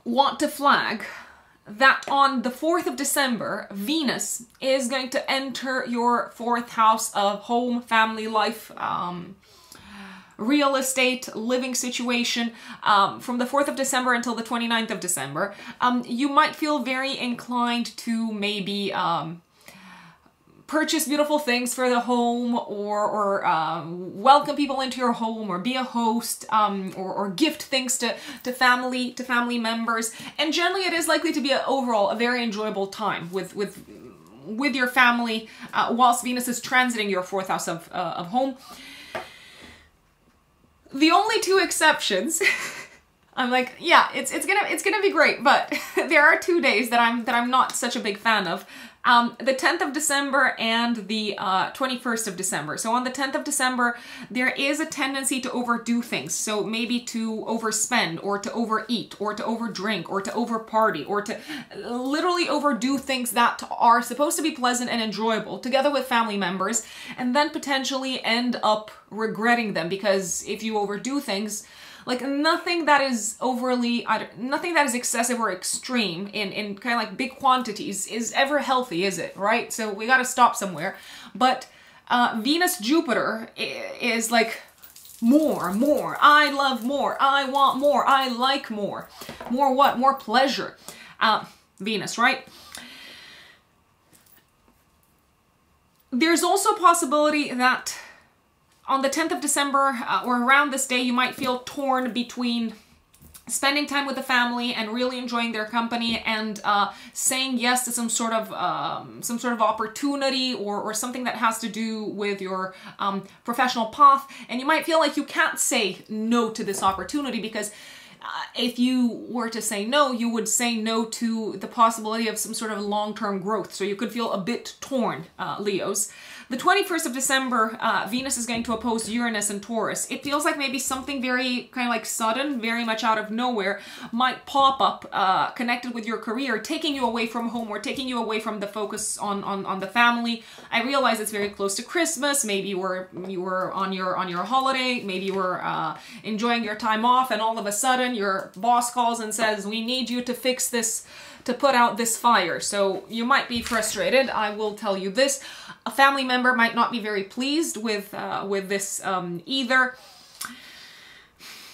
[SPEAKER 1] want to flag that on the 4th of December, Venus is going to enter your fourth house of home, family life, um, real estate, living situation um, from the 4th of December until the 29th of December. Um, you might feel very inclined to maybe um, purchase beautiful things for the home or, or um, welcome people into your home or be a host um, or, or gift things to, to family to family members and generally it is likely to be a, overall a very enjoyable time with with with your family uh, whilst Venus is transiting your fourth house of, uh, of home. The only two exceptions I'm like, yeah, it's it's gonna it's gonna be great, but there are two days that I'm that I'm not such a big fan of. Um, the 10th of December and the uh, 21st of December. So on the 10th of December, there is a tendency to overdo things. So maybe to overspend or to overeat or to overdrink or to overparty or to literally overdo things that are supposed to be pleasant and enjoyable together with family members and then potentially end up regretting them because if you overdo things, like nothing that is overly, nothing that is excessive or extreme in, in kind of like big quantities is ever healthy, is it? Right? So we got to stop somewhere. But uh, Venus Jupiter is like more, more. I love more. I want more. I like more. More what? More pleasure. Uh, Venus, right? There's also a possibility that on the 10th of December uh, or around this day, you might feel torn between spending time with the family and really enjoying their company and uh, saying yes to some sort of um, some sort of opportunity or, or something that has to do with your um, professional path and you might feel like you can't say no to this opportunity because uh, if you were to say no, you would say no to the possibility of some sort of long-term growth. So you could feel a bit torn, uh, Leos. The 21st of December, uh, Venus is going to oppose Uranus and Taurus. It feels like maybe something very kind of like sudden, very much out of nowhere, might pop up uh, connected with your career, taking you away from home or taking you away from the focus on, on, on the family. I realize it's very close to Christmas. Maybe you were you were on your on your holiday. Maybe you were uh, enjoying your time off, and all of a sudden your boss calls and says, "We need you to fix this." to put out this fire. So you might be frustrated. I will tell you this. A family member might not be very pleased with uh, with this um, either.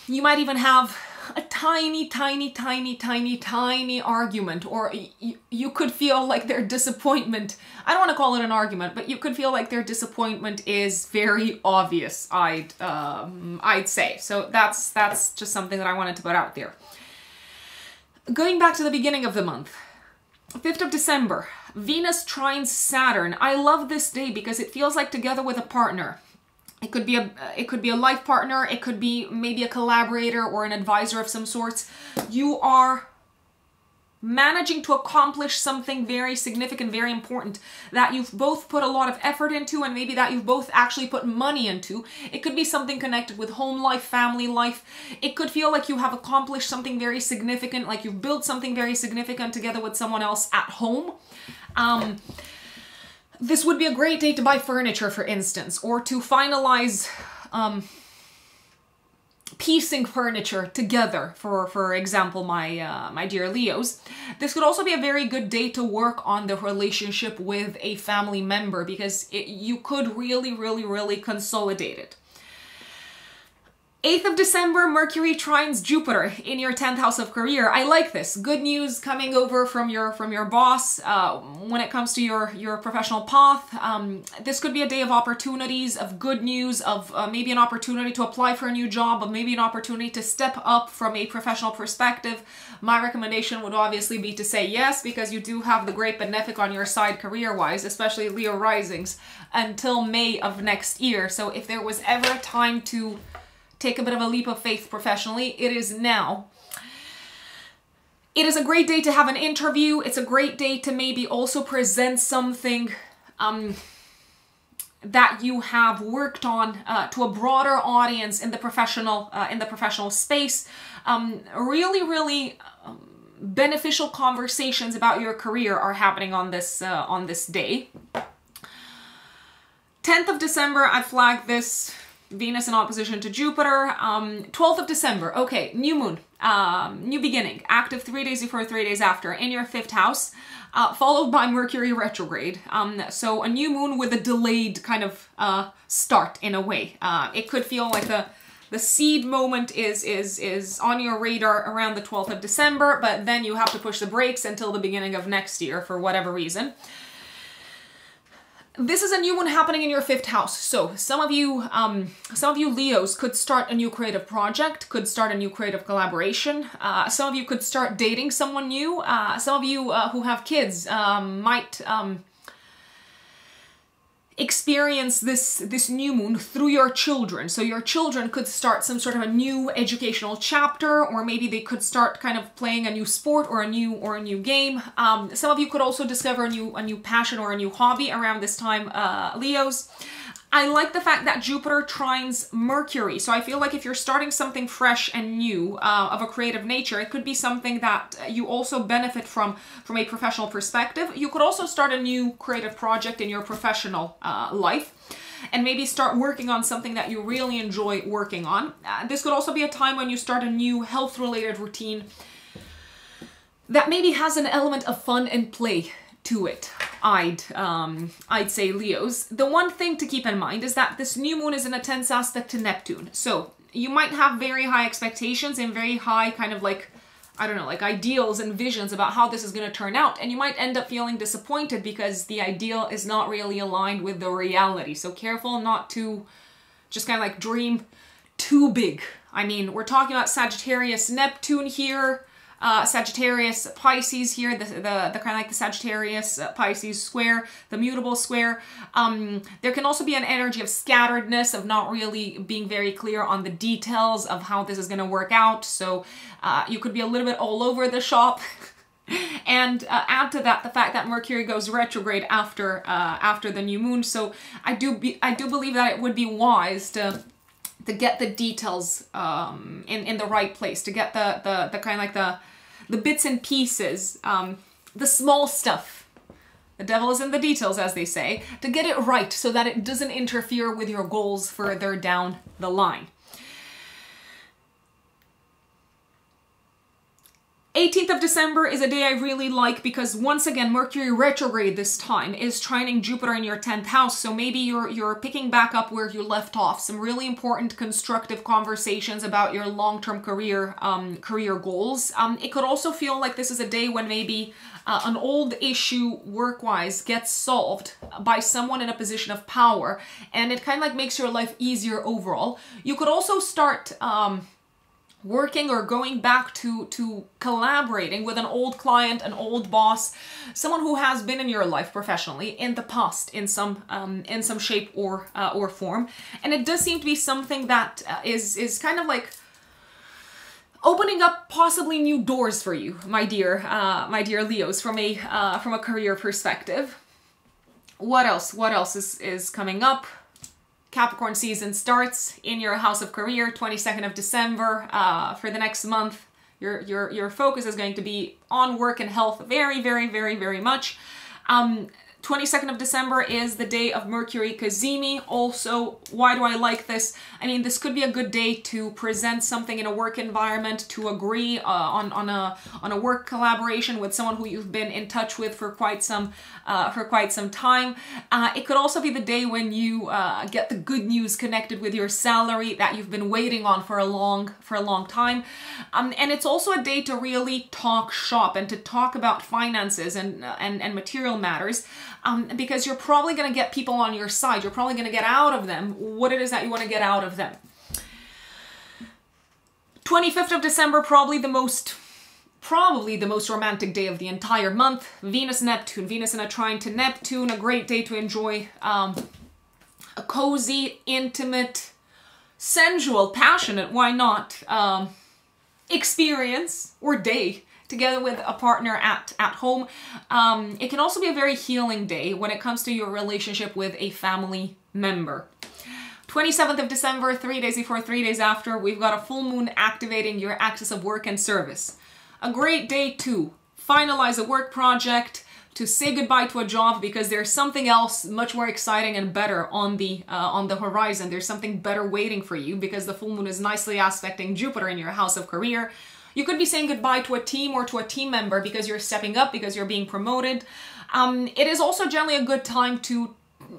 [SPEAKER 1] You might even have a tiny, tiny, tiny, tiny, tiny argument, or you could feel like their disappointment. I don't want to call it an argument, but you could feel like their disappointment is very obvious. I'd um, I'd say so. That's that's just something that I wanted to put out there. Going back to the beginning of the month, 5th of December, Venus trines Saturn. I love this day because it feels like together with a partner. It could be a it could be a life partner, it could be maybe a collaborator or an advisor of some sorts. You are managing to accomplish something very significant, very important that you've both put a lot of effort into and maybe that you've both actually put money into. It could be something connected with home life, family life. It could feel like you have accomplished something very significant, like you've built something very significant together with someone else at home. Um, this would be a great day to buy furniture, for instance, or to finalize um, piecing furniture together, for, for example, my, uh, my dear Leos. This could also be a very good day to work on the relationship with a family member because it, you could really, really, really consolidate it. 8th of December, Mercury trines Jupiter in your 10th house of career. I like this. Good news coming over from your from your boss uh, when it comes to your, your professional path. Um, this could be a day of opportunities, of good news, of uh, maybe an opportunity to apply for a new job, but maybe an opportunity to step up from a professional perspective. My recommendation would obviously be to say yes, because you do have the great benefic on your side career-wise, especially Leo risings, until May of next year. So if there was ever a time to take a bit of a leap of faith professionally, it is now. It is a great day to have an interview. It's a great day to maybe also present something um, that you have worked on uh, to a broader audience in the professional uh, in the professional space. Um, really, really um, beneficial conversations about your career are happening on this uh, on this day. 10th of December, I flagged this Venus in opposition to Jupiter. Um, 12th of December, okay, new moon, um, new beginning, active three days before, three days after, in your fifth house, uh, followed by Mercury retrograde. Um, so a new moon with a delayed kind of uh, start in a way. Uh, it could feel like the the seed moment is is is on your radar around the 12th of December, but then you have to push the brakes until the beginning of next year for whatever reason. This is a new moon happening in your fifth house. So some of you, um, some of you Leos could start a new creative project, could start a new creative collaboration. Uh, some of you could start dating someone new. Uh, some of you uh, who have kids um, might um, experience this this new moon through your children. So your children could start some sort of a new educational chapter or maybe they could start kind of playing a new sport or a new or a new game. Um, some of you could also discover a new a new passion or a new hobby around this time uh, leos I like the fact that Jupiter trines Mercury. So I feel like if you're starting something fresh and new uh, of a creative nature, it could be something that you also benefit from from a professional perspective. You could also start a new creative project in your professional uh, life and maybe start working on something that you really enjoy working on. Uh, this could also be a time when you start a new health related routine that maybe has an element of fun and play to it. I'd um, I'd say Leos. The one thing to keep in mind is that this new moon is in a tense aspect to Neptune. So you might have very high expectations and very high kind of like, I don't know, like ideals and visions about how this is going to turn out. And you might end up feeling disappointed because the ideal is not really aligned with the reality. So careful not to just kind of like dream too big. I mean, we're talking about Sagittarius Neptune here uh, Sagittarius Pisces here, the, the, the kind of like the Sagittarius uh, Pisces square, the mutable square. Um, there can also be an energy of scatteredness, of not really being very clear on the details of how this is going to work out. So uh, you could be a little bit all over the shop. and uh, add to that the fact that Mercury goes retrograde after uh, after the new moon. So I do be, I do believe that it would be wise to to get the details um, in in the right place, to get the the the kind of like the the bits and pieces, um, the small stuff. The devil is in the details, as they say, to get it right so that it doesn't interfere with your goals further down the line. 18th of December is a day I really like because once again Mercury retrograde this time is trining Jupiter in your 10th house so maybe you're you're picking back up where you left off. Some really important constructive conversations about your long-term career um, career goals. Um, it could also feel like this is a day when maybe uh, an old issue work-wise gets solved by someone in a position of power and it kind of like makes your life easier overall. You could also start um, working or going back to to collaborating with an old client an old boss someone who has been in your life professionally in the past in some um, in some shape or uh, or form. And it does seem to be something that uh, is is kind of like opening up possibly new doors for you my dear uh, my dear leos from a uh, from a career perspective. What else? What else is is coming up Capricorn season starts in your house of career, 22nd of December. Uh, for the next month, your, your, your focus is going to be on work and health very, very, very, very much. Um, 22nd of December is the day of Mercury Cazimi. Also, why do I like this? I mean, this could be a good day to present something in a work environment, to agree uh, on, on, a, on a work collaboration with someone who you've been in touch with for quite some, uh, for quite some time. Uh, it could also be the day when you uh, get the good news connected with your salary that you've been waiting on for a long, for a long time. Um, and it's also a day to really talk shop and to talk about finances and, and, and material matters um, because you're probably going to get people on your side. You're probably going to get out of them what it is that you want to get out of them. 25th of December, probably the most probably the most romantic day of the entire month. Venus Neptune, Venus in a trine to Neptune, a great day to enjoy um, a cozy, intimate, sensual, passionate, why not, um, experience or day together with a partner at, at home. Um, it can also be a very healing day when it comes to your relationship with a family member. 27th of December, three days before, three days after, we've got a full moon activating your axis of work and service. A great day to finalize a work project, to say goodbye to a job because there's something else much more exciting and better on the uh, on the horizon. There's something better waiting for you because the full moon is nicely aspecting Jupiter in your house of career. You could be saying goodbye to a team or to a team member because you're stepping up, because you're being promoted. Um, it is also generally a good time to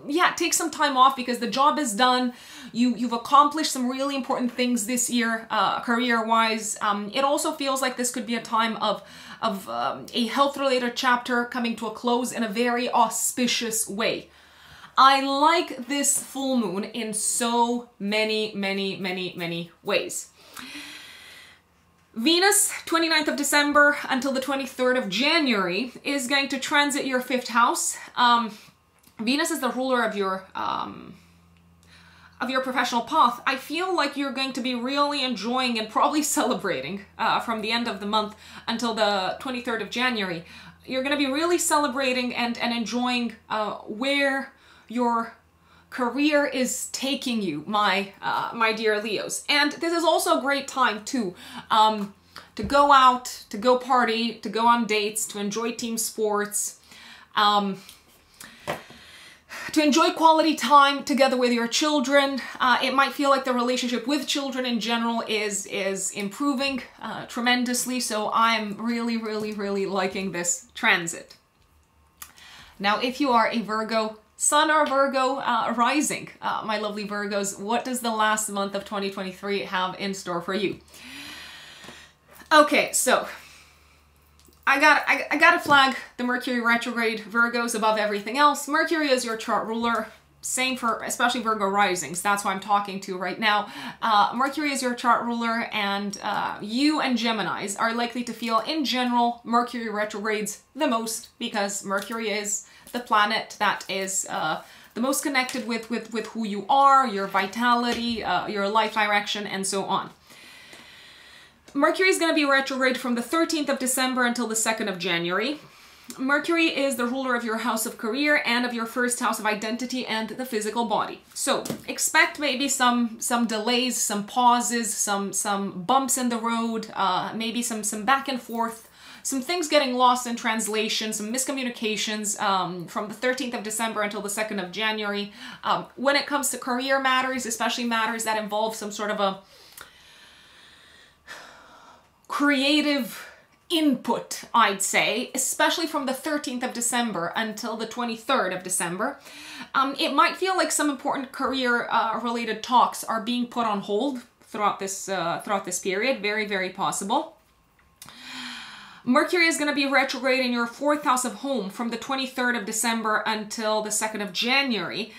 [SPEAKER 1] yeah, take some time off because the job is done. You you've accomplished some really important things this year, uh, career-wise. Um, it also feels like this could be a time of of um, a health-related chapter coming to a close in a very auspicious way. I like this full moon in so many, many, many, many ways. Venus, 29th of December until the 23rd of January, is going to transit your fifth house. Um, Venus is the ruler of your um, of your professional path. I feel like you're going to be really enjoying and probably celebrating uh, from the end of the month until the 23rd of January. You're going to be really celebrating and, and enjoying uh, where your career is taking you, my uh, my dear Leos. And this is also a great time too. Um, to go out, to go party, to go on dates, to enjoy team sports, um, to enjoy quality time together with your children. Uh, it might feel like the relationship with children in general is is improving uh, tremendously. So I'm really, really, really liking this transit. Now, if you are a Virgo, Sun or Virgo uh, rising, uh, my lovely Virgos, what does the last month of 2023 have in store for you? Okay, so I got I, I got to flag the Mercury retrograde Virgos above everything else. Mercury is your chart ruler. Same for especially Virgo risings. That's why I'm talking to right now. Uh, Mercury is your chart ruler, and uh, you and Gemini's are likely to feel, in general, Mercury retrogrades the most because Mercury is the planet that is uh, the most connected with, with, with who you are, your vitality, uh, your life direction, and so on. Mercury is going to be retrograde from the 13th of December until the 2nd of January. Mercury is the ruler of your house of career and of your first house of identity and the physical body. So expect maybe some some delays, some pauses, some some bumps in the road, uh, maybe some some back and forth, some things getting lost in translation, some miscommunications um, from the 13th of December until the 2nd of January. Um, when it comes to career matters, especially matters that involve some sort of a creative input, I'd say, especially from the 13th of December until the 23rd of December. Um, it might feel like some important career uh, related talks are being put on hold throughout this uh, throughout this period. Very, very possible. Mercury is going to be retrograde in your fourth house of home from the 23rd of December until the 2nd of January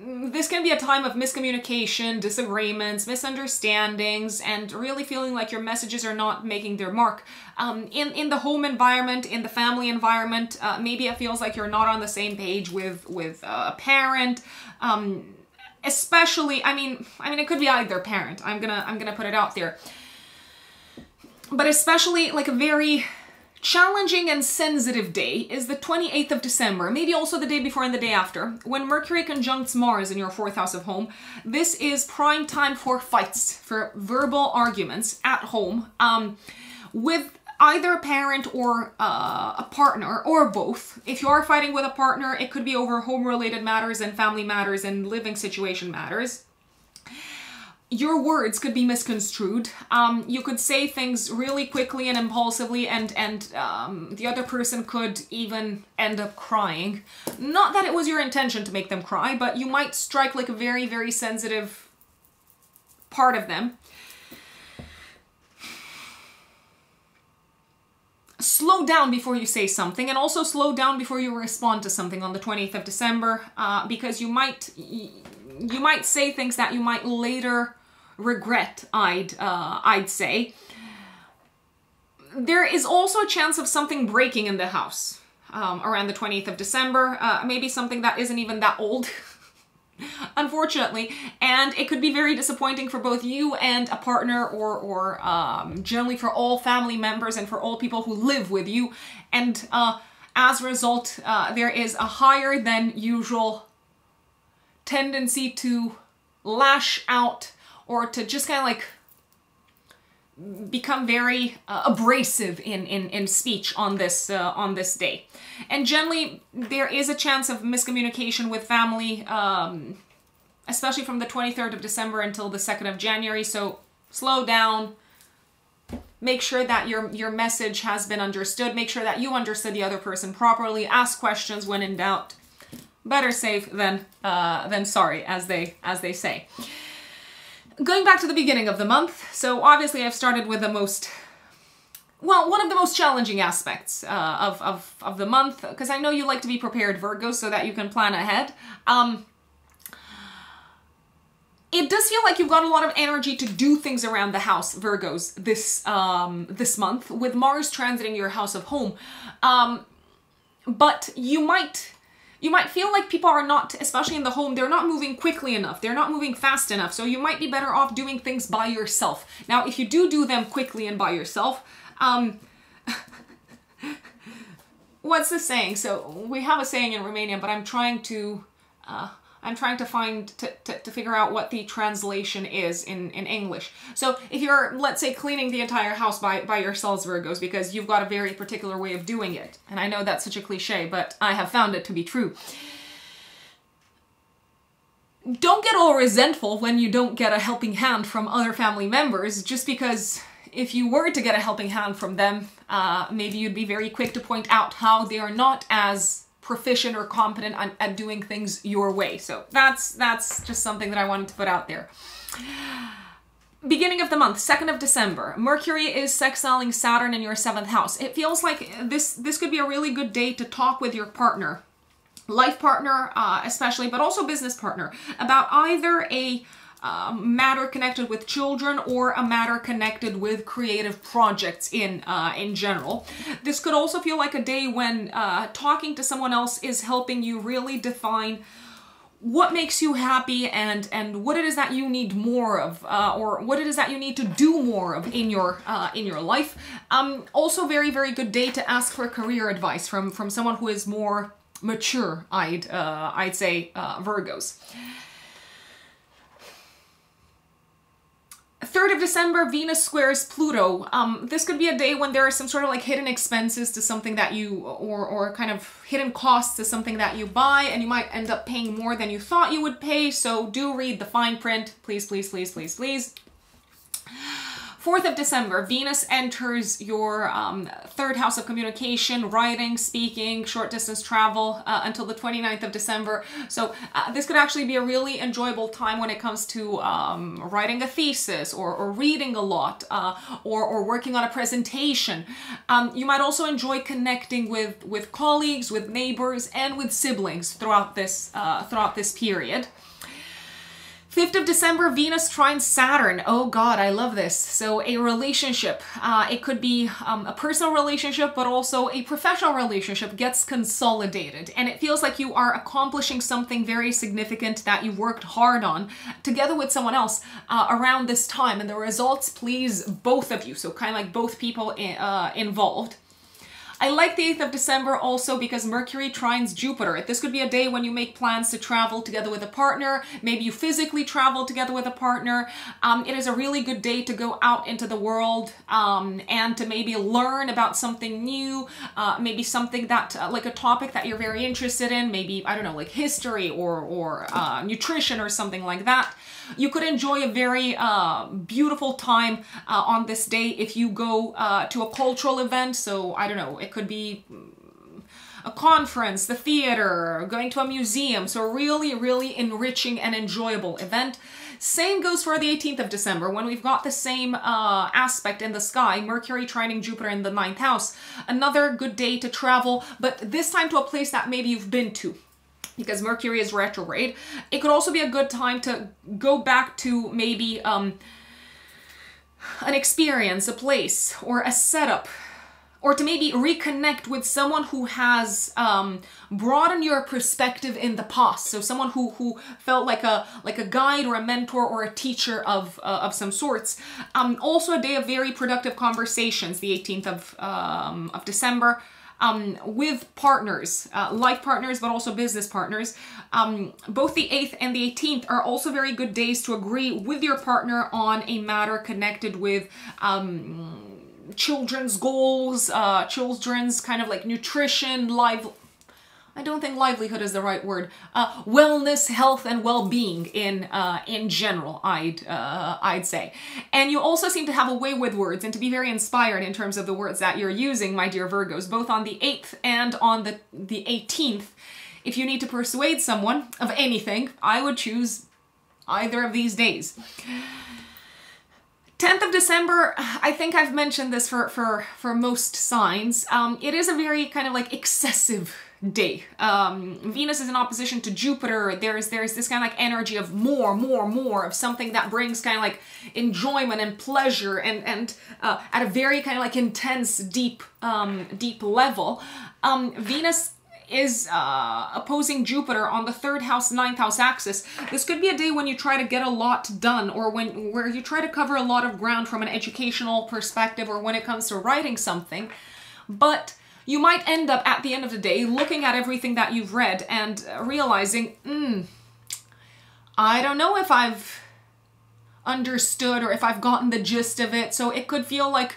[SPEAKER 1] this can be a time of miscommunication, disagreements, misunderstandings, and really feeling like your messages are not making their mark. Um, in, in the home environment, in the family environment, uh, maybe it feels like you're not on the same page with, with uh, a parent. Um, especially, I mean, I mean, it could be either parent. I'm gonna, I'm gonna put it out there. But especially like a very challenging and sensitive day is the 28th of December, maybe also the day before and the day after, when Mercury conjuncts Mars in your fourth house of home. This is prime time for fights, for verbal arguments at home, um, with either a parent or uh, a partner, or both. If you are fighting with a partner, it could be over home-related matters and family matters and living situation matters your words could be misconstrued. Um, you could say things really quickly and impulsively, and and um, the other person could even end up crying. Not that it was your intention to make them cry, but you might strike like a very very sensitive part of them. Slow down before you say something, and also slow down before you respond to something on the 20th of December, uh, because you might you might say things that you might later regret, I'd, uh, I'd say. There is also a chance of something breaking in the house um, around the 20th of December. Uh, maybe something that isn't even that old. unfortunately and it could be very disappointing for both you and a partner or or um, generally for all family members and for all people who live with you and uh, as a result uh, there is a higher than usual tendency to lash out or to just kind of like become very uh, abrasive in, in, in speech on this uh, on this day. And generally, there is a chance of miscommunication with family, um, especially from the 23rd of December until the 2nd of January. So slow down. Make sure that your, your message has been understood. Make sure that you understood the other person properly. Ask questions when in doubt. Better safe than uh, than sorry, as they as they say going back to the beginning of the month, so obviously I've started with the most well, one of the most challenging aspects uh, of, of, of the month, because I know you like to be prepared, Virgo, so that you can plan ahead. Um, it does feel like you've got a lot of energy to do things around the house, Virgos, this um, this month, with Mars transiting your house of home. Um, but you might you might feel like people are not, especially in the home, they're not moving quickly enough. They're not moving fast enough. So you might be better off doing things by yourself. Now, if you do do them quickly and by yourself, um, what's the saying? So we have a saying in Romania, but I'm trying to, uh, I'm trying to find, to, to, to, figure out what the translation is in, in English. So if you're, let's say, cleaning the entire house by, by yourselves, Virgos, because you've got a very particular way of doing it, and I know that's such a cliche, but I have found it to be true. Don't get all resentful when you don't get a helping hand from other family members, just because if you were to get a helping hand from them, uh, maybe you'd be very quick to point out how they are not as proficient or competent at, at doing things your way. So that's that's just something that I wanted to put out there. Beginning of the month, 2nd of December, Mercury is sextiling Saturn in your 7th house. It feels like this this could be a really good day to talk with your partner life partner uh, especially, but also business partner, about either a um, matter connected with children or a matter connected with creative projects in uh, in general. This could also feel like a day when uh, talking to someone else is helping you really define what makes you happy and and what it is that you need more of uh, or what it is that you need to do more of in your uh, in your life um also very very good day to ask for career advice from from someone who is more mature i'd uh, i'd say uh, virgos 3rd of December, Venus squares Pluto. Um, this could be a day when there are some sort of like hidden expenses to something that you, or, or kind of hidden costs to something that you buy, and you might end up paying more than you thought you would pay. So do read the fine print, please, please, please, please, please. 4th of December, Venus enters your um, third house of communication, writing, speaking, short distance travel uh, until the 29th of December. So uh, this could actually be a really enjoyable time when it comes to um, writing a thesis or, or reading a lot uh, or, or working on a presentation. Um, you might also enjoy connecting with, with colleagues, with neighbors, and with siblings throughout this, uh, throughout this period. 5th of December, Venus trines Saturn. Oh God, I love this. So a relationship, uh, it could be um, a personal relationship, but also a professional relationship gets consolidated. And it feels like you are accomplishing something very significant that you've worked hard on together with someone else uh, around this time. And the results please both of you. So kind of like both people uh, involved. I like the 8th of December also because Mercury trines Jupiter. This could be a day when you make plans to travel together with a partner. Maybe you physically travel together with a partner. Um, it is a really good day to go out into the world um, and to maybe learn about something new, uh, maybe something that, uh, like a topic that you're very interested in, maybe, I don't know, like history or, or uh, nutrition or something like that. You could enjoy a very uh, beautiful time uh, on this day if you go uh, to a cultural event. So, I don't know, it could be a conference, the theater, going to a museum. So really, really enriching and enjoyable event. Same goes for the 18th of December when we've got the same uh, aspect in the sky, Mercury trining Jupiter in the ninth house. Another good day to travel, but this time to a place that maybe you've been to because Mercury is retrograde. It could also be a good time to go back to maybe um, an experience, a place, or a setup or to maybe reconnect with someone who has um, broadened your perspective in the past. So someone who who felt like a like a guide or a mentor or a teacher of uh, of some sorts. Um, also a day of very productive conversations. The 18th of um, of December. Um, with partners, uh, life partners, but also business partners. Um, both the 8th and the 18th are also very good days to agree with your partner on a matter connected with um, children's goals, uh, children's kind of like nutrition, live. I don't think livelihood is the right word. Uh, wellness, health, and well-being in uh, in general. I'd uh, I'd say, and you also seem to have a way with words and to be very inspired in terms of the words that you're using, my dear Virgos, both on the eighth and on the the eighteenth. If you need to persuade someone of anything, I would choose either of these days. 10th of December, I think I've mentioned this for, for, for most signs. Um, it is a very kind of like excessive day. Um, Venus is in opposition to Jupiter. There's there's this kind of like energy of more, more, more of something that brings kind of like enjoyment and pleasure and and uh, at a very kind of like intense, deep, um, deep level. Um, Venus is uh, opposing Jupiter on the third house, ninth house axis. This could be a day when you try to get a lot done or when where you try to cover a lot of ground from an educational perspective or when it comes to writing something. But you might end up at the end of the day looking at everything that you've read and realizing, hmm, I don't know if I've understood or if I've gotten the gist of it. So it could feel like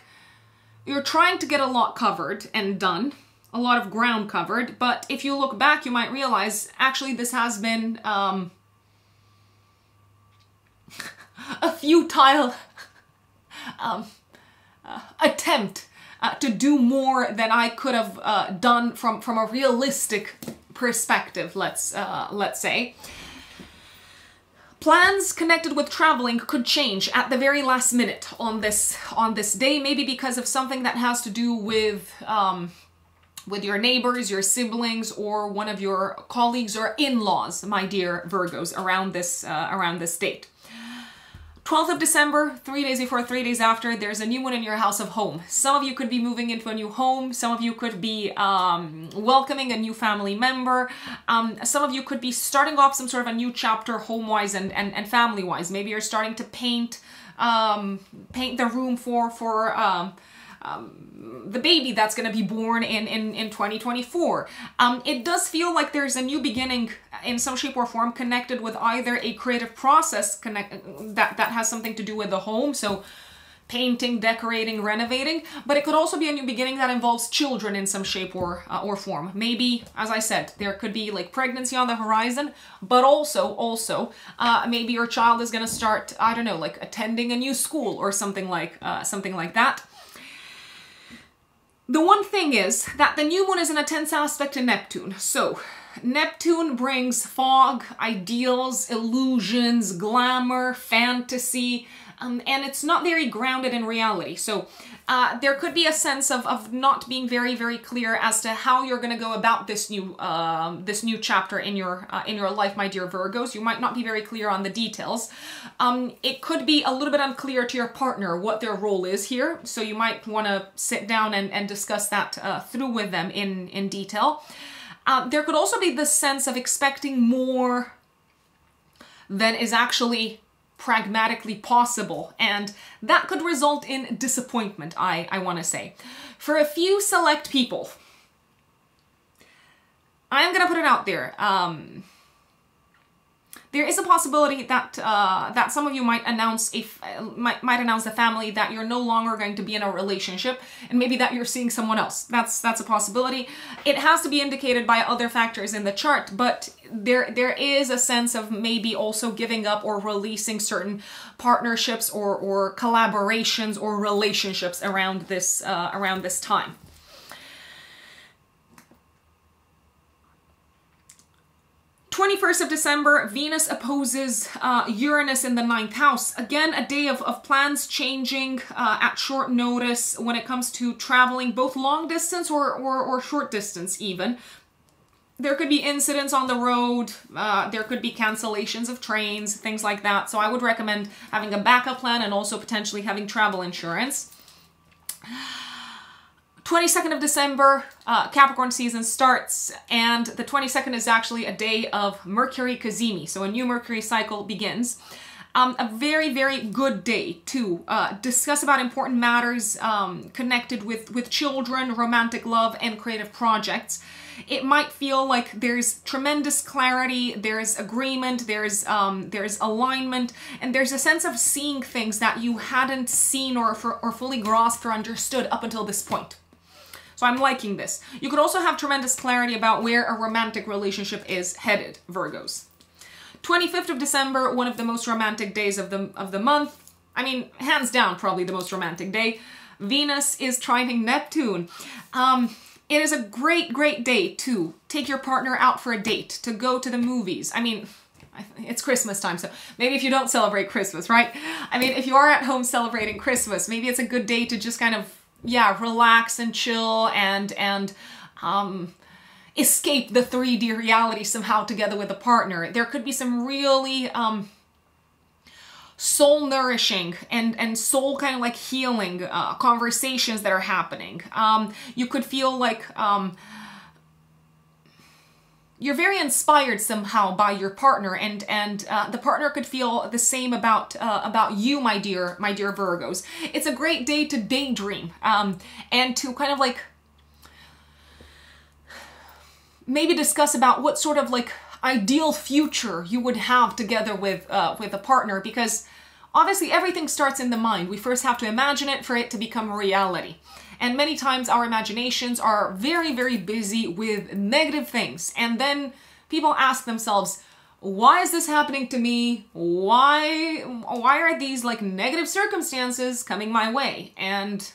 [SPEAKER 1] you're trying to get a lot covered and done a lot of ground covered, but if you look back, you might realize actually this has been um, a futile um, uh, attempt uh, to do more than I could have uh, done from from a realistic perspective. Let's uh, let's say. Plans connected with traveling could change at the very last minute on this on this day, maybe because of something that has to do with um, with your neighbors, your siblings, or one of your colleagues or in-laws, my dear Virgos, around this uh, around this date. 12th of December, three days before, three days after, there's a new moon in your house of home. Some of you could be moving into a new home. Some of you could be um, welcoming a new family member. Um, some of you could be starting off some sort of a new chapter home-wise and, and, and family-wise. Maybe you're starting to paint um, paint the room for, for um, the baby that's going to be born in, in, in 2024. Um, it does feel like there's a new beginning in some shape or form connected with either a creative process connect that, that has something to do with the home. So painting, decorating, renovating, but it could also be a new beginning that involves children in some shape or uh, or form. Maybe, as I said, there could be like pregnancy on the horizon, but also also uh, maybe your child is going to start I don't know like attending a new school or something like uh, something like that. The one thing is that the new moon is in a tense aspect to Neptune. So Neptune brings fog, ideals, illusions, glamour, fantasy, um, and it's not very grounded in reality. So uh, there could be a sense of, of not being very, very clear as to how you're going to go about this new uh, this new chapter in your uh, in your life, my dear Virgos. You might not be very clear on the details. Um, it could be a little bit unclear to your partner what their role is here. So you might want to sit down and, and discuss that uh, through with them in, in detail. Uh, there could also be the sense of expecting more than is actually pragmatically possible, and that could result in disappointment, I, I want to say. For a few select people, I'm gonna put it out there. Um, there is a possibility that uh, that some of you might announce a might might announce the family that you're no longer going to be in a relationship, and maybe that you're seeing someone else. That's that's a possibility. It has to be indicated by other factors in the chart, but there there is a sense of maybe also giving up or releasing certain partnerships or or collaborations or relationships around this uh, around this time. 21st of December, Venus opposes uh, Uranus in the ninth house. Again, a day of, of plans changing uh, at short notice when it comes to traveling, both long distance or, or, or short distance even. There could be incidents on the road, uh, there could be cancellations of trains, things like that. So I would recommend having a backup plan and also potentially having travel insurance. 22nd of December, uh, Capricorn season starts, and the 22nd is actually a day of Mercury Cazimi, so a new Mercury cycle begins. Um, a very, very good day to uh, discuss about important matters um, connected with, with children, romantic love, and creative projects. It might feel like there's tremendous clarity, there's agreement, there's um, there's alignment, and there's a sense of seeing things that you hadn't seen or, or fully grasped or understood up until this point. So I'm liking this. You could also have tremendous clarity about where a romantic relationship is headed, Virgos. 25th of December, one of the most romantic days of the, of the month. I mean, hands down, probably the most romantic day. Venus is trining Neptune. Um, it is a great, great day to take your partner out for a date, to go to the movies. I mean, it's Christmas time, so maybe if you don't celebrate Christmas, right? I mean, if you are at home celebrating Christmas, maybe it's a good day to just kind of yeah, relax and chill and and um, escape the 3D reality somehow together with a partner. There could be some really um, soul nourishing and and soul kind of like healing uh, conversations that are happening. Um, you could feel like um, you're very inspired somehow by your partner and and uh, the partner could feel the same about uh, about you my dear my dear virgos. It's a great day to daydream um, and to kind of like maybe discuss about what sort of like ideal future you would have together with uh, with a partner because obviously everything starts in the mind. We first have to imagine it for it to become reality and many times our imaginations are very, very busy with negative things. And then people ask themselves, why is this happening to me? Why, why are these like negative circumstances coming my way? And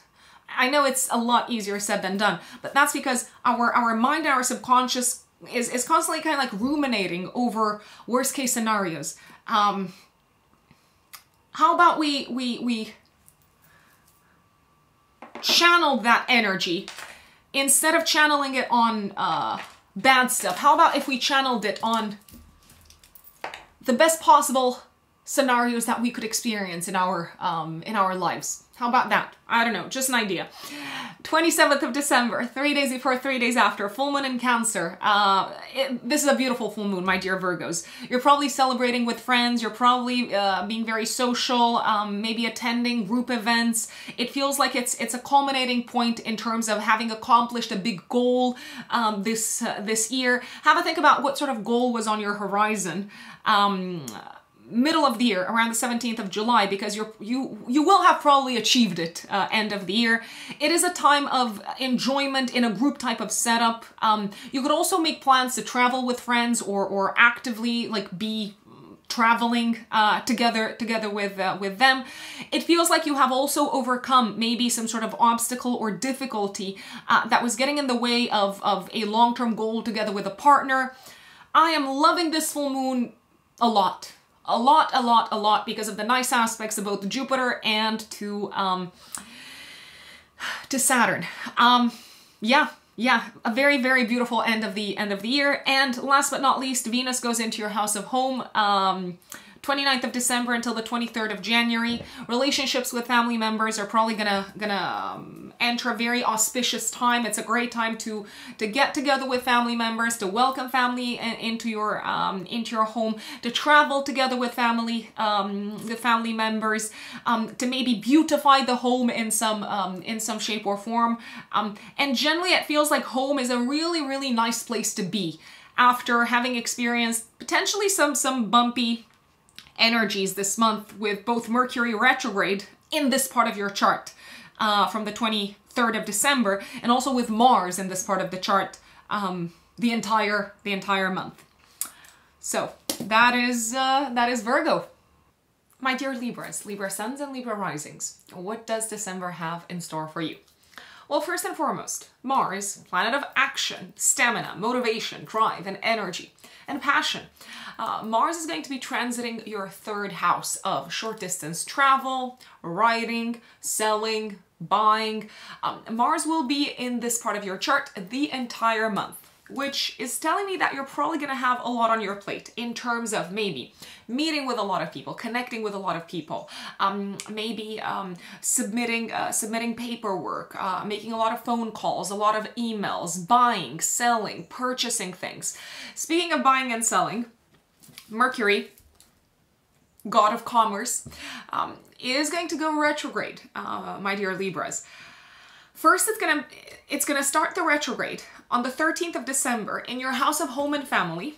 [SPEAKER 1] I know it's a lot easier said than done, but that's because our, our mind our subconscious is, is constantly kind of like ruminating over worst case scenarios. Um, how about we, we, we channel that energy instead of channeling it on uh, bad stuff. How about if we channeled it on the best possible scenarios that we could experience in our um, in our lives. How about that? I don't know, just an idea. 27th of December, three days before, three days after, full moon in Cancer. Uh, it, this is a beautiful full moon, my dear Virgos. You're probably celebrating with friends, you're probably uh, being very social, um, maybe attending group events. It feels like it's it's a culminating point in terms of having accomplished a big goal um, this, uh, this year. Have a think about what sort of goal was on your horizon. Um, middle of the year, around the 17th of July, because you're you you will have probably achieved it uh, end of the year. It is a time of enjoyment in a group type of setup. Um, you could also make plans to travel with friends or or actively like be traveling uh, together together with uh, with them it feels like you have also overcome maybe some sort of obstacle or difficulty uh, that was getting in the way of of a long-term goal together with a partner i am loving this full moon a lot a lot, a lot, a lot because of the nice aspects of both Jupiter and to um, to Saturn. Um, yeah, yeah, a very, very beautiful end of the end of the year. And last but not least, Venus goes into your house of home. Um, 29th of December until the 23rd of January. Relationships with family members are probably gonna gonna um, enter a very auspicious time. It's a great time to to get together with family members, to welcome family into your um, into your home, to travel together with family um, with family members, um, to maybe beautify the home in some um, in some shape or form. Um, and generally, it feels like home is a really really nice place to be after having experienced potentially some some bumpy energies this month with both Mercury retrograde in this part of your chart uh, from the 23rd of December and also with Mars in this part of the chart um, the entire the entire month. So that is uh, that is Virgo. My dear Libras, Libra suns and Libra risings, what does December have in store for you? Well, first and foremost, Mars, planet of action, stamina, motivation, drive, and energy, and passion. Uh, Mars is going to be transiting your third house of short distance travel, writing, selling, buying. Um, Mars will be in this part of your chart the entire month which is telling me that you're probably going to have a lot on your plate in terms of maybe meeting with a lot of people, connecting with a lot of people, um, maybe um, submitting uh, submitting paperwork, uh, making a lot of phone calls, a lot of emails, buying, selling, purchasing things. Speaking of buying and selling, Mercury, god of commerce, um, is going to go retrograde, uh, my dear Libras. First, it's gonna it's gonna start the retrograde on the 13th of December in your house of home and family,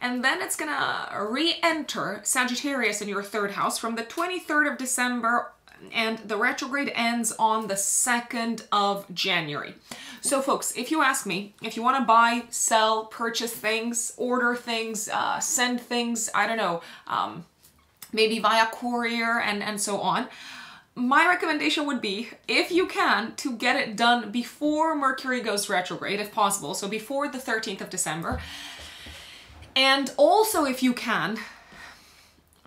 [SPEAKER 1] and then it's gonna re-enter Sagittarius in your third house from the 23rd of December and the retrograde ends on the 2nd of January. So folks, if you ask me, if you want to buy, sell, purchase things, order things, uh, send things, I don't know, um, maybe via courier and, and so on, my recommendation would be, if you can, to get it done before Mercury goes retrograde, if possible, so before the 13th of December. And also, if you can,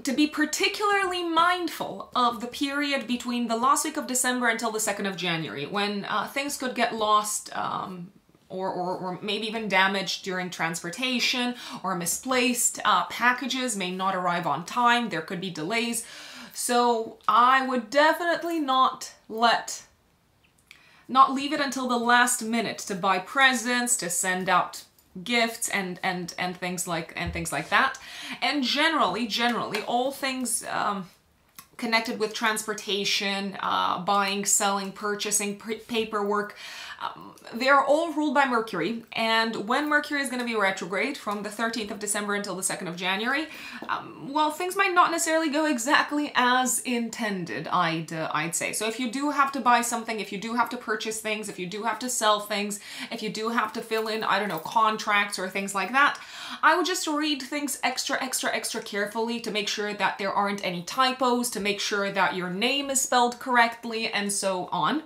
[SPEAKER 1] to be particularly mindful of the period between the last week of December until the 2nd of January, when uh, things could get lost um, or, or, or, maybe even damaged during transportation or misplaced. Uh, packages may not arrive on time, there could be delays. So I would definitely not let not leave it until the last minute to buy presents, to send out gifts and and and things like and things like that. And generally generally all things um, connected with transportation uh, buying selling purchasing paperwork um, they're all ruled by Mercury, and when Mercury is going to be retrograde from the 13th of December until the 2nd of January, um, well, things might not necessarily go exactly as intended, I'd, uh, I'd say. So if you do have to buy something, if you do have to purchase things, if you do have to sell things, if you do have to fill in, I don't know, contracts or things like that, I would just read things extra, extra, extra carefully to make sure that there aren't any typos, to make sure that your name is spelled correctly, and so on.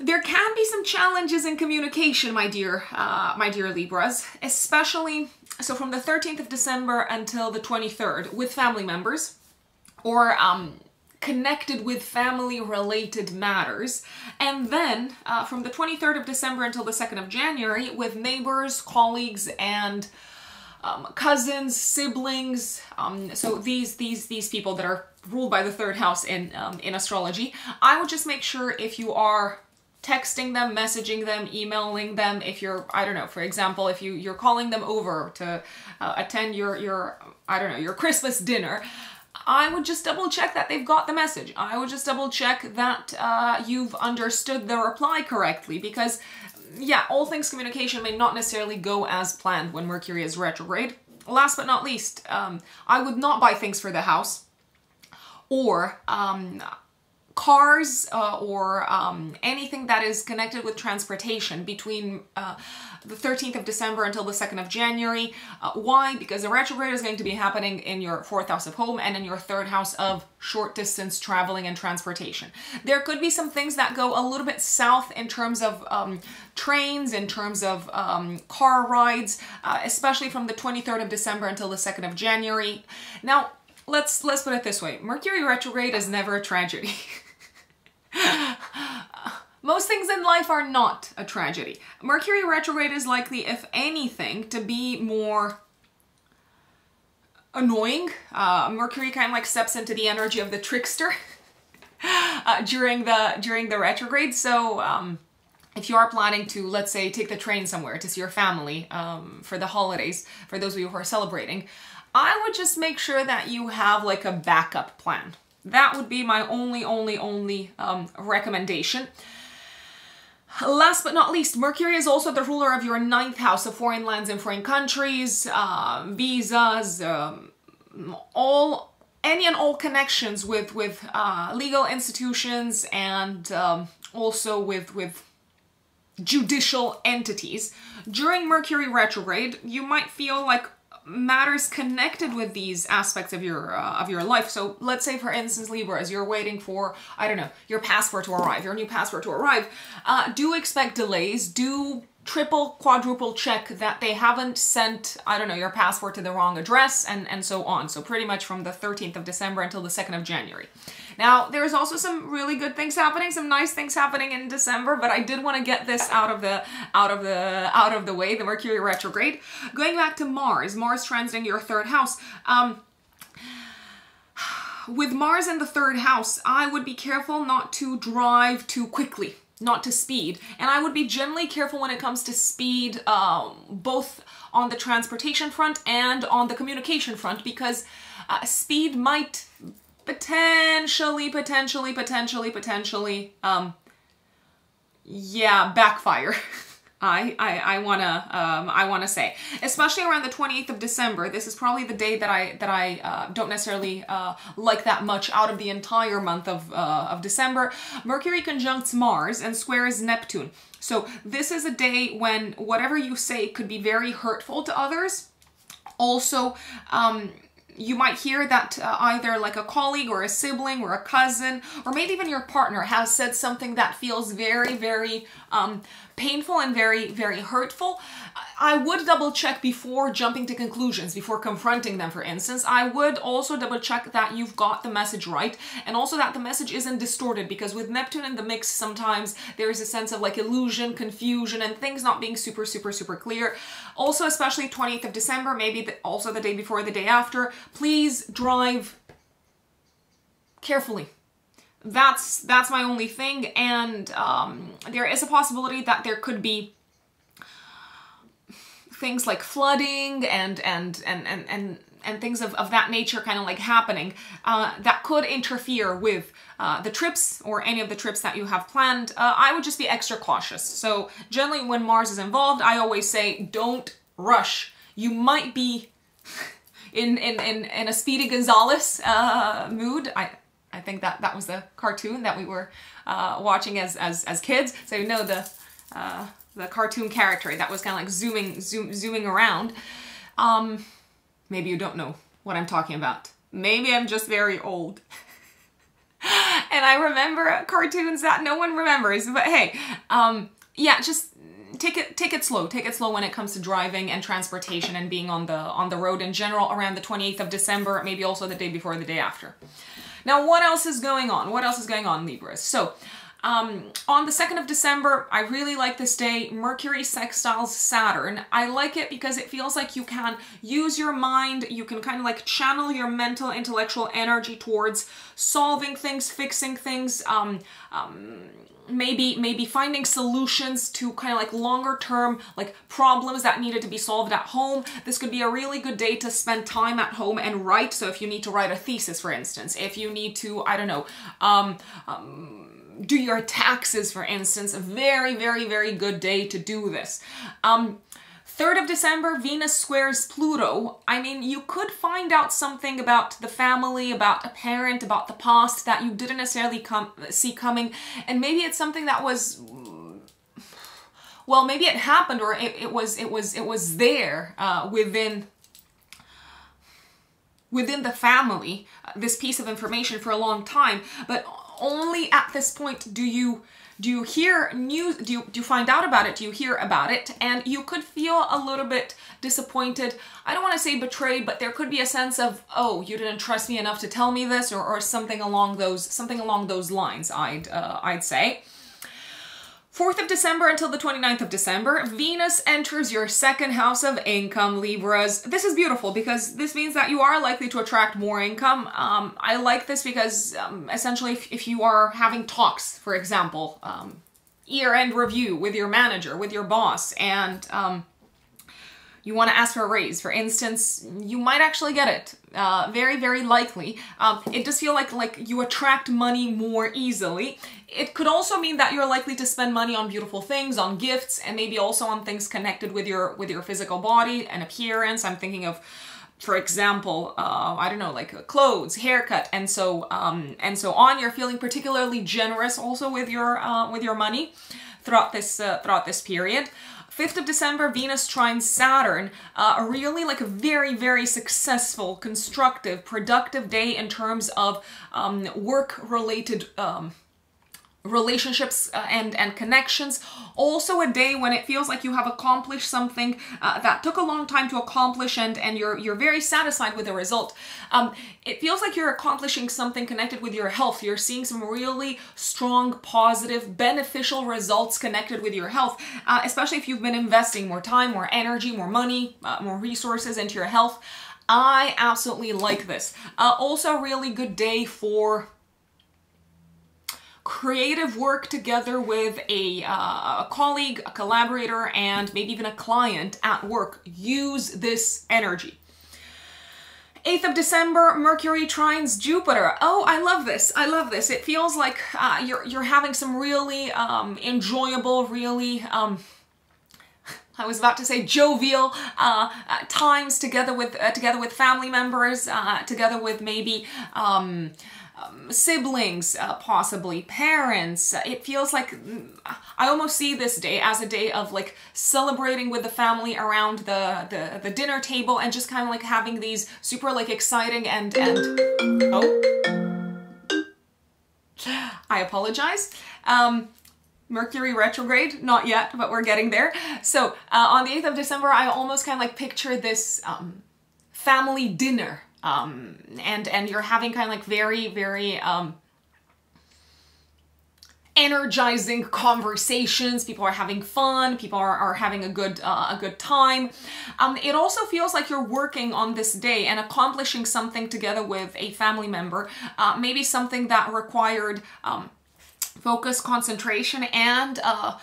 [SPEAKER 1] There can be some challenges in communication, my dear, uh, my dear Libras, especially so from the 13th of December until the 23rd with family members or um, connected with family related matters. And then uh, from the 23rd of December until the 2nd of January with neighbors, colleagues, and um, cousins, siblings. Um, so these these these people that are ruled by the third house in um, in astrology. I would just make sure if you are texting them, messaging them, emailing them. If you're, I don't know, for example, if you you're calling them over to uh, attend your your I don't know your Christmas dinner. I would just double check that they've got the message. I would just double check that uh, you've understood the reply correctly because, yeah, all things communication may not necessarily go as planned when Mercury is retrograde. Last but not least, um, I would not buy things for the house or um, cars uh, or um, anything that is connected with transportation between uh, the 13th of December until the 2nd of January. Uh, why? Because the retrograde is going to be happening in your fourth house of home and in your third house of short distance traveling and transportation. There could be some things that go a little bit south in terms of um, trains, in terms of um, car rides, uh, especially from the 23rd of December until the 2nd of January. Now, let's let's put it this way. Mercury retrograde is never a tragedy. Most things in life are not a tragedy. Mercury retrograde is likely, if anything, to be more annoying. Uh, Mercury kind of like steps into the energy of the trickster uh, during the during the retrograde. So um, if you are planning to, let's say, take the train somewhere to see your family um, for the holidays, for those of you who are celebrating, I would just make sure that you have like a backup plan. That would be my only, only, only um, recommendation. Last but not least, Mercury is also the ruler of your ninth house of foreign lands and foreign countries, uh, visas, um, all any and all connections with with uh, legal institutions and um, also with with judicial entities. During Mercury retrograde, you might feel like matters connected with these aspects of your uh, of your life. So let's say, for instance, Libras, you're waiting for I don't know your passport to arrive, your new passport to arrive. Uh, do expect delays. Do triple, quadruple check that they haven't sent, I don't know, your passport to the wrong address and, and so on. So pretty much from the 13th of December until the 2nd of January. Now, there's also some really good things happening, some nice things happening in December, but I did want to get this out of the out of the out of the way, the Mercury retrograde. Going back to Mars, Mars transiting your third house. Um, with Mars in the third house, I would be careful not to drive too quickly not to speed. And I would be generally careful when it comes to speed, um, both on the transportation front and on the communication front, because uh, speed might potentially, potentially, potentially, potentially, um, yeah, backfire. I, I, I wanna um, I wanna say, especially around the 28th of December. This is probably the day that I that I uh, don't necessarily uh, like that much out of the entire month of uh, of December. Mercury conjuncts Mars and squares Neptune. So this is a day when whatever you say could be very hurtful to others. Also, um, you might hear that uh, either like a colleague or a sibling or a cousin or maybe even your partner has said something that feels very, very um, painful and very, very hurtful. I would double check before jumping to conclusions, before confronting them, for instance. I would also double check that you've got the message right and also that the message isn't distorted because with Neptune in the mix, sometimes there is a sense of like illusion, confusion, and things not being super, super, super clear. Also, especially 20th of December, maybe the, also the day before, the day after, please drive carefully that's that's my only thing and um, there is a possibility that there could be things like flooding and and and and and, and things of, of that nature kind of like happening uh, that could interfere with uh, the trips or any of the trips that you have planned, uh, I would just be extra cautious. So generally when Mars is involved, I always say don't rush. You might be in, in, in, in a Speedy Gonzales uh, mood. I, I think that that was the cartoon that we were uh, watching as, as, as kids. So you know the, uh, the cartoon character that was kind of like zooming, zoom, zooming around. Um, maybe you don't know what I'm talking about. Maybe I'm just very old. and I remember cartoons that no one remembers, but hey, um, yeah, just take it take it slow take it slow when it comes to driving and transportation and being on the on the road in general around the 28th of december maybe also the day before the day after now what else is going on what else is going on libras so Um, on the 2nd of December, I really like this day. Mercury sextiles Saturn. I like it because it feels like you can use your mind, you can kind of like channel your mental, intellectual energy towards solving things, fixing things, um, um, maybe maybe finding solutions to kind of like longer term like problems that needed to be solved at home this could be a really good day to spend time at home and write so if you need to write a thesis for instance if you need to i don't know um, um do your taxes, for instance, a very, very, very good day to do this. Um, 3rd of December, Venus squares Pluto. I mean, you could find out something about the family, about a parent, about the past that you didn't necessarily come see coming, and maybe it's something that was well, maybe it happened or it, it was it was it was there uh, within within the family, uh, this piece of information for a long time, but only at this point do you do you hear news do you, do you find out about it? Do you hear about it? And you could feel a little bit disappointed. I don't want to say betrayed but there could be a sense of oh you didn't trust me enough to tell me this or, or something along those something along those lines i'd uh, i'd say 4th of December until the 29th of December, Venus enters your second house of income, Libras. This is beautiful because this means that you are likely to attract more income. Um, I like this because um, essentially if, if, you are having talks, for example, um, year-end review with your manager, with your boss, and um, you want to ask for a raise, for instance, you might actually get it. Uh, very, very likely. Um, it does feel like like you attract money more easily. It could also mean that you're likely to spend money on beautiful things, on gifts, and maybe also on things connected with your with your physical body and appearance. I'm thinking of for example, uh, I don't know, like clothes, haircut, and so um, and so on. You're feeling particularly generous also with your uh, with your money throughout this uh, throughout this period. 5th of December, Venus trines Saturn, uh, really like a very, very successful, constructive, productive day in terms of um, work-related um, relationships uh, and and connections. Also a day when it feels like you have accomplished something uh, that took a long time to accomplish and and you're you're very satisfied with the result. Um, it feels like you're accomplishing something connected with your health. You're seeing some really strong positive beneficial results connected with your health uh, especially if you've been investing more time more energy more money uh, more resources into your health. I absolutely like this. Uh, also, really good day for creative work together with a, uh, a colleague, a collaborator, and maybe even a client at work. Use this energy. 8th of December, Mercury trines Jupiter. Oh, I love this. I love this. It feels like uh, you're, you're having some really um, enjoyable, really... Um, I was about to say jovial uh, uh, times together with uh, together with family members, uh, together with maybe um, um, siblings, uh, possibly parents. It feels like I almost see this day as a day of like celebrating with the family around the the, the dinner table and just kind of like having these super like exciting and and oh, I apologize. Um, Mercury retrograde, not yet, but we're getting there. So uh, on the 8th of December, I almost kind of like picture this um, family dinner um, and and you're having kind of like very very um, energizing conversations. People are having fun. People are, are having a good uh, a good time. Um, it also feels like you're working on this day and accomplishing something together with a family member. Uh, maybe something that required um, focus, concentration, and uh,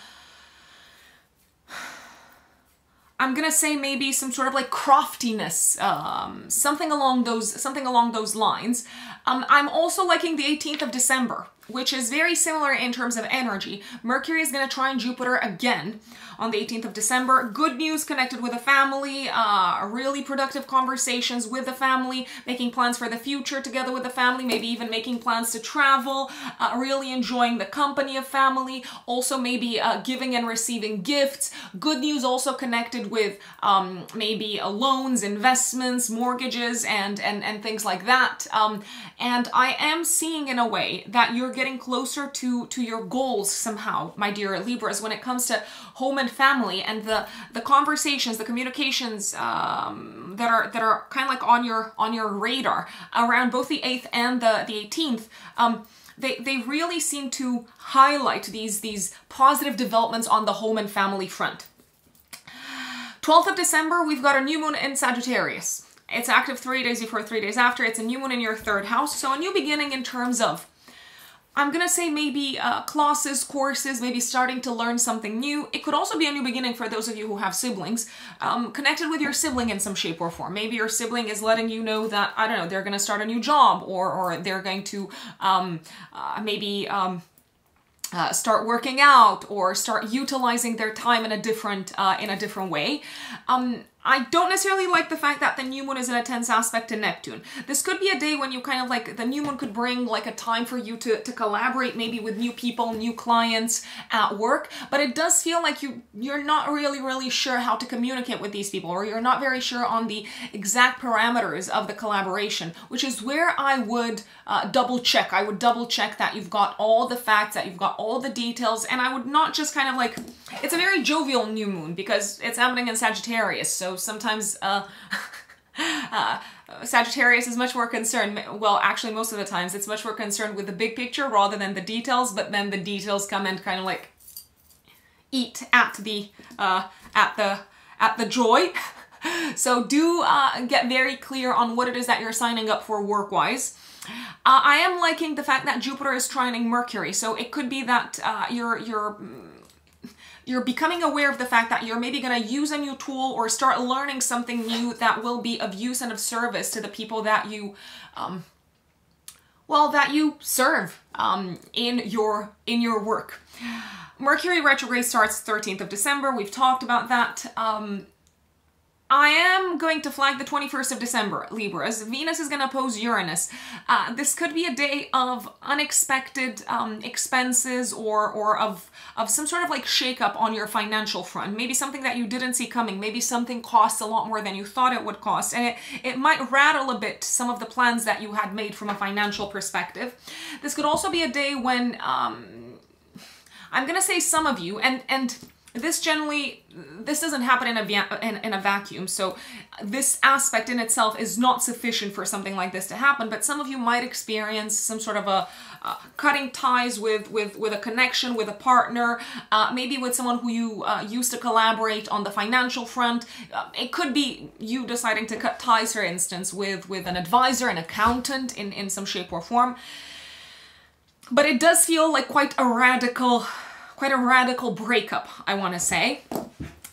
[SPEAKER 1] I'm gonna say maybe some sort of like craftiness, um, something along those something along those lines. Um, I'm also liking the 18th of December which is very similar in terms of energy. Mercury is going to trine Jupiter again on the 18th of December. Good news connected with a family, uh, really productive conversations with the family, making plans for the future together with the family, maybe even making plans to travel, uh, really enjoying the company of family, also maybe uh, giving and receiving gifts. Good news also connected with um, maybe uh, loans, investments, mortgages, and, and, and things like that. Um, and I am seeing in a way that you're getting closer to to your goals somehow, my dear Libras, when it comes to home and family and the the conversations, the communications um, that are that are kind of like on your on your radar around both the 8th and the the 18th. Um, they, they really seem to highlight these, these positive developments on the home and family front. 12th of December, we've got a new moon in Sagittarius. It's active three days before, three days after. It's a new moon in your third house. So a new beginning in terms of I'm gonna say maybe uh, classes, courses, maybe starting to learn something new. It could also be a new beginning for those of you who have siblings, um, connected with your sibling in some shape or form. Maybe your sibling is letting you know that, I don't know, they're gonna start a new job or, or they're going to um, uh, maybe um, uh, start working out or start utilizing their time in a different uh, in a different way. I don't necessarily like the fact that the new moon is in a tense aspect to Neptune. This could be a day when you kind of like, the new moon could bring like a time for you to, to collaborate maybe with new people, new clients at work, but it does feel like you, you're not really, really sure how to communicate with these people or you're not very sure on the exact parameters of the collaboration, which is where I would uh, double check. I would double check that you've got all the facts, that you've got all the details, and I would not just kind of like, it's a very jovial new moon because it's happening in Sagittarius, so sometimes uh, uh, Sagittarius is much more concerned, well, actually most of the times, it's much more concerned with the big picture rather than the details, but then the details come and kind of like eat at the, uh, at the, at the joy. so do uh, get very clear on what it is that you're signing up for work-wise. Uh, I am liking the fact that Jupiter is trining Mercury, so it could be that uh, you're, you're you're becoming aware of the fact that you're maybe going to use a new tool or start learning something new that will be of use and of service to the people that you um, well that you serve um, in your in your work. Mercury retrograde starts 13th of december. We've talked about that. Um, I am going to flag the 21st of December, Libras. Venus is going to oppose Uranus. Uh, this could be a day of unexpected um, expenses or, or of, of some sort of like shakeup on your financial front. Maybe something that you didn't see coming. Maybe something costs a lot more than you thought it would cost. And it, it might rattle a bit some of the plans that you had made from a financial perspective. This could also be a day when, um, I'm going to say some of you, and, and this generally, this doesn't happen in a, in, in, a vacuum, so this aspect in itself is not sufficient for something like this to happen, but some of you might experience some sort of a uh, cutting ties with, with, with a connection, with a partner, uh, maybe with someone who you uh, used to collaborate on the financial front. Uh, it could be you deciding to cut ties, for instance, with, with an advisor, an accountant in, in some shape or form. But it does feel like quite a radical quite a radical breakup, I want to say.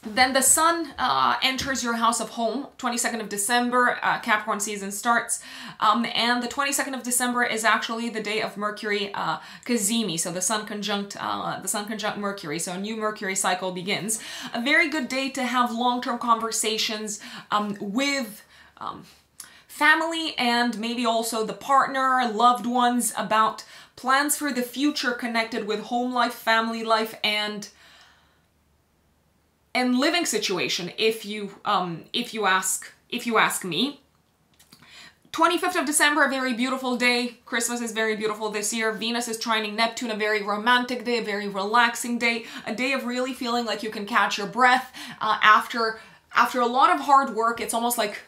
[SPEAKER 1] Then the sun uh, enters your house of home, 22nd of December, uh, Capricorn season starts. Um, and the 22nd of December is actually the day of Mercury uh, cazimi, so the sun conjunct uh, the sun conjunct Mercury, so a new Mercury cycle begins. A very good day to have long-term conversations um, with um, family and maybe also the partner, loved ones about plans for the future connected with home life, family life, and and living situation if you um if you ask if you ask me 25th of December, a very beautiful day. Christmas is very beautiful this year. Venus is trining Neptune, a very romantic day, a very relaxing day, a day of really feeling like you can catch your breath uh, after after a lot of hard work. It's almost like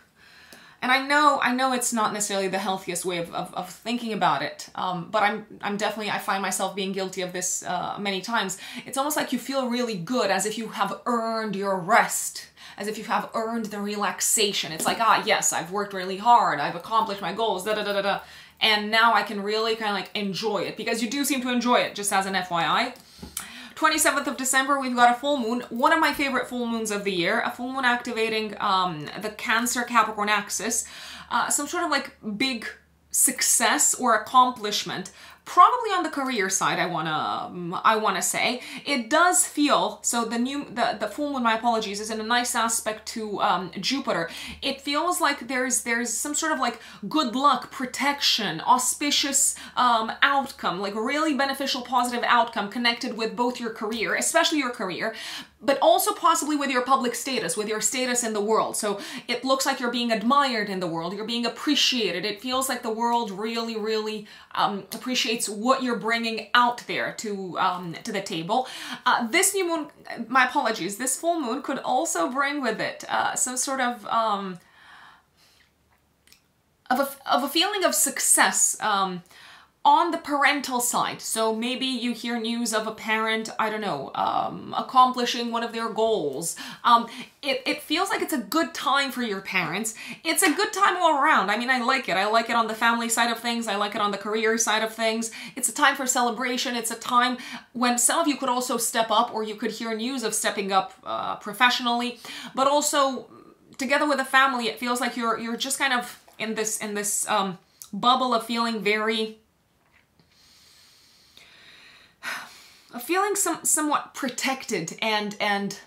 [SPEAKER 1] and I know, I know it's not necessarily the healthiest way of, of, of thinking about it, um, but I'm, I'm definitely, I find myself being guilty of this uh, many times. It's almost like you feel really good as if you have earned your rest, as if you have earned the relaxation. It's like, ah, yes, I've worked really hard, I've accomplished my goals, da da da da da, and now I can really kind of like enjoy it because you do seem to enjoy it, just as an FYI. 27th of December, we've got a full moon, one of my favorite full moons of the year, a full moon activating um, the Cancer Capricorn axis, uh, some sort of like big success or accomplishment probably on the career side I want to um, I want to say. It does feel so the new the the full moon my apologies is in a nice aspect to um, Jupiter. It feels like there's there's some sort of like good luck protection auspicious um, outcome like really beneficial positive outcome connected with both your career especially your career but also possibly with your public status, with your status in the world. So it looks like you're being admired in the world, you're being appreciated. It feels like the world really, really um, appreciates what you're bringing out there to um, to the table. Uh, this new moon, my apologies, this full moon could also bring with it uh, some sort of um, of a, of a feeling of success. Um, on the parental side, so maybe you hear news of a parent, I don't know, um, accomplishing one of their goals. Um, it, it feels like it's a good time for your parents. It's a good time all around. I mean, I like it. I like it on the family side of things. I like it on the career side of things. It's a time for celebration. It's a time when some of you could also step up or you could hear news of stepping up uh, professionally, but also together with a family, it feels like you're, you're just kind of in this, in this, um, bubble of feeling very feeling some somewhat protected and and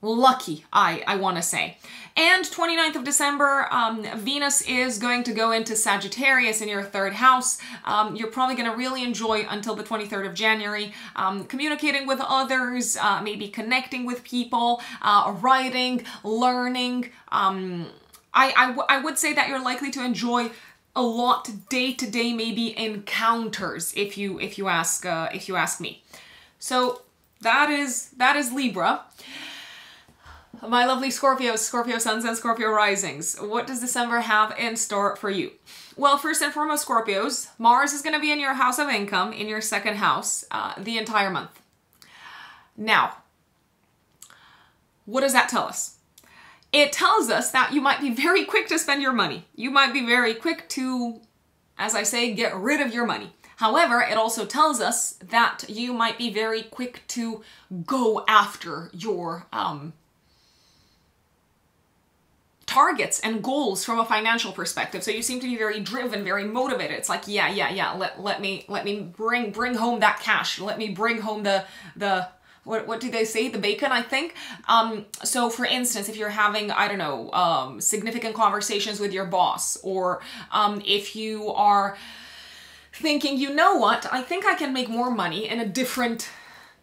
[SPEAKER 1] lucky i i want to say. And 29th of december um, venus is going to go into sagittarius in your third house. Um, you're probably going to really enjoy until the 23rd of january um, communicating with others uh, maybe connecting with people uh, writing learning. Um, I, I, I would say that you're likely to enjoy a lot day to day maybe encounters if you if you ask uh, if you ask me so that is that is Libra. My lovely Scorpios, Scorpio Suns and Scorpio Risings. What does December have in store for you? Well, first and foremost, Scorpios, Mars is going to be in your house of income, in your second house, uh, the entire month. Now, what does that tell us? It tells us that you might be very quick to spend your money. You might be very quick to, as I say, get rid of your money. However, it also tells us that you might be very quick to go after your um, targets and goals from a financial perspective. So you seem to be very driven, very motivated. It's like, yeah, yeah, yeah, let, let me let me bring bring home that cash. Let me bring home the the what, what do they say? The bacon, I think. Um, so for instance, if you're having, I don't know, um, significant conversations with your boss, or um, if you are thinking, you know what, I think I can make more money in a different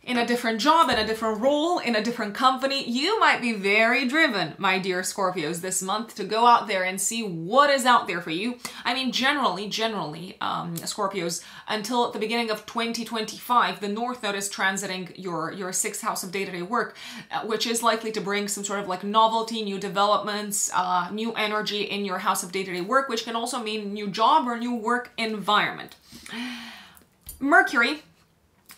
[SPEAKER 1] in a different job, in a different role, in a different company, you might be very driven, my dear Scorpios, this month to go out there and see what is out there for you. I mean, generally, generally, um, Scorpios, until the beginning of 2025, the North Node is transiting your, your sixth house of day-to-day -day work, uh, which is likely to bring some sort of like novelty, new developments, uh, new energy in your house of day-to-day -day work, which can also mean new job or new work environment. Mercury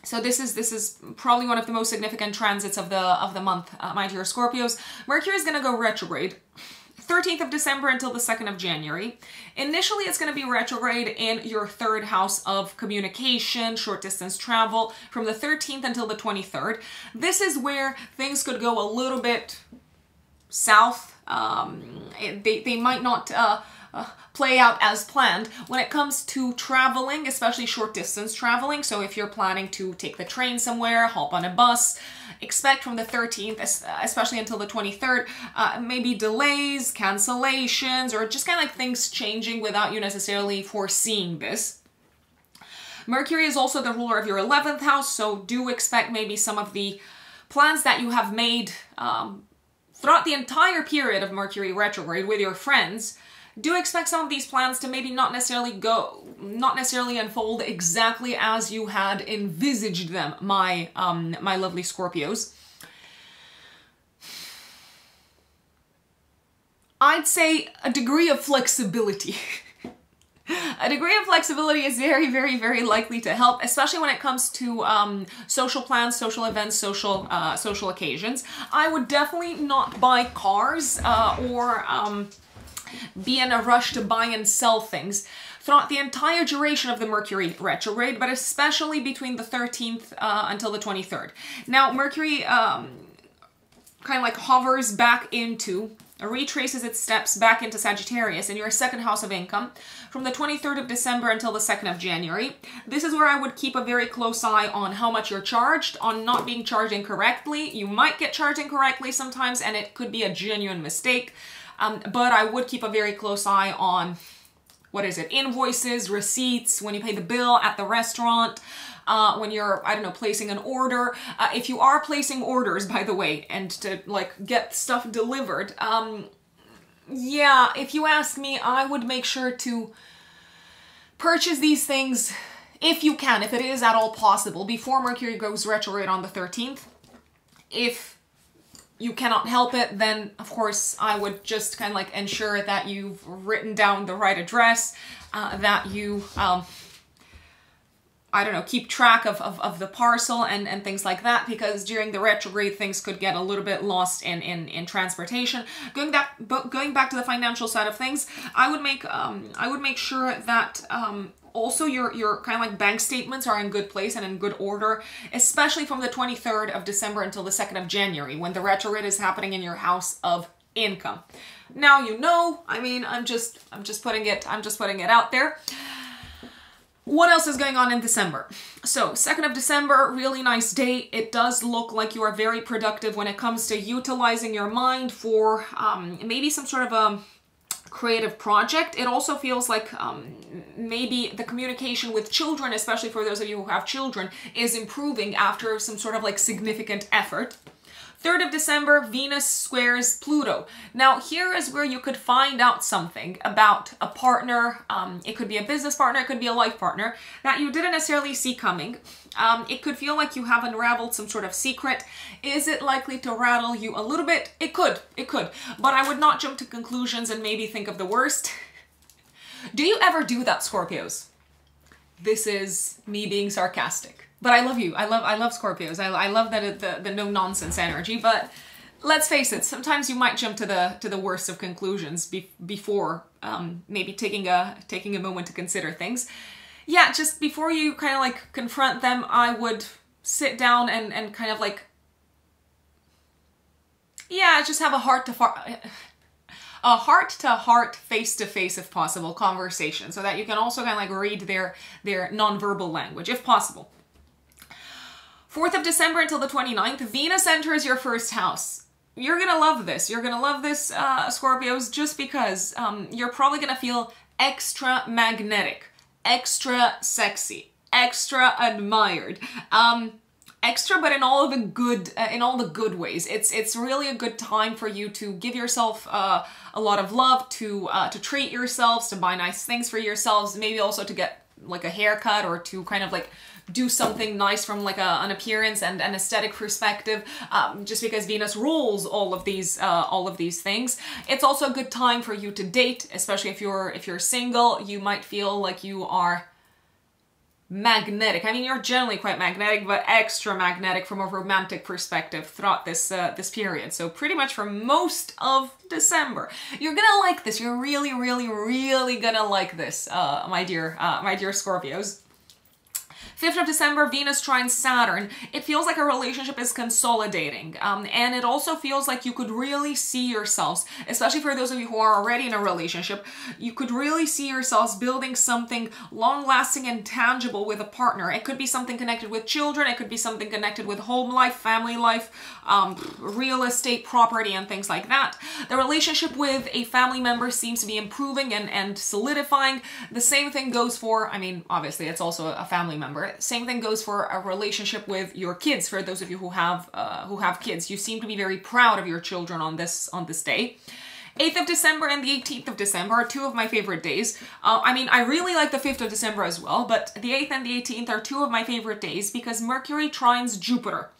[SPEAKER 1] so this is this is probably one of the most significant transits of the of the month, uh, my dear Scorpios. Mercury is going to go retrograde 13th of December until the 2nd of January. Initially, it's going to be retrograde in your third house of communication, short distance travel, from the 13th until the 23rd. This is where things could go a little bit south. Um, they, they might not uh, uh, play out as planned when it comes to traveling, especially short distance traveling. So if you're planning to take the train somewhere, hop on a bus, expect from the 13th, especially until the 23rd, uh, maybe delays, cancellations, or just kind of like things changing without you necessarily foreseeing this. Mercury is also the ruler of your 11th house, so do expect maybe some of the plans that you have made um, throughout the entire period of Mercury retrograde with your friends do expect some of these plans to maybe not necessarily go, not necessarily unfold exactly as you had envisaged them, my, um, my lovely Scorpios. I'd say a degree of flexibility. a degree of flexibility is very, very, very likely to help, especially when it comes to um, social plans, social events, social uh, social occasions. I would definitely not buy cars uh, or um, be in a rush to buy and sell things throughout the entire duration of the Mercury retrograde, but especially between the 13th uh, until the 23rd. Now, Mercury um, kind of like hovers back into, retraces its steps back into Sagittarius in your second house of income from the 23rd of December until the 2nd of January. This is where I would keep a very close eye on how much you're charged, on not being charged incorrectly. You might get charged incorrectly sometimes, and it could be a genuine mistake. Um, but I would keep a very close eye on, what is it, invoices, receipts, when you pay the bill at the restaurant, uh, when you're, I don't know, placing an order. Uh, if you are placing orders, by the way, and to like get stuff delivered, um, yeah, if you ask me, I would make sure to purchase these things if you can, if it is at all possible, before Mercury goes retrograde on the 13th. If you cannot help it, then of course I would just kind of like ensure that you've written down the right address, uh, that you um, I don't know, keep track of, of, of, the parcel and, and things like that because during the retrograde things could get a little bit lost in, in, in transportation. Going that going back to the financial side of things, I would make um, I would make sure that um, also your your kind of like bank statements are in good place and in good order, especially from the 23rd of December until the 2nd of January when the retrograde is happening in your house of income. Now you know, I mean, I'm just I'm just putting it I'm just putting it out there. What else is going on in December? So, 2nd of December, really nice day. It does look like you are very productive when it comes to utilizing your mind for um, maybe some sort of a creative project. It also feels like um, maybe the communication with children, especially for those of you who have children, is improving after some sort of like significant effort. 3rd of December, Venus squares Pluto. Now, here is where you could find out something about a partner. Um, it could be a business partner, it could be a life partner that you didn't necessarily see coming. Um, it could feel like you have unraveled some sort of secret. Is it likely to rattle you a little bit? It could, it could. But I would not jump to conclusions and maybe think of the worst. do you ever do that, Scorpios? This is me being sarcastic. But I love you. I love I love Scorpios. I, I love that the the no nonsense energy. But let's face it. Sometimes you might jump to the to the worst of conclusions be, before um, maybe taking a taking a moment to consider things. Yeah, just before you kind of like confront them, I would sit down and and kind of like yeah, just have a heart to far a heart to heart, face to face, if possible, conversation, so that you can also kind of like read their their nonverbal language, if possible. 4th of December until the 29th, Venus enters your first house. You're gonna love this. You're gonna love this, uh, Scorpios, just because um, you're probably gonna feel extra magnetic, extra sexy, extra admired. Um, extra but in all the good uh, in all the good ways it's it's really a good time for you to give yourself uh, a lot of love to uh, to treat yourselves to buy nice things for yourselves maybe also to get like a haircut or to kind of like do something nice from like a, an appearance and an aesthetic perspective um, just because Venus rules all of these uh, all of these things it's also a good time for you to date especially if you're if you're single you might feel like you are magnetic. I mean, you're generally quite magnetic, but extra magnetic from a romantic perspective throughout this uh, this period. So pretty much for most of December, you're gonna like this. You're really, really, really gonna like this, uh, my dear, uh, my dear Scorpios. 5th of December, Venus trines Saturn. It feels like a relationship is consolidating. Um, and it also feels like you could really see yourselves, especially for those of you who are already in a relationship, you could really see yourselves building something long lasting and tangible with a partner. It could be something connected with children, it could be something connected with home life, family life, um, real estate, property, and things like that. The relationship with a family member seems to be improving and, and solidifying. The same thing goes for, I mean, obviously, it's also a family member same thing goes for a relationship with your kids. For those of you who have uh, who have kids, you seem to be very proud of your children on this on this day. 8th of December and the 18th of December are two of my favorite days. Uh, I mean, I really like the 5th of December as well, but the 8th and the 18th are two of my favorite days because Mercury trines Jupiter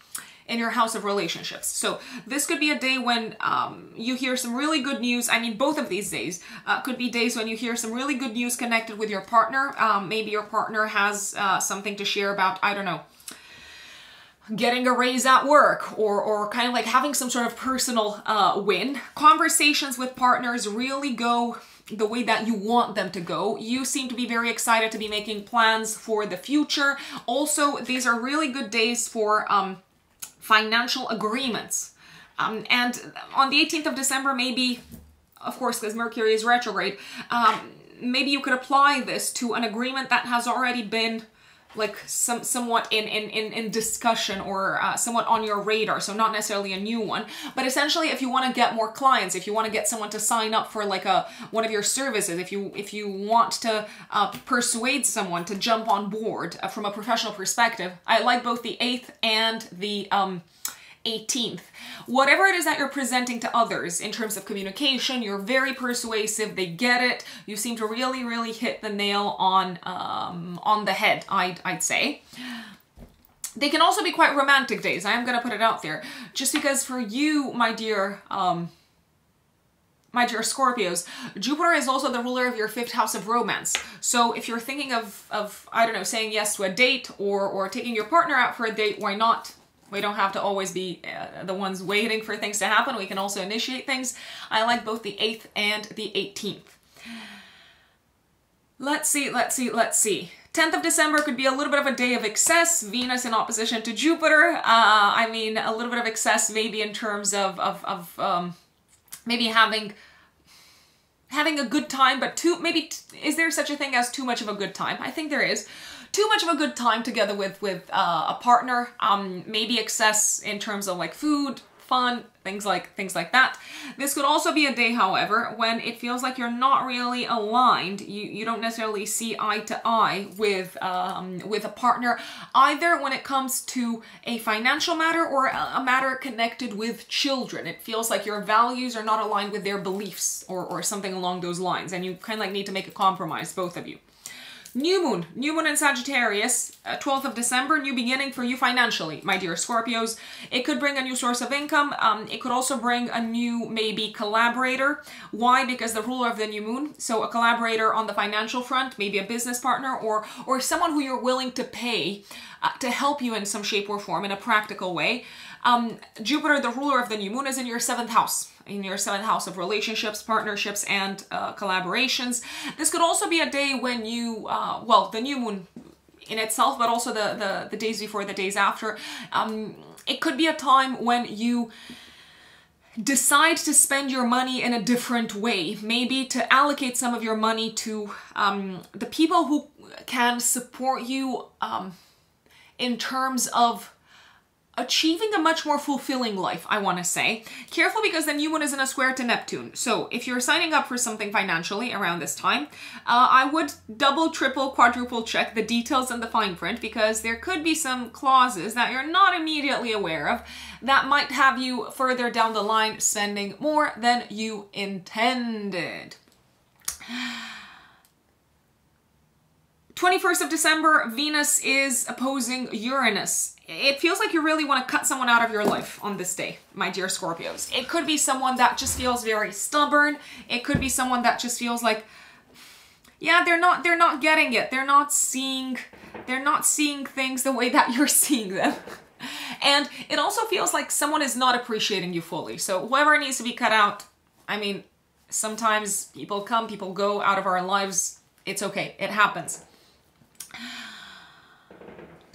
[SPEAKER 1] in your house of relationships. So this could be a day when um, you hear some really good news. I mean, both of these days uh, could be days when you hear some really good news connected with your partner. Um, maybe your partner has uh, something to share about, I don't know, getting a raise at work or, or kind of like having some sort of personal uh, win. Conversations with partners really go the way that you want them to go. You seem to be very excited to be making plans for the future. Also, these are really good days for um, financial agreements. Um, and on the 18th of December, maybe, of course, because Mercury is retrograde, um, maybe you could apply this to an agreement that has already been like some somewhat in in in, in discussion or uh, somewhat on your radar so not necessarily a new one. But essentially if you want to get more clients if you want to get someone to sign up for like a one of your services if you if you want to uh, persuade someone to jump on board uh, from a professional perspective i like both the 8th and the um 18th. Whatever it is that you're presenting to others in terms of communication, you're very persuasive, they get it, you seem to really, really hit the nail on, um, on the head, I'd, I'd say. They can also be quite romantic days, I am gonna put it out there, just because for you, my dear, um, my dear Scorpios, Jupiter is also the ruler of your fifth house of romance. So if you're thinking of, of I don't know, saying yes to a date or, or taking your partner out for a date, why not? We don't have to always be uh, the ones waiting for things to happen. We can also initiate things. I like both the 8th and the 18th. Let's see, let's see, let's see. 10th of December could be a little bit of a day of excess, Venus in opposition to Jupiter. Uh, I mean, a little bit of excess maybe in terms of, of, of um, maybe having having a good time, but too, maybe, is there such a thing as too much of a good time? I think there is too much of a good time together with with uh, a partner um maybe excess in terms of like food fun, things like things like that. This could also be a day, however, when it feels like you're not really aligned. You you don't necessarily see eye to eye with um, with a partner, either when it comes to a financial matter or a matter connected with children. It feels like your values are not aligned with their beliefs or, or something along those lines, and you kind of like need to make a compromise, both of you. New moon, new moon in Sagittarius, uh, 12th of December, new beginning for you financially, my dear Scorpios. It could bring a new source of income. Um, it could also bring a new, maybe, collaborator. Why? Because the ruler of the new moon, so a collaborator on the financial front, maybe a business partner, or, or someone who you're willing to pay uh, to help you in some shape or form in a practical way. Um, Jupiter, the ruler of the new moon, is in your seventh house in your seventh house of relationships, partnerships, and uh, collaborations. This could also be a day when you, uh, well, the new moon in itself, but also the, the, the days before, the days after. Um, it could be a time when you decide to spend your money in a different way. Maybe to allocate some of your money to um, the people who can support you um, in terms of achieving a much more fulfilling life, I want to say. Careful because the new moon is in a square to Neptune. So if you're signing up for something financially around this time, uh, I would double, triple, quadruple check the details and the fine print because there could be some clauses that you're not immediately aware of that might have you further down the line spending more than you intended. 21st of December, Venus is opposing Uranus it feels like you really want to cut someone out of your life on this day, my dear Scorpios. It could be someone that just feels very stubborn. It could be someone that just feels like, yeah, they're not, they're not getting it. They're not seeing, they're not seeing things the way that you're seeing them. and it also feels like someone is not appreciating you fully. So whoever needs to be cut out, I mean, sometimes people come, people go out of our lives. It's okay. It happens.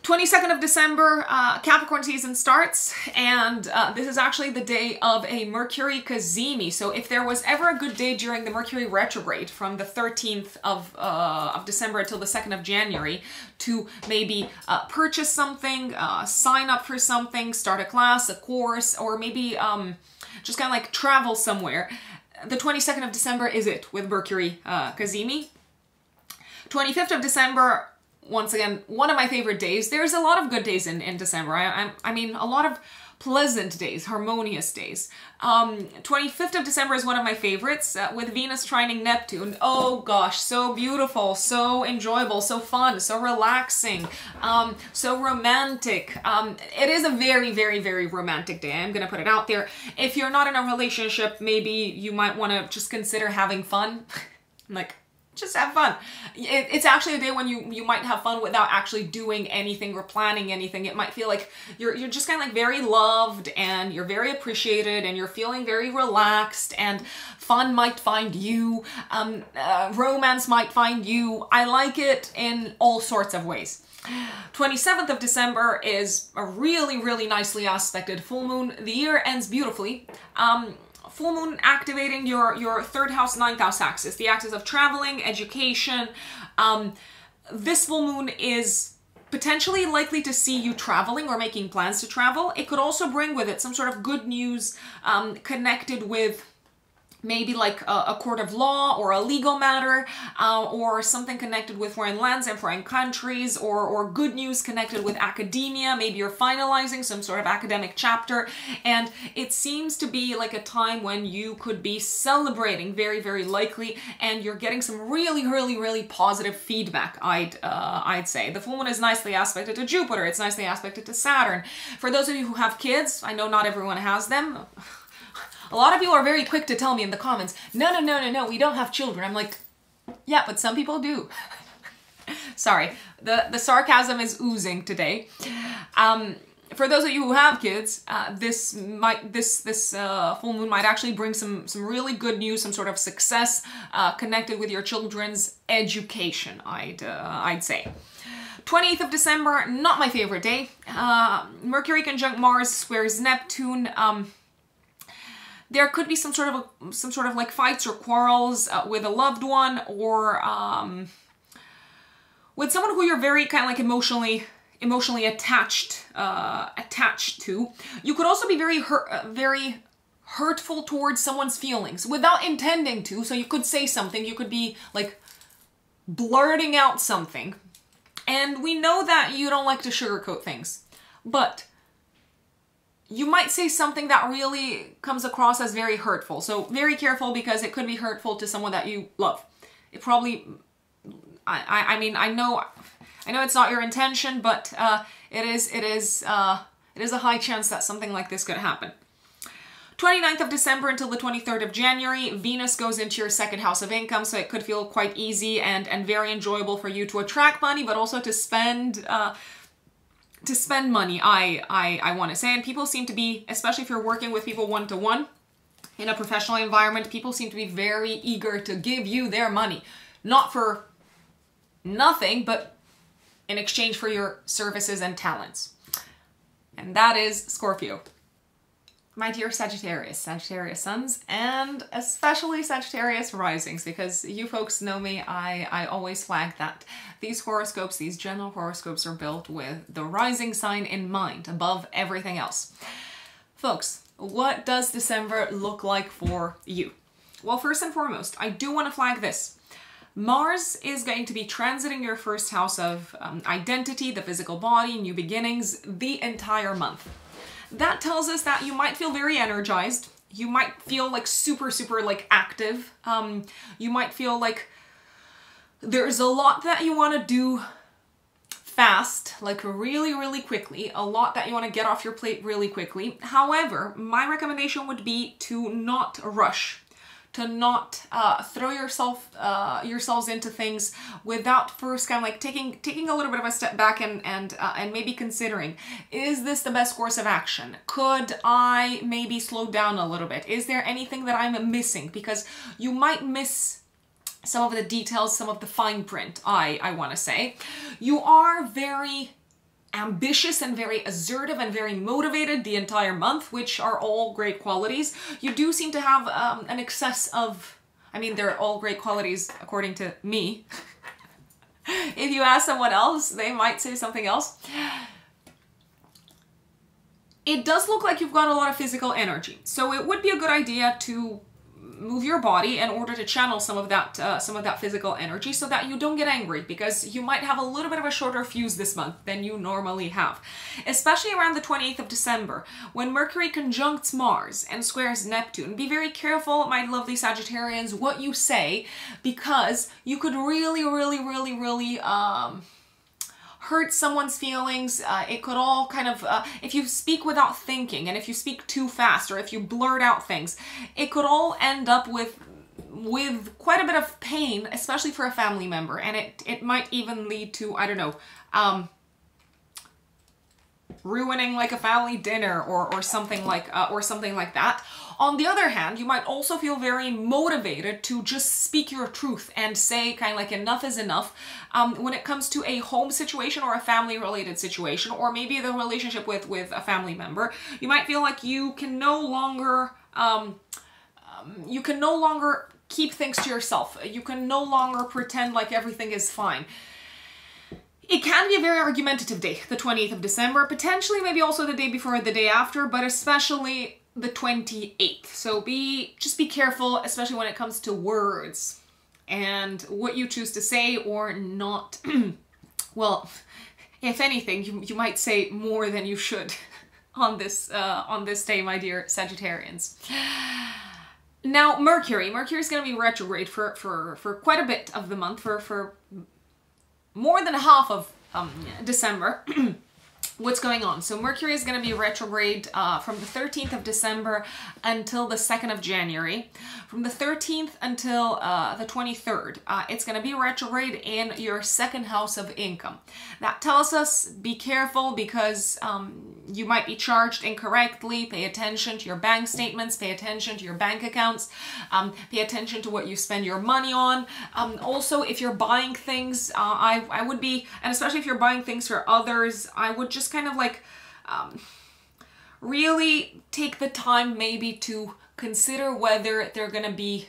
[SPEAKER 1] 22nd of December, uh, Capricorn season starts, and uh, this is actually the day of a Mercury cazimi. So if there was ever a good day during the Mercury retrograde from the 13th of, uh, of December until the 2nd of January to maybe uh, purchase something, uh, sign up for something, start a class, a course, or maybe um, just kind of like travel somewhere, the 22nd of December is it with Mercury uh, cazimi. 25th of December, once again, one of my favorite days. There's a lot of good days in, in December. I, I, I mean, a lot of pleasant days, harmonious days. Um, 25th of December is one of my favorites uh, with Venus trining Neptune. Oh gosh, so beautiful, so enjoyable, so fun, so relaxing, um, so romantic. Um, it is a very, very, very romantic day. I'm gonna put it out there. If you're not in a relationship, maybe you might wanna just consider having fun. like, just have fun. It, it's actually a day when you you might have fun without actually doing anything or planning anything. It might feel like you're you're just kind of like very loved and you're very appreciated and you're feeling very relaxed and fun might find you. Um, uh, romance might find you. I like it in all sorts of ways. 27th of December is a really, really nicely aspected full moon. The year ends beautifully. Um, full moon activating your, your third house, ninth house axis, the axis of traveling, education. Um, this full moon is potentially likely to see you traveling or making plans to travel. It could also bring with it some sort of good news um, connected with maybe like a, a, court of law or a legal matter uh, or something connected with foreign lands and foreign countries or, or good news connected with academia. Maybe you're finalizing some sort of academic chapter and it seems to be like a time when you could be celebrating very, very likely and you're getting some really, really, really positive feedback, I'd, uh, I'd say. The full moon is nicely aspected to Jupiter. It's nicely aspected to Saturn. For those of you who have kids, I know not everyone has them. A lot of people are very quick to tell me in the comments, no, no, no, no, no, we don't have children. I'm like, yeah, but some people do. Sorry, the, the sarcasm is oozing today. Um, for those of you who have kids, uh, this might this this uh, full moon might actually bring some some really good news, some sort of success uh, connected with your children's education. I'd uh, I'd say. 28th of December, not my favorite day. Uh, Mercury conjunct Mars squares Neptune. Um, there could be some sort of a, some sort of like fights or quarrels uh, with a loved one or um, with someone who you're very kind of like emotionally emotionally attached uh, attached to. You could also be very hurt, uh, very hurtful towards someone's feelings without intending to. So you could say something. You could be like blurting out something. And we know that you don't like to sugarcoat things, but you might say something that really comes across as very hurtful. So very careful because it could be hurtful to someone that you love. It probably, I, I, mean, I know I know it's not your intention, but uh, it is it is uh, it is a high chance that something like this could happen. 29th of December until the 23rd of January, Venus goes into your second house of income, so it could feel quite easy and, and very enjoyable for you to attract money, but also to spend uh, to spend money, I, I, I want to say. And people seem to be, especially if you're working with people one-to-one, -one, in a professional environment, people seem to be very eager to give you their money. Not for nothing, but in exchange for your services and talents. And that is Scorpio. My dear Sagittarius, Sagittarius suns, and especially Sagittarius risings, because you folks know me, I, I always flag that these horoscopes, these general horoscopes are built with the rising sign in mind above everything else. Folks, what does December look like for you? Well, first and foremost, I do want to flag this. Mars is going to be transiting your first house of um, identity, the physical body, new beginnings, the entire month. That tells us that you might feel very energized. You might feel like super, super like active. Um, you might feel like there's a lot that you want to do fast, like really, really quickly, a lot that you want to get off your plate really quickly. However, my recommendation would be to not rush to not uh, throw yourself uh, yourselves into things without first kind of like taking taking a little bit of a step back and and uh, and maybe considering is this the best course of action? Could I maybe slow down a little bit? Is there anything that I'm missing? Because you might miss some of the details, some of the fine print, I, I want to say. You are very ambitious and very assertive and very motivated the entire month, which are all great qualities. You do seem to have um, an excess of, I mean, they're all great qualities according to me. if you ask someone else, they might say something else. It does look like you've got a lot of physical energy, so it would be a good idea to move your body in order to channel some of that uh, some of that physical energy so that you don't get angry because you might have a little bit of a shorter fuse this month than you normally have. Especially around the 28th of December when Mercury conjuncts Mars and squares Neptune. Be very careful my lovely Sagittarians what you say because you could really really really really um hurt someone's feelings. Uh, it could all kind of, uh, if you speak without thinking and if you speak too fast or if you blurt out things, it could all end up with with quite a bit of pain, especially for a family member. And it, it might even lead to, I don't know, um, ruining like a family dinner or, or something like, uh, or something like that. On the other hand, you might also feel very motivated to just speak your truth and say kind of like enough is enough um, when it comes to a home situation or a family related situation or maybe the relationship with, with a family member. You might feel like you can no longer, um, um, you can no longer keep things to yourself. You can no longer pretend like everything is fine. It can be a very argumentative day, the 20th of December, potentially maybe also the day before the day after, but especially the 28th. So be just be careful, especially when it comes to words and what you choose to say or not. well, if anything, you, you might say more than you should on this uh, on this day, my dear Sagittarians. Now, Mercury. Mercury is going to be retrograde for, for, for quite a bit of the month, for, for more than half of um, December. what's going on. So Mercury is going to be retrograde uh, from the 13th of December until the 2nd of January. From the 13th until uh, the 23rd, uh, it's going to be retrograde in your second house of income. That tells us be careful because um, you might be charged incorrectly. Pay attention to your bank statements, pay attention to your bank accounts, um, pay attention to what you spend your money on. Um, also, if you're buying things, uh, I, I would be, and especially if you're buying things for others, I would just kind of like um, really take the time maybe to consider whether they're going to be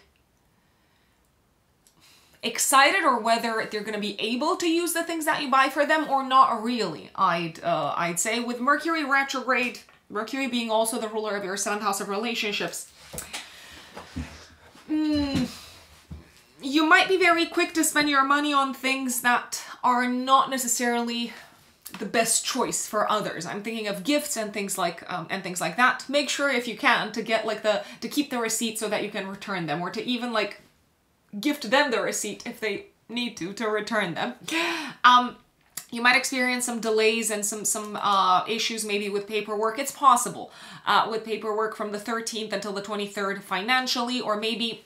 [SPEAKER 1] excited or whether they're going to be able to use the things that you buy for them or not really. I'd uh, i'd say with mercury retrograde mercury being also the ruler of your seventh house of relationships mm, you might be very quick to spend your money on things that are not necessarily the best choice for others. I'm thinking of gifts and things like um, and things like that. Make sure if you can to get like the to keep the receipt so that you can return them, or to even like gift them the receipt if they need to to return them. Um, you might experience some delays and some some uh, issues maybe with paperwork. It's possible uh, with paperwork from the 13th until the 23rd financially, or maybe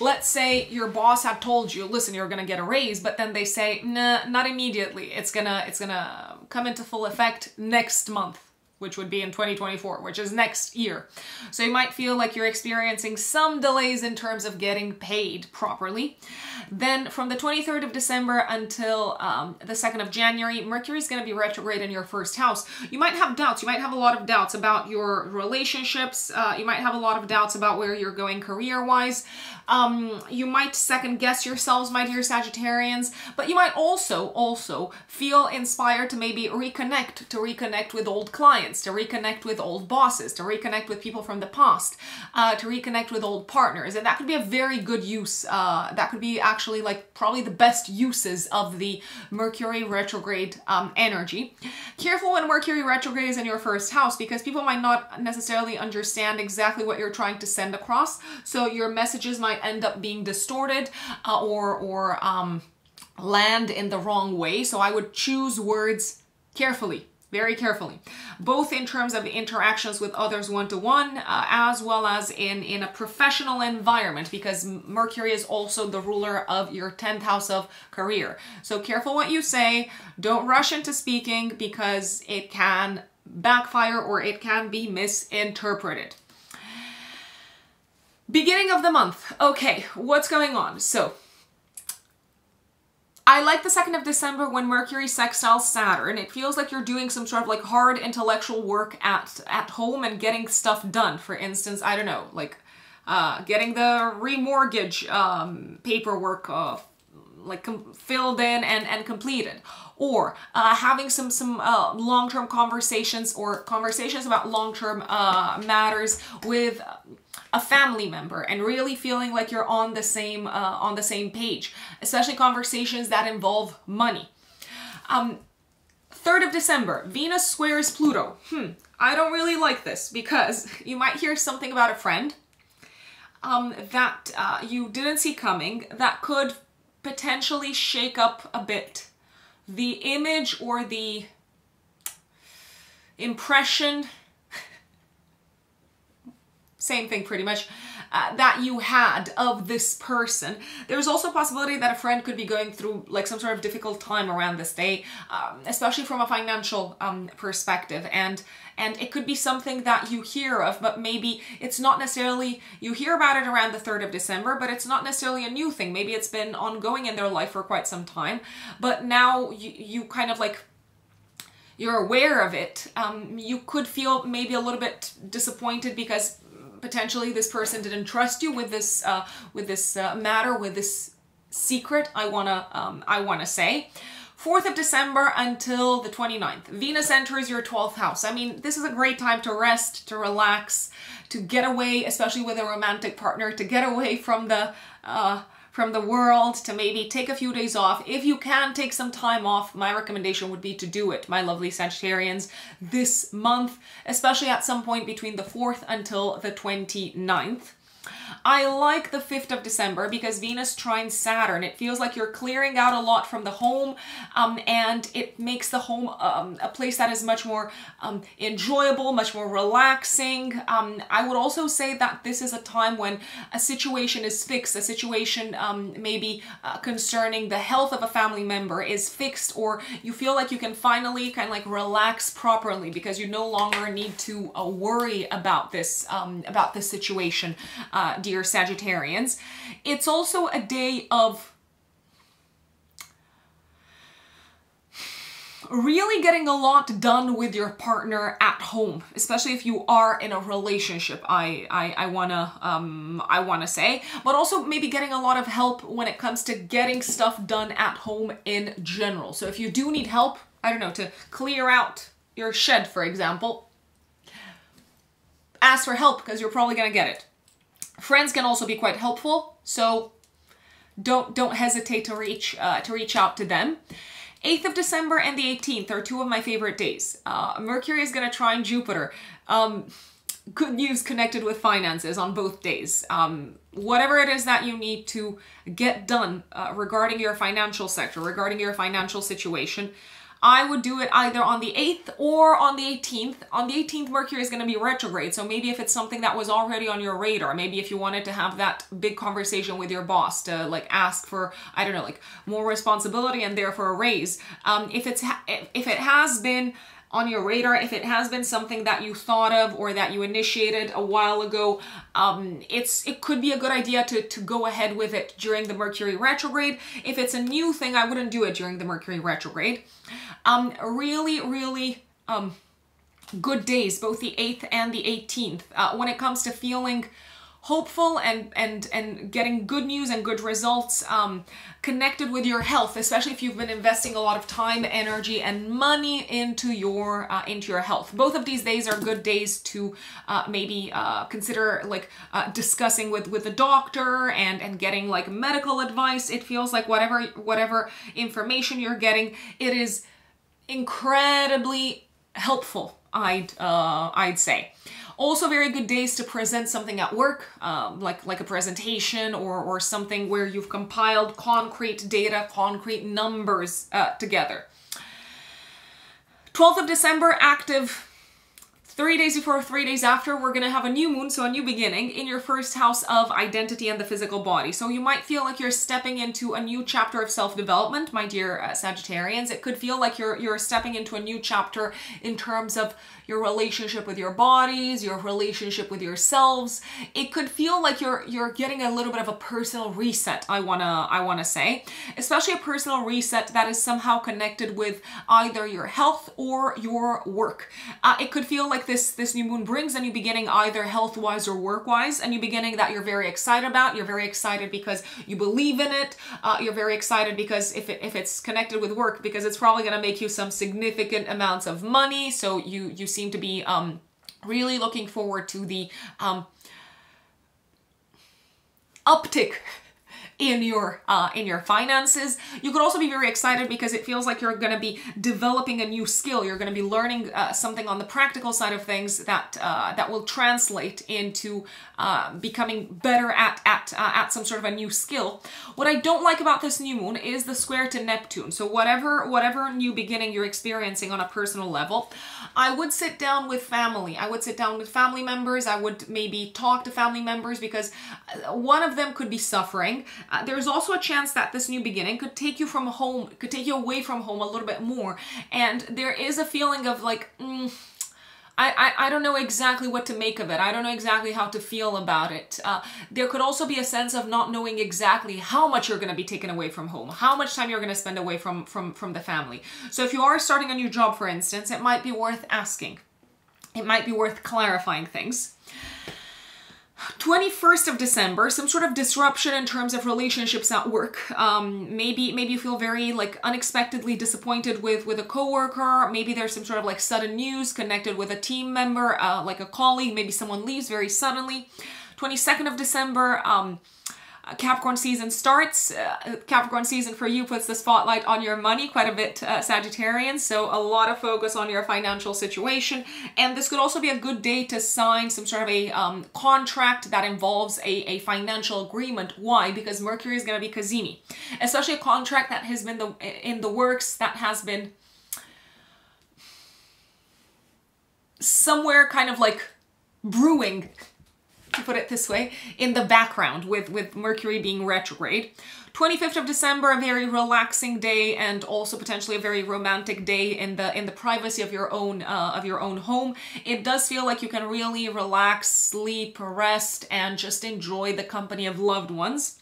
[SPEAKER 1] let's say your boss had told you, listen, you're gonna get a raise, but then they say, nah, not immediately. It's gonna it's gonna come into full effect next month which would be in 2024, which is next year. So you might feel like you're experiencing some delays in terms of getting paid properly. Then from the 23rd of December until um, the 2nd of January, Mercury is going to be retrograde in your first house. You might have doubts. You might have a lot of doubts about your relationships. Uh, you might have a lot of doubts about where you're going career-wise. Um, you might second guess yourselves, my dear Sagittarians, but you might also, also feel inspired to maybe reconnect, to reconnect with old clients, to reconnect with old bosses, to reconnect with people from the past, uh, to reconnect with old partners. And that could be a very good use. Uh, that could be actually like probably the best uses of the Mercury retrograde um, energy. Careful when Mercury retrograde is in your first house because people might not necessarily understand exactly what you're trying to send across. So your messages might end up being distorted uh, or, or um, land in the wrong way. So I would choose words carefully very carefully, both in terms of interactions with others one-to-one, -one, uh, as well as in, in a professional environment, because Mercury is also the ruler of your 10th house of career. So careful what you say, don't rush into speaking, because it can backfire or it can be misinterpreted. Beginning of the month. Okay, what's going on? So, I like the 2nd of December when Mercury sextiles Saturn. It feels like you're doing some sort of like hard intellectual work at, at home and getting stuff done. For instance, I don't know, like uh, getting the remortgage um, paperwork uh, like filled in and, and completed or uh, having some some uh, long-term conversations or conversations about long-term uh, matters with a family member and really feeling like you're on the same uh, on the same page, especially conversations that involve money. Um, 3rd of December, Venus squares Pluto. Hmm, I don't really like this because you might hear something about a friend um, that uh, you didn't see coming that could potentially shake up a bit the image or the impression same thing pretty much, uh, that you had of this person. There's also a possibility that a friend could be going through like some sort of difficult time around this day, um, especially from a financial um, perspective. And and it could be something that you hear of, but maybe it's not necessarily, you hear about it around the 3rd of December, but it's not necessarily a new thing. Maybe it's been ongoing in their life for quite some time, but now you, you kind of like you're aware of it, um, you could feel maybe a little bit disappointed because potentially this person didn't trust you with this uh, with this uh, matter, with this secret. I wanna um, I wanna say. 4th of December until the 29th. Venus enters your 12th house. I mean, this is a great time to rest, to relax, to get away, especially with a romantic partner, to get away from the uh, from the world to maybe take a few days off. If you can take some time off, my recommendation would be to do it, my lovely Sagittarians, this month, especially at some point between the 4th until the 29th. I like the 5th of December because Venus trines Saturn. It feels like you're clearing out a lot from the home um, and it makes the home um, a place that is much more um, enjoyable, much more relaxing. Um, I would also say that this is a time when a situation is fixed, a situation um, maybe uh, concerning the health of a family member is fixed or you feel like you can finally kind of like relax properly because you no longer need to uh, worry about this, um, about this situation. Uh, dear Sagittarians. It's also a day of really getting a lot done with your partner at home, especially if you are in a relationship. I I, I wanna um I wanna say, but also maybe getting a lot of help when it comes to getting stuff done at home in general. So if you do need help, I don't know, to clear out your shed, for example, ask for help because you're probably gonna get it. Friends can also be quite helpful, so don't don't hesitate to reach uh, to reach out to them. 8th of December and the 18th are two of my favorite days. Uh, Mercury is going to try trine Jupiter. Um, good news connected with finances on both days. Um, whatever it is that you need to get done uh, regarding your financial sector, regarding your financial situation, I would do it either on the 8th or on the 18th. On the 18th, Mercury is going to be retrograde. So maybe if it's something that was already on your radar, maybe if you wanted to have that big conversation with your boss to like ask for, I don't know, like more responsibility and therefore a raise. Um, if it's, if it has been on your radar if it has been something that you thought of or that you initiated a while ago. Um, it's it could be a good idea to, to go ahead with it during the mercury retrograde. If it's a new thing i wouldn't do it during the mercury retrograde. Um, really really um, good days both the 8th and the 18th uh, when it comes to feeling hopeful and and and getting good news and good results um, connected with your health especially if you've been investing a lot of time energy and money into your uh, into your health. Both of these days are good days to uh, maybe uh, consider like uh, discussing with with the doctor and and getting like medical advice. It feels like whatever whatever information you're getting it is incredibly helpful I'd uh, I'd say also very good days to present something at work, um, like, like a presentation or, or something where you've compiled concrete data, concrete numbers uh, together. 12th of December, active Three days before, three days after, we're going to have a new moon, so a new beginning, in your first house of identity and the physical body. So you might feel like you're stepping into a new chapter of self-development, my dear uh, Sagittarians. It could feel like you're, you're stepping into a new chapter in terms of your relationship with your bodies, your relationship with yourselves. It could feel like you're you're getting a little bit of a personal reset, I wanna I wanna say. Especially a personal reset that is somehow connected with either your health or your work. Uh, it could feel like this, this new moon brings a new beginning either health-wise or work-wise, a new beginning that you're very excited about. You're very excited because you believe in it. Uh, you're very excited because if, it, if it's connected with work, because it's probably gonna make you some significant amounts of money. So you, you seem to be um, really looking forward to the um, uptick in your uh, in your finances. You could also be very excited because it feels like you're going to be developing a new skill. You're going to be learning uh, something on the practical side of things that uh, that will translate into uh, becoming better at at uh, at some sort of a new skill. What I don't like about this new moon is the square to Neptune. So whatever whatever new beginning you're experiencing on a personal level, I would sit down with family. I would sit down with family members. I would maybe talk to family members because uh, one of them could be suffering. Uh, there's also a chance that this new beginning could take you from home, could take you away from home a little bit more. And there is a feeling of like, mm, I, I, I, don't know exactly what to make of it. I don't know exactly how to feel about it. Uh, there could also be a sense of not knowing exactly how much you're going to be taken away from home, how much time you're going to spend away from, from, from the family. So if you are starting a new job, for instance, it might be worth asking. It might be worth clarifying things. 21st of December, some sort of disruption in terms of relationships at work. Um, maybe maybe you feel very like unexpectedly disappointed with with a coworker. Maybe there's some sort of like sudden news connected with a team member, uh, like a colleague. Maybe someone leaves very suddenly. 22nd of December, um, Capricorn season starts. Uh, Capricorn season for you puts the spotlight on your money quite a bit, uh. So a lot of focus on your financial situation. And this could also be a good day to sign some sort of a um, contract that involves a, a financial agreement. Why? Because Mercury is going to be Cazimi. Especially a contract that has been the in the works, that has been somewhere kind of like brewing to put it this way, in the background with, with Mercury being retrograde. 25th of December, a very relaxing day and also potentially a very romantic day in the in the privacy of your own uh, of your own home. It does feel like you can really relax, sleep, rest, and just enjoy the company of loved ones.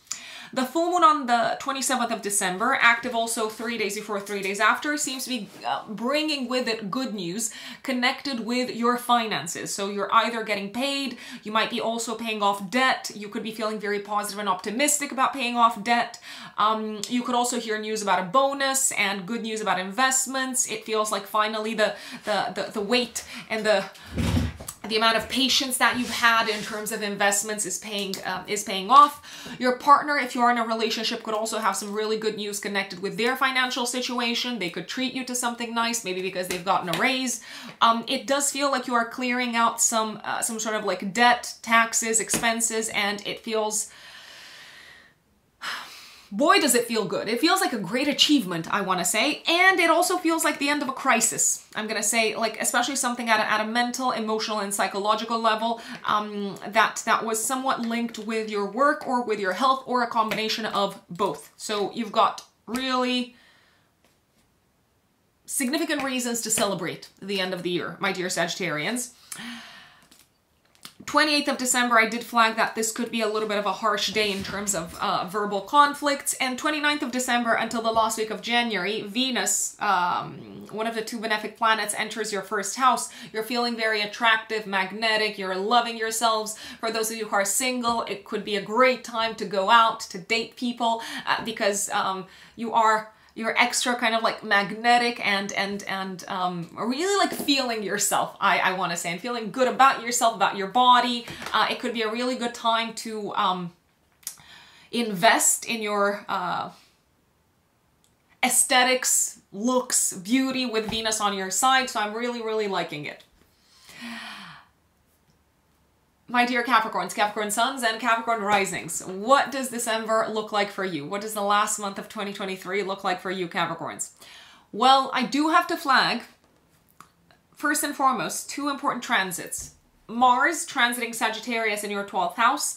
[SPEAKER 1] The full moon on the 27th of December, active also three days before, three days after, seems to be uh, bringing with it good news connected with your finances. So you're either getting paid, you might be also paying off debt, you could be feeling very positive and optimistic about paying off debt. Um, you could also hear news about a bonus and good news about investments. It feels like finally the, the, the, the weight and the the amount of patience that you've had in terms of investments is paying um, is paying off. Your partner, if you're in a relationship, could also have some really good news connected with their financial situation. They could treat you to something nice, maybe because they've gotten a raise. Um, it does feel like you are clearing out some uh, some sort of like debt, taxes, expenses, and it feels boy does it feel good. It feels like a great achievement, I want to say, and it also feels like the end of a crisis. I'm going to say, like, especially something at a, at a mental, emotional, and psychological level um, that, that was somewhat linked with your work or with your health or a combination of both. So you've got really significant reasons to celebrate the end of the year, my dear Sagittarians. 28th of December, I did flag that this could be a little bit of a harsh day in terms of uh, verbal conflicts. And 29th of December until the last week of January, Venus, um, one of the two benefic planets, enters your first house. You're feeling very attractive, magnetic, you're loving yourselves. For those of you who are single, it could be a great time to go out, to date people, uh, because um, you are you're extra kind of like magnetic and and and um, really like feeling yourself I, I want to say and feeling good about yourself about your body. Uh, it could be a really good time to um, invest in your uh, aesthetics looks beauty with Venus on your side so I'm really really liking it my dear Capricorns, Capricorn Suns, and Capricorn Risings, what does December look like for you? What does the last month of 2023 look like for you, Capricorns? Well, I do have to flag, first and foremost, two important transits. Mars transiting Sagittarius in your 12th house,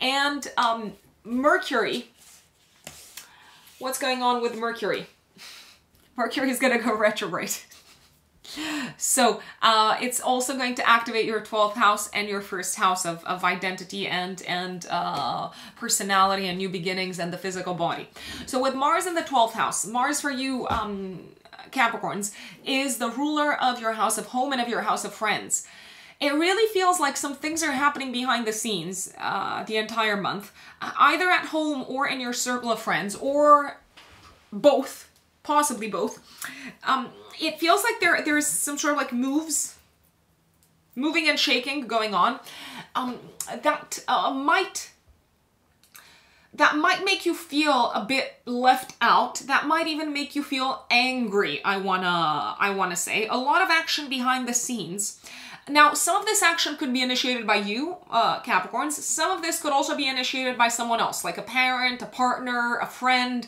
[SPEAKER 1] and um, Mercury. What's going on with Mercury? Mercury is going to go retrograde. So uh, it's also going to activate your 12th house and your first house of, of identity and, and uh, personality and new beginnings and the physical body. So with Mars in the 12th house, Mars for you um, Capricorns is the ruler of your house of home and of your house of friends. It really feels like some things are happening behind the scenes uh, the entire month, either at home or in your circle of friends, or both, possibly both. Um, it feels like there there's some sort of like moves, moving and shaking going on, um, that uh, might that might make you feel a bit left out. That might even make you feel angry i want to i want to say. A lot of action behind the scenes. Now some of this action could be initiated by you uh, capricorns. Some of this could also be initiated by someone else like a parent a partner a friend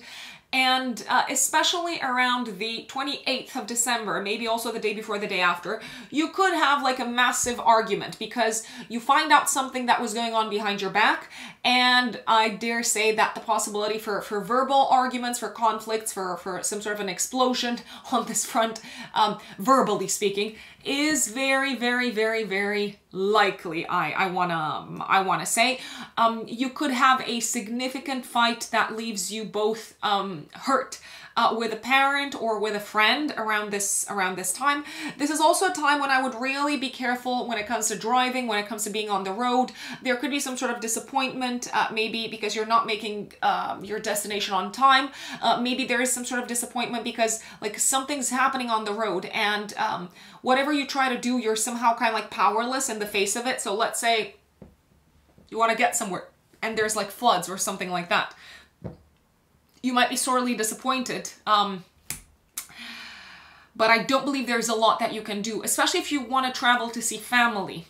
[SPEAKER 1] and uh, especially around the 28th of December, maybe also the day before the day after, you could have like a massive argument because you find out something that was going on behind your back, and I dare say that the possibility for, for verbal arguments, for conflicts, for, for some sort of an explosion on this front, um, verbally speaking, is very, very, very, very likely. I I wanna um, I wanna say, um, you could have a significant fight that leaves you both um, hurt uh, with a parent or with a friend around this around this time. This is also a time when I would really be careful when it comes to driving, when it comes to being on the road. There could be some sort of disappointment, uh, maybe because you're not making um, your destination on time. Uh, maybe there is some sort of disappointment because like something's happening on the road and um, whatever you try to do, you're somehow kind of like powerless in the face of it. So let's say you want to get somewhere and there's like floods or something like that. You might be sorely disappointed. Um, but I don't believe there's a lot that you can do, especially if you want to travel to see family.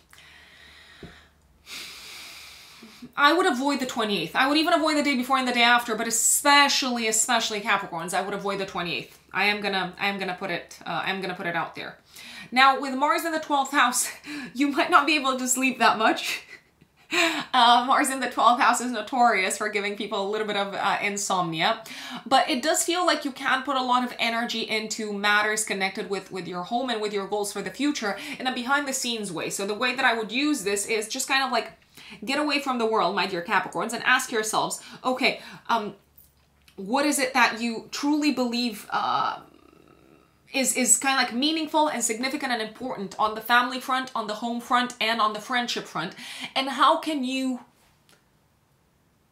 [SPEAKER 1] I would avoid the 28th. I would even avoid the day before and the day after, but especially, especially Capricorns, I would avoid the 28th. I am gonna, I am gonna put it, uh, I'm gonna put it out there. Now, with Mars in the 12th house, you might not be able to sleep that much. Mars in the 12th house is notorious for giving people a little bit of uh, insomnia, but it does feel like you can put a lot of energy into matters connected with, with your home and with your goals for the future in a behind the scenes way. So the way that I would use this is just kind of like get away from the world, my dear Capricorns, and ask yourselves, okay, um, what is it that you truly believe uh, is, is kind of like meaningful and significant and important on the family front, on the home front, and on the friendship front? And how can you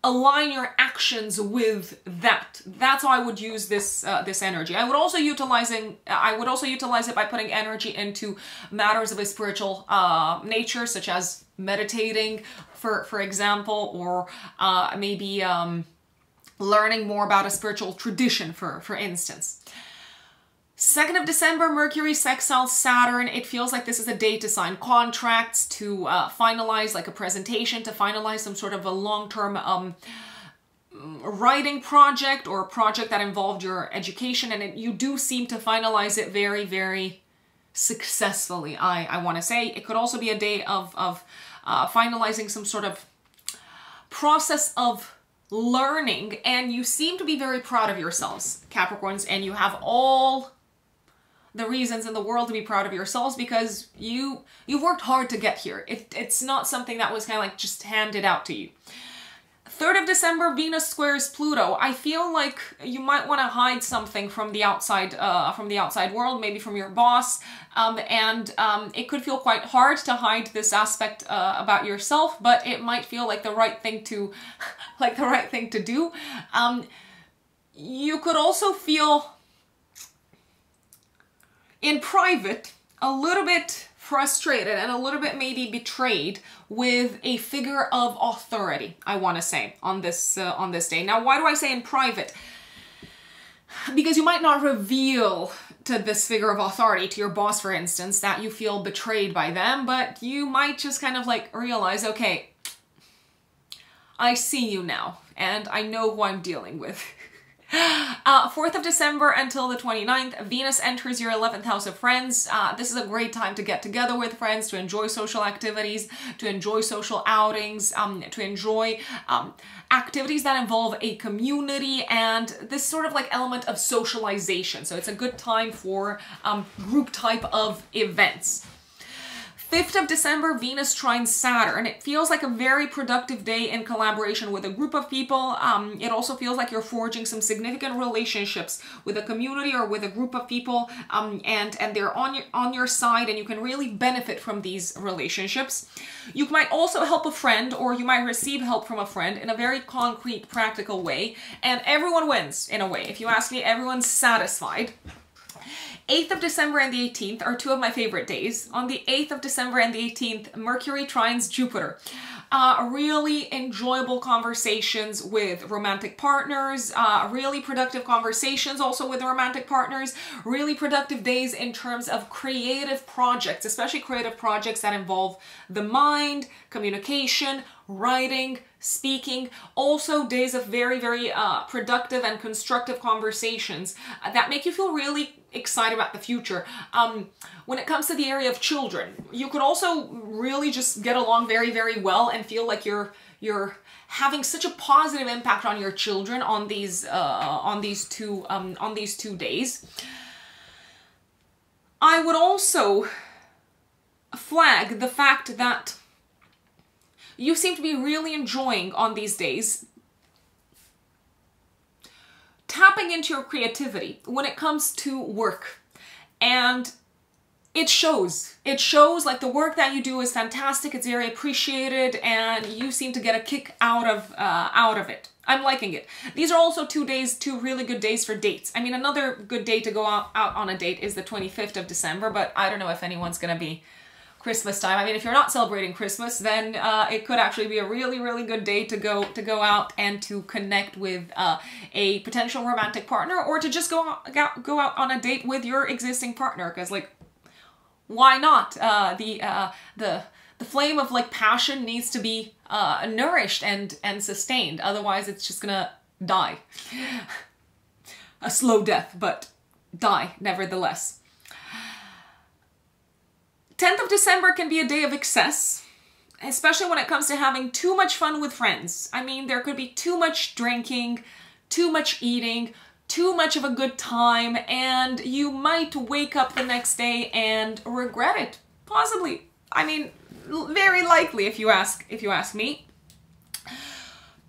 [SPEAKER 1] align your actions with that? That's how i would use this uh, this energy. I would also utilizing i would also utilize it by putting energy into matters of a spiritual uh, nature such as meditating for for example or uh, maybe um, learning more about a spiritual tradition for for instance 2nd of December, Mercury sextile Saturn. It feels like this is a day to sign contracts, to uh, finalize like a presentation, to finalize some sort of a long-term um, writing project or a project that involved your education. And it, you do seem to finalize it very, very successfully, I, I want to say. It could also be a day of, of uh, finalizing some sort of process of learning and you seem to be very proud of yourselves, Capricorns, and you have all the reasons in the world to be proud of yourselves because you you've worked hard to get here. It, it's not something that was kind of like just handed out to you. 3rd of December, Venus squares Pluto. I feel like you might want to hide something from the outside, uh, from the outside world, maybe from your boss, um, and um, it could feel quite hard to hide this aspect uh, about yourself, but it might feel like the right thing to, like the right thing to do. Um, you could also feel in private, a little bit frustrated and a little bit maybe betrayed with a figure of authority, I want to say, on this uh, on this day. Now, why do I say in private? Because you might not reveal to this figure of authority, to your boss, for instance, that you feel betrayed by them, but you might just kind of like realize, okay, I see you now, and I know who I'm dealing with. Uh, 4th of December until the 29th, Venus enters your 11th house of friends. Uh, this is a great time to get together with friends, to enjoy social activities, to enjoy social outings, um, to enjoy um, activities that involve a community and this sort of like element of socialization. So it's a good time for um, group type of events. 5th of December, Venus trines Saturn. It feels like a very productive day in collaboration with a group of people. Um, it also feels like you're forging some significant relationships with a community or with a group of people, um, and and they're on your on your side, and you can really benefit from these relationships. You might also help a friend, or you might receive help from a friend in a very concrete, practical way, and everyone wins in a way. If you ask me, everyone's satisfied. 8th of December and the 18th are two of my favorite days. On the 8th of December and the 18th, Mercury trines Jupiter. Uh, really enjoyable conversations with romantic partners, uh, really productive conversations also with romantic partners, really productive days in terms of creative projects, especially creative projects that involve the mind, communication, writing, speaking, also days of very, very uh, productive and constructive conversations uh, that make you feel really excited about the future. Um, when it comes to the area of children, you could also really just get along very, very well and feel like you're you're having such a positive impact on your children on these uh, on these two um, on these two days. I would also flag the fact that you seem to be really enjoying on these days tapping into your creativity when it comes to work. And it shows. It shows like the work that you do is fantastic, it's very appreciated, and you seem to get a kick out of uh, out of it. I'm liking it. These are also two days, two really good days for dates. I mean, another good day to go out, out on a date is the 25th of December, but I don't know if anyone's gonna be Christmas time. I mean, if you're not celebrating Christmas, then uh, it could actually be a really, really good day to go to go out and to connect with uh, a potential romantic partner, or to just go out, go out on a date with your existing partner. Because like, why not? Uh, the uh, the the flame of like passion needs to be uh, nourished and and sustained. Otherwise, it's just gonna die. a slow death, but die nevertheless. 10th of December can be a day of excess, especially when it comes to having too much fun with friends. I mean, there could be too much drinking, too much eating, too much of a good time, and you might wake up the next day and regret it. Possibly. I mean, very likely if you ask if you ask me.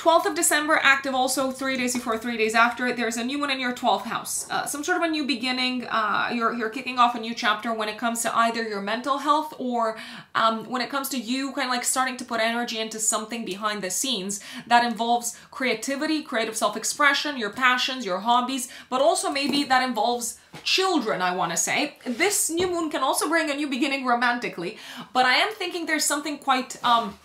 [SPEAKER 1] 12th of December, active also three days before, three days after. There's a new moon in your 12th house. Uh, some sort of a new beginning. Uh, you're, you're kicking off a new chapter when it comes to either your mental health or um, when it comes to you kind of like starting to put energy into something behind the scenes that involves creativity, creative self-expression, your passions, your hobbies, but also maybe that involves children, I want to say. This new moon can also bring a new beginning romantically, but I am thinking there's something quite... Um,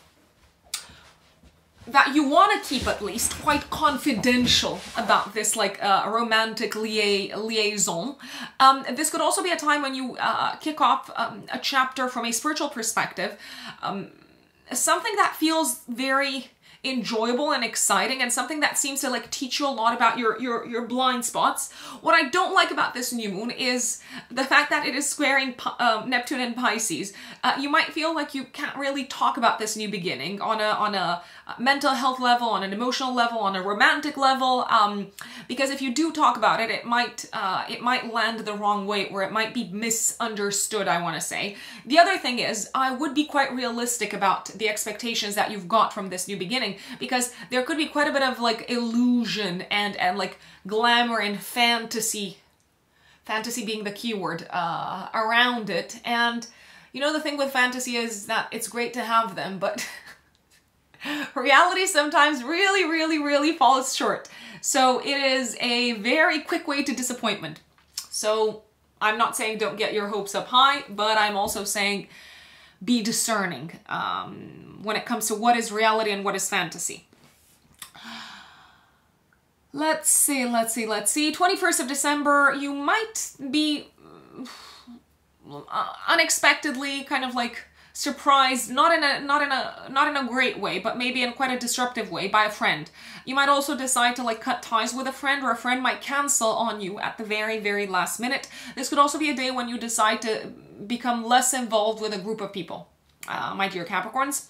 [SPEAKER 1] that you want to keep at least quite confidential about this like uh, romantic lia liaison. Um, this could also be a time when you uh, kick off um, a chapter from a spiritual perspective, um, something that feels very enjoyable and exciting and something that seems to like teach you a lot about your your your blind spots. What I don't like about this new moon is the fact that it is squaring um, Neptune and Pisces. Uh, you might feel like you can't really talk about this new beginning on a on a mental health level, on an emotional level, on a romantic level, um, because if you do talk about it, it might uh, it might land the wrong way or it might be misunderstood. I want to say. The other thing is, I would be quite realistic about the expectations that you've got from this new beginning because there could be quite a bit of like illusion and and like glamour and fantasy fantasy being the keyword uh, around it and you know the thing with fantasy is that it's great to have them but reality sometimes really really really falls short so it is a very quick way to disappointment so i'm not saying don't get your hopes up high but i'm also saying be discerning um, when it comes to what is reality and what is fantasy. Let's see, let's see, let's see. 21st of December, you might be uh, unexpectedly kind of like surprised not in a not in a not in a great way but maybe in quite a disruptive way by a friend. You might also decide to like cut ties with a friend or a friend might cancel on you at the very very last minute. This could also be a day when you decide to become less involved with a group of people. Uh, my dear capricorns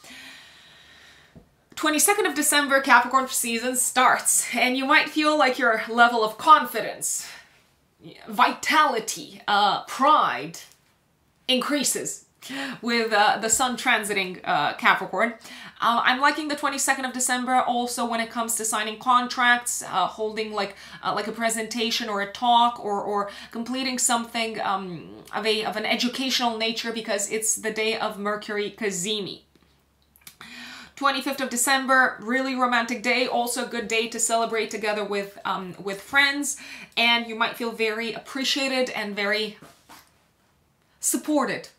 [SPEAKER 1] 22nd of December, Capricorn season starts, and you might feel like your level of confidence, vitality, uh, pride increases with uh, the sun transiting uh, Capricorn. Uh, I'm liking the 22nd of December also when it comes to signing contracts, uh, holding like uh, like a presentation or a talk or, or completing something um, of, a, of an educational nature because it's the day of Mercury Cazimi. 25th of December, really romantic day, also a good day to celebrate together with um, with friends and you might feel very appreciated and very supported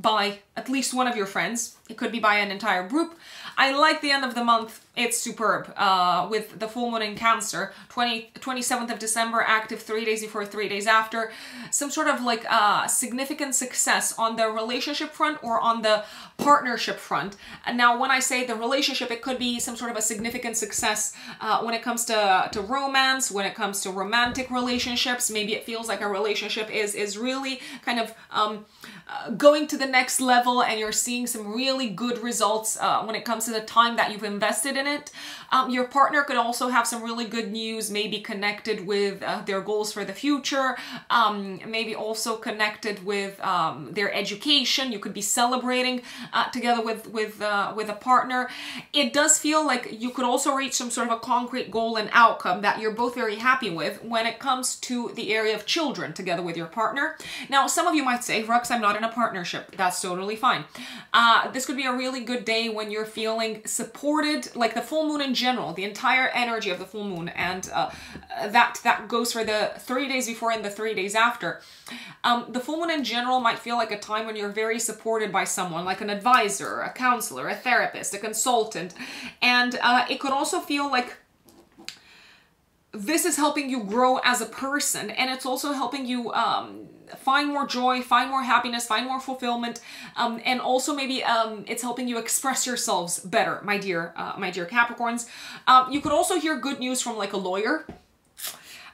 [SPEAKER 1] by at least one of your friends. It could be by an entire group. I like the end of the month. It's superb uh, with the full moon in Cancer, 20, 27th of December, active three days before, three days after. Some sort of like uh, significant success on the relationship front or on the partnership front. And now when I say the relationship, it could be some sort of a significant success uh, when it comes to, to romance, when it comes to romantic relationships. Maybe it feels like a relationship is, is really kind of um, going to the next level and you're seeing some really good results uh, when it comes to the time that you've invested in it. Um, your partner could also have some really good news, maybe connected with uh, their goals for the future, um, maybe also connected with um, their education. You could be celebrating uh, together with with uh, with a partner. It does feel like you could also reach some sort of a concrete goal and outcome that you're both very happy with when it comes to the area of children together with your partner. Now, some of you might say, Rux, I'm not in a partnership. That's totally fine. Uh, this could be a really good day when you're feeling supported, like the full moon in general, the entire energy of the full moon, and uh, that that goes for the three days before and the three days after. Um, the full moon in general might feel like a time when you're very supported by someone, like an advisor, a counselor, a therapist, a consultant, and uh, it could also feel like this is helping you grow as a person and it's also helping you um, find more joy, find more happiness, find more fulfillment, um, and also maybe um, it's helping you express yourselves better, my dear, uh, my dear Capricorns. Um, you could also hear good news from like a lawyer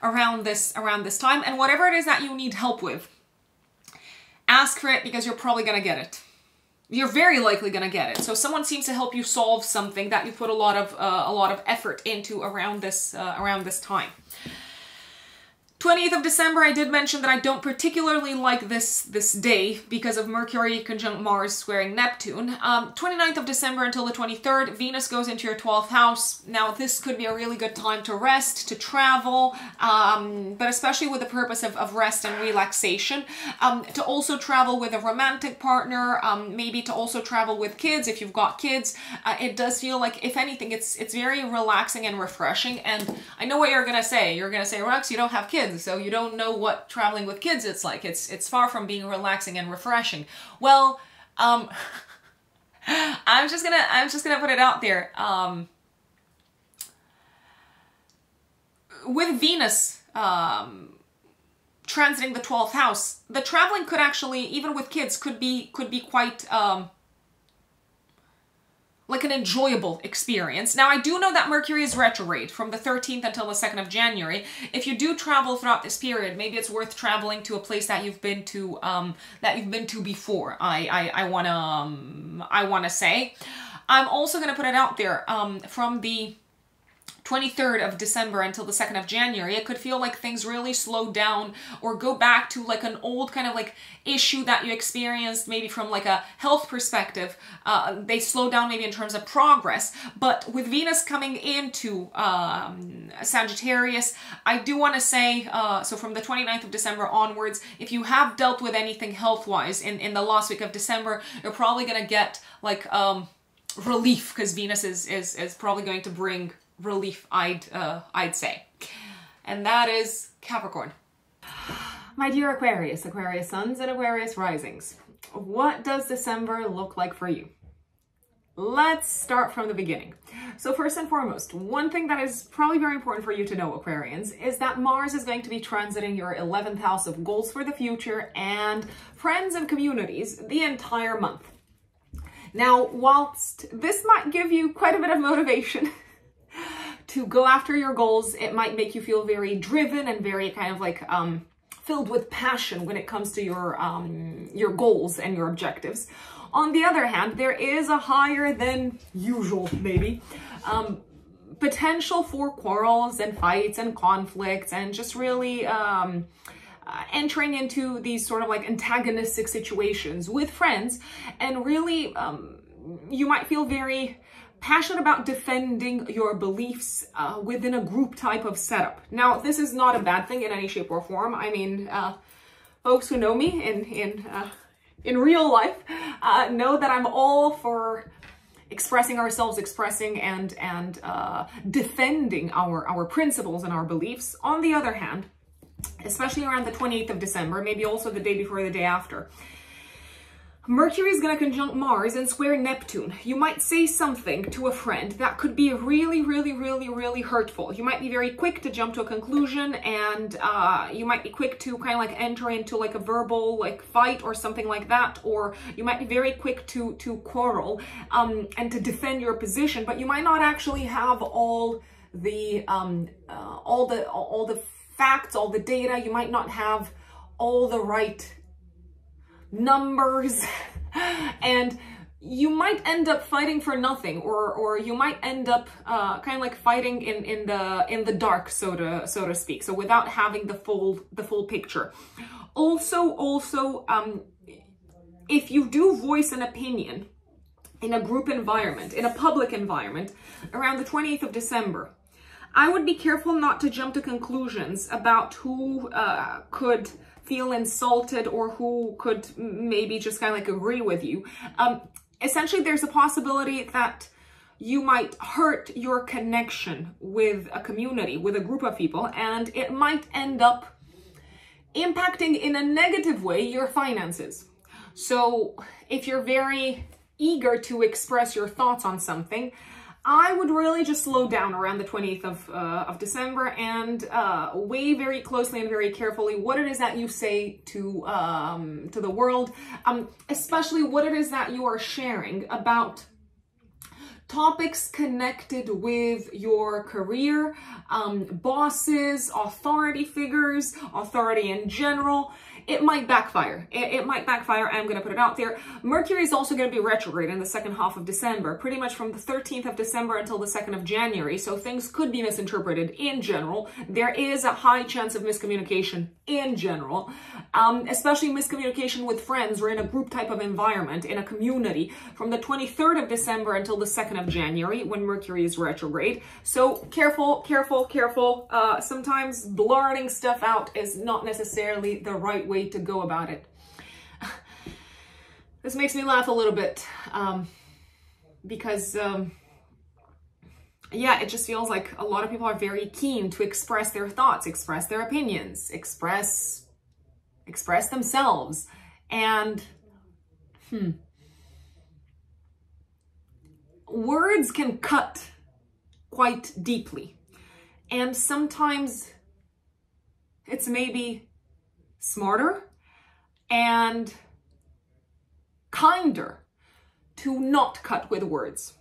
[SPEAKER 1] around this around this time, and whatever it is that you need help with, ask for it because you're probably gonna get it you're very likely going to get it. So someone seems to help you solve something that you put a lot of uh, a lot of effort into around this uh, around this time. 20th of December, I did mention that I don't particularly like this this day because of Mercury conjunct Mars squaring Neptune. Um, 29th of December until the 23rd, Venus goes into your 12th house. Now, this could be a really good time to rest, to travel, um, but especially with the purpose of, of rest and relaxation. Um, to also travel with a romantic partner, um, maybe to also travel with kids if you've got kids. Uh, it does feel like, if anything, it's, it's very relaxing and refreshing. And I know what you're going to say. You're going to say, Rux, you don't have kids kids, so you don't know what traveling with kids it's like. It's it's far from being relaxing and refreshing. Well, um, I'm just gonna I'm just gonna put it out there. Um, with Venus um, transiting the 12th house, the traveling could actually, even with kids, could be could be quite um, like an enjoyable experience. Now, I do know that Mercury is retrograde from the 13th until the 2nd of January. If you do travel throughout this period, maybe it's worth traveling to a place that you've been to, um, that you've been to before. I, I, I wanna, um, I wanna say. I'm also gonna put it out there, um, from the 23rd of December until the 2nd of January, it could feel like things really slowed down or go back to like an old kind of like issue that you experienced maybe from like a health perspective. Uh, they slow down maybe in terms of progress, but with Venus coming into um, Sagittarius, I do want to say, uh, so from the 29th of December onwards, if you have dealt with anything health-wise in, in the last week of December, you're probably going to get like um, relief because Venus is, is, is probably going to bring relief, I'd, uh, I'd say. And that is Capricorn. My dear Aquarius, Aquarius suns and Aquarius risings, what does December look like for you? Let's start from the beginning. So first and foremost, one thing that is probably very important for you to know, Aquarians, is that Mars is going to be transiting your 11th house of goals for the future and friends and communities the entire month. Now, whilst this might give you quite a bit of motivation to go after your goals. It might make you feel very driven and very kind of like um, filled with passion when it comes to your, um, your goals and your objectives. On the other hand, there is a higher than usual, maybe, um, potential for quarrels and fights and conflicts and just really um, uh, entering into these sort of like antagonistic situations with friends and really um, you might feel very passionate about defending your beliefs uh, within a group type of setup. Now, this is not a bad thing in any shape or form. I mean, uh, folks who know me in, in, uh, in real life uh, know that I'm all for expressing ourselves, expressing and, and uh, defending our, our principles and our beliefs. On the other hand, especially around the 28th of December, maybe also the day before the day after, Mercury is going to conjunct Mars and square Neptune. You might say something to a friend that could be really, really, really, really hurtful. You might be very quick to jump to a conclusion and uh, you might be quick to kind of like enter into like a verbal like fight or something like that. Or you might be very quick to, to quarrel um, and to defend your position, but you might not actually have all the, um, uh, all the, all the facts, all the data. You might not have all the right numbers. And you might end up fighting for nothing or or you might end up uh, kind of like fighting in in the in the dark so to so to speak so without having the full the full picture. Also also um if you do voice an opinion in a group environment in a public environment around the 28th of december I would be careful not to jump to conclusions about who uh, could feel insulted or who could maybe just kind of like agree with you. Um, essentially, there's a possibility that you might hurt your connection with a community, with a group of people, and it might end up impacting in a negative way your finances. So if you're very eager to express your thoughts on something, I would really just slow down around the 20th of, uh, of December and uh, weigh very closely and very carefully what it is that you say to, um, to the world, um, especially what it is that you are sharing about topics connected with your career, um, bosses, authority figures, authority in general it might backfire. It, it might backfire. I'm going to put it out there. Mercury is also going to be retrograde in the second half of December, pretty much from the 13th of December until the 2nd of January. So things could be misinterpreted in general. There is a high chance of miscommunication in general, um, especially miscommunication with friends or in a group type of environment, in a community, from the 23rd of December until the 2nd of January when Mercury is retrograde. So careful, careful, careful. Uh, sometimes blurring stuff out is not necessarily the right way way to go about it. this makes me laugh a little bit um, because, um, yeah, it just feels like a lot of people are very keen to express their thoughts, express their opinions, express express themselves. And, hmm, words can cut quite deeply. And sometimes it's maybe smarter and kinder to not cut with words.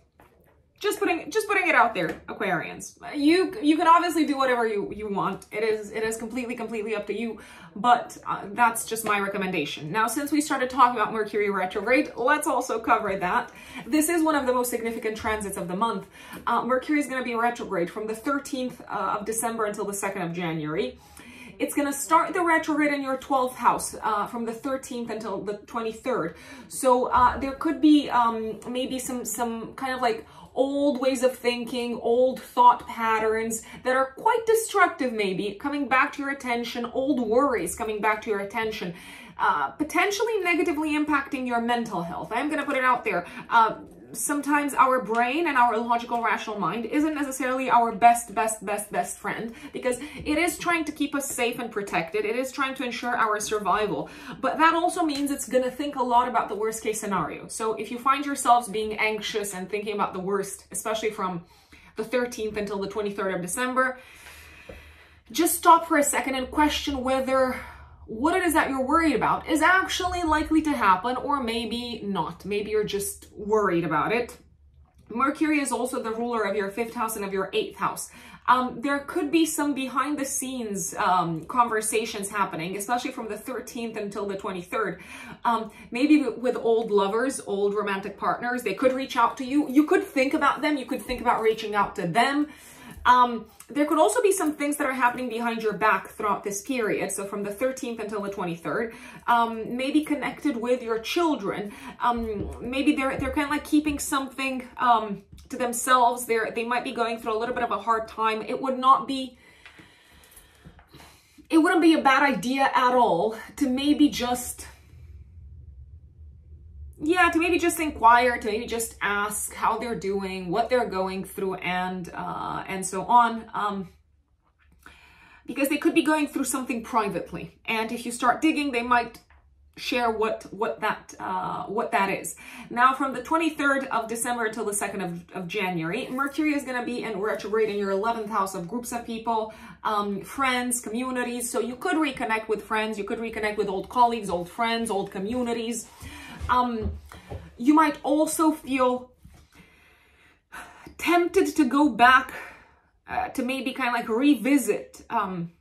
[SPEAKER 1] Just putting just putting it out there, Aquarians. You you can obviously do whatever you you want. It is it is completely completely up to you, but uh, that's just my recommendation. Now, since we started talking about Mercury retrograde, let's also cover that. This is one of the most significant transits of the month. Uh, Mercury is going to be retrograde from the 13th uh, of December until the 2nd of January. It's going to start the retrograde in your 12th house uh, from the 13th until the 23rd. So uh, there could be um, maybe some, some kind of like old ways of thinking, old thought patterns that are quite destructive maybe, coming back to your attention, old worries coming back to your attention. Uh, potentially negatively impacting your mental health. I'm going to put it out there. Uh, sometimes our brain and our logical rational mind isn't necessarily our best, best, best, best friend because it is trying to keep us safe and protected. It is trying to ensure our survival. But that also means it's going to think a lot about the worst case scenario. So if you find yourselves being anxious and thinking about the worst, especially from the 13th until the 23rd of December, just stop for a second and question whether what it is that you're worried about is actually likely to happen or maybe not. Maybe you're just worried about it. Mercury is also the ruler of your fifth house and of your eighth house. Um, there could be some behind the scenes um, conversations happening, especially from the 13th until the 23rd. Um, maybe with old lovers, old romantic partners, they could reach out to you. You could think about them. You could think about reaching out to them. Um, there could also be some things that are happening behind your back throughout this period. So from the 13th until the 23rd, um, maybe connected with your children. Um, maybe they're, they're kind of like keeping something um, to themselves. They're, they might be going through a little bit of a hard time. It would not be, it wouldn't be a bad idea at all to maybe just yeah, to maybe just inquire, to maybe just ask how they're doing, what they're going through, and uh, and so on. Um, because they could be going through something privately, and if you start digging, they might share what what that uh, what that is. Now, from the 23rd of December until the 2nd of, of January, Mercury is going to be in retrograde in your 11th house of groups of people, um, friends, communities. So you could reconnect with friends, you could reconnect with old colleagues, old friends, old communities. Um, you might also feel tempted to go back uh, to maybe kind of like revisit um,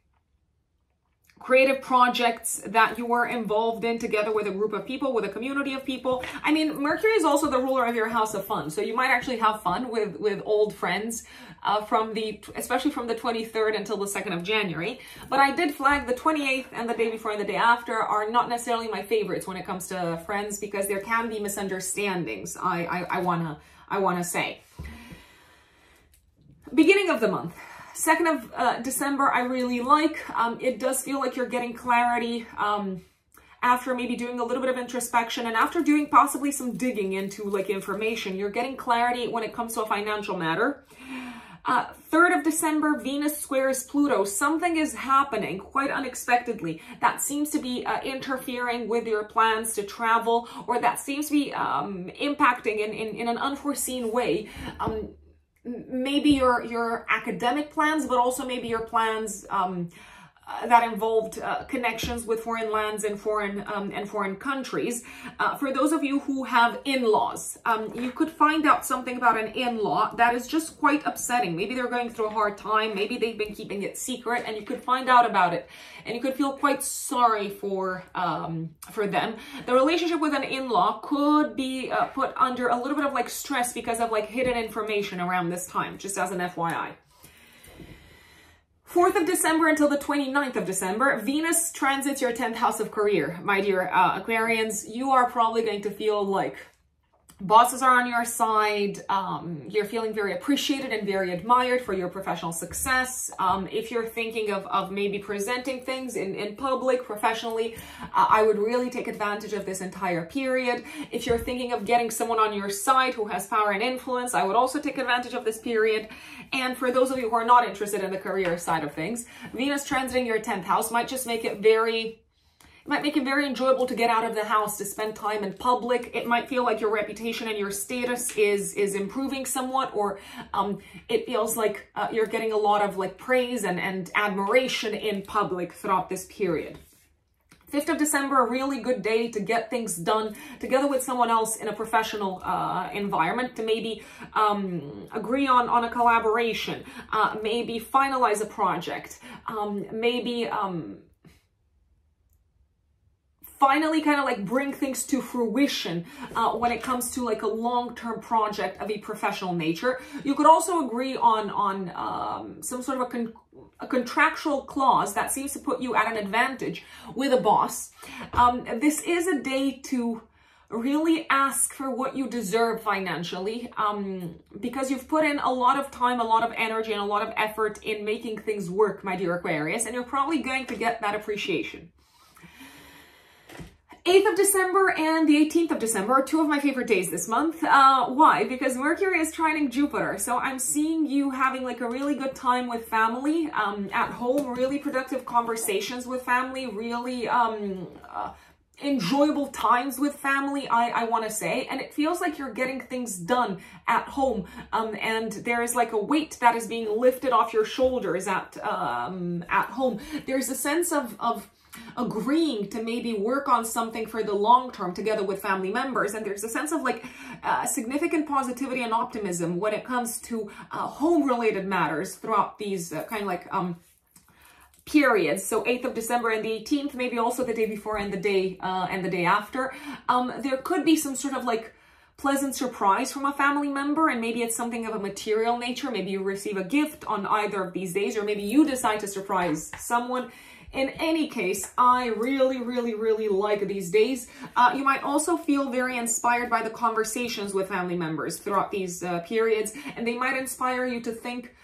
[SPEAKER 1] creative projects that you were involved in together with a group of people, with a community of people. I mean, Mercury is also the ruler of your house of fun. So you might actually have fun with, with old friends uh, from the, especially from the 23rd until the 2nd of January. But I did flag the 28th and the day before and the day after are not necessarily my favorites when it comes to friends because there can be misunderstandings, I, I, I wanna, I wanna say. Beginning of the month, 2nd of uh, December, I really like. Um, it does feel like you're getting clarity um, after maybe doing a little bit of introspection and after doing possibly some digging into like information. You're getting clarity when it comes to a financial matter. Uh, 3rd of December, Venus squares Pluto. Something is happening quite unexpectedly that seems to be uh, interfering with your plans to travel or that seems to be um, impacting in, in, in, an unforeseen way. Um, maybe your, your academic plans, but also maybe your plans um, uh, that involved uh, connections with foreign lands and foreign um, and foreign countries. Uh, for those of you who have in-laws, um, you could find out something about an in-law that is just quite upsetting. Maybe they're going through a hard time. Maybe they've been keeping it secret, and you could find out about it, and you could feel quite sorry for um, for them. The relationship with an in-law could be uh, put under a little bit of like stress because of like hidden information around this time, just as an FYI. 4th of December until the 29th of December, Venus transits your 10th house of career. My dear uh, Aquarians, you are probably going to feel like bosses are on your side. Um, you're feeling very appreciated and very admired for your professional success. Um, if you're thinking of, of maybe presenting things in, in public, professionally, uh, I would really take advantage of this entire period. If you're thinking of getting someone on your side who has power and influence, I would also take advantage of this period. And for those of you who are not interested in the career side of things, Venus transiting your 10th house might just make it very it might make it very enjoyable to get out of the house, to spend time in public. It might feel like your reputation and your status is is improving somewhat, or um, it feels like uh, you're getting a lot of like praise and, and admiration in public throughout this period. 5th of December, a really good day to get things done together with someone else in a professional uh, environment to maybe um, agree on, on a collaboration, uh, maybe finalize a project, um, maybe um, finally kind of like bring things to fruition uh, when it comes to like a long-term project of a professional nature. You could also agree on, on um, some sort of a, con a contractual clause that seems to put you at an advantage with a boss. Um, this is a day to really ask for what you deserve financially um, because you've put in a lot of time, a lot of energy, and a lot of effort in making things work, my dear Aquarius, and you're probably going to get that appreciation. 8th of December and the 18th of December are two of my favorite days this month. Uh, why? Because Mercury is trining Jupiter. So I'm seeing you having like a really good time with family um, at home, really productive conversations with family, really um, uh, enjoyable times with family, I, I want to say. And it feels like you're getting things done at home. Um, and there is like a weight that is being lifted off your shoulders at, um, at home. There's a sense of, of agreeing to maybe work on something for the long term together with family members. And there's a sense of like uh, significant positivity and optimism when it comes to uh, home related matters throughout these uh, kind of like um, periods. So 8th of December and the 18th, maybe also the day before and the day uh, and the day after. Um, there could be some sort of like pleasant surprise from a family member and maybe it's something of a material nature maybe you receive a gift on either of these days or maybe you decide to surprise someone in any case, I really, really, really like these days. Uh, you might also feel very inspired by the conversations with family members throughout these uh, periods, and they might inspire you to think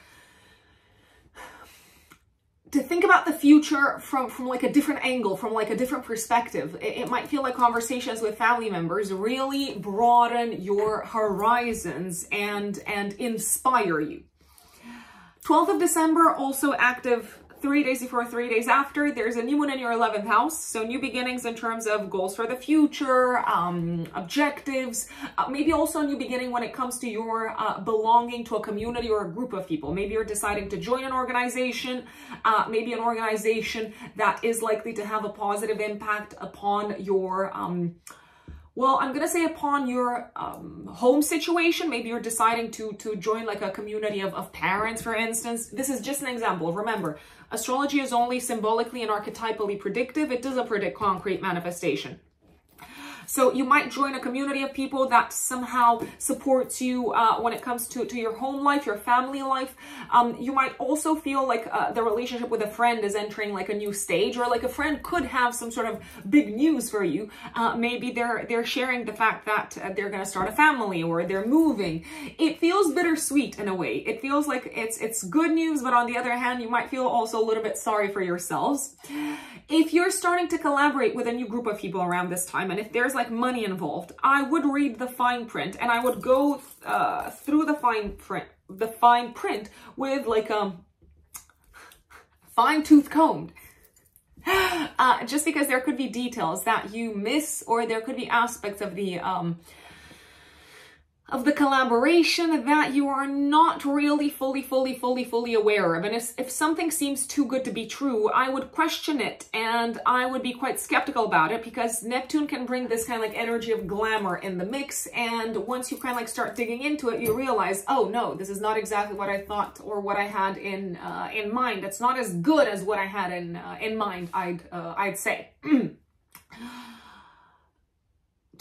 [SPEAKER 1] to think about the future from, from like a different angle, from like a different perspective. It, it, might feel like conversations with family members really broaden your horizons and, and inspire you. 12th of December, also active three days before, three days after, there's a new moon in your 11th house. So new beginnings in terms of goals for the future, um, objectives, uh, maybe also a new beginning when it comes to your uh, belonging to a community or a group of people. Maybe you're deciding to join an organization, uh, maybe an organization that is likely to have a positive impact upon your um, well, I'm going to say upon your um, home situation, maybe you're deciding to, to join like a community of, of parents, for instance. This is just an example. Remember, astrology is only symbolically and archetypally predictive. It doesn't predict concrete manifestation. So you might join a community of people that somehow supports you uh, when it comes to, to your home life, your family life. Um, you might also feel like uh, the relationship with a friend is entering like a new stage or like a friend could have some sort of big news for you. Uh, maybe they're, they're sharing the fact that uh, they're going to start a family or they're moving. It feels bittersweet in a way. It feels like it's, it's good news, but on the other hand, you might feel also a little bit sorry for yourselves. If you're starting to collaborate with a new group of people around this time, and if there's like money involved, I would read the fine print and I would go uh, through the fine print, the fine print with like a um, fine tooth comb. Uh, just because there could be details that you miss or there could be aspects of the um, of the collaboration that you are not really fully, fully, fully, fully aware of. And if, if something seems too good to be true, I would question it and I would be quite skeptical about it because Neptune can bring this kind of like energy of glamour in the mix. And once you kind of like start digging into it, you realize, oh no, this is not exactly what I thought or what I had in uh, in mind. It's not as good as what I had in uh, in mind, I'd, uh, I'd say.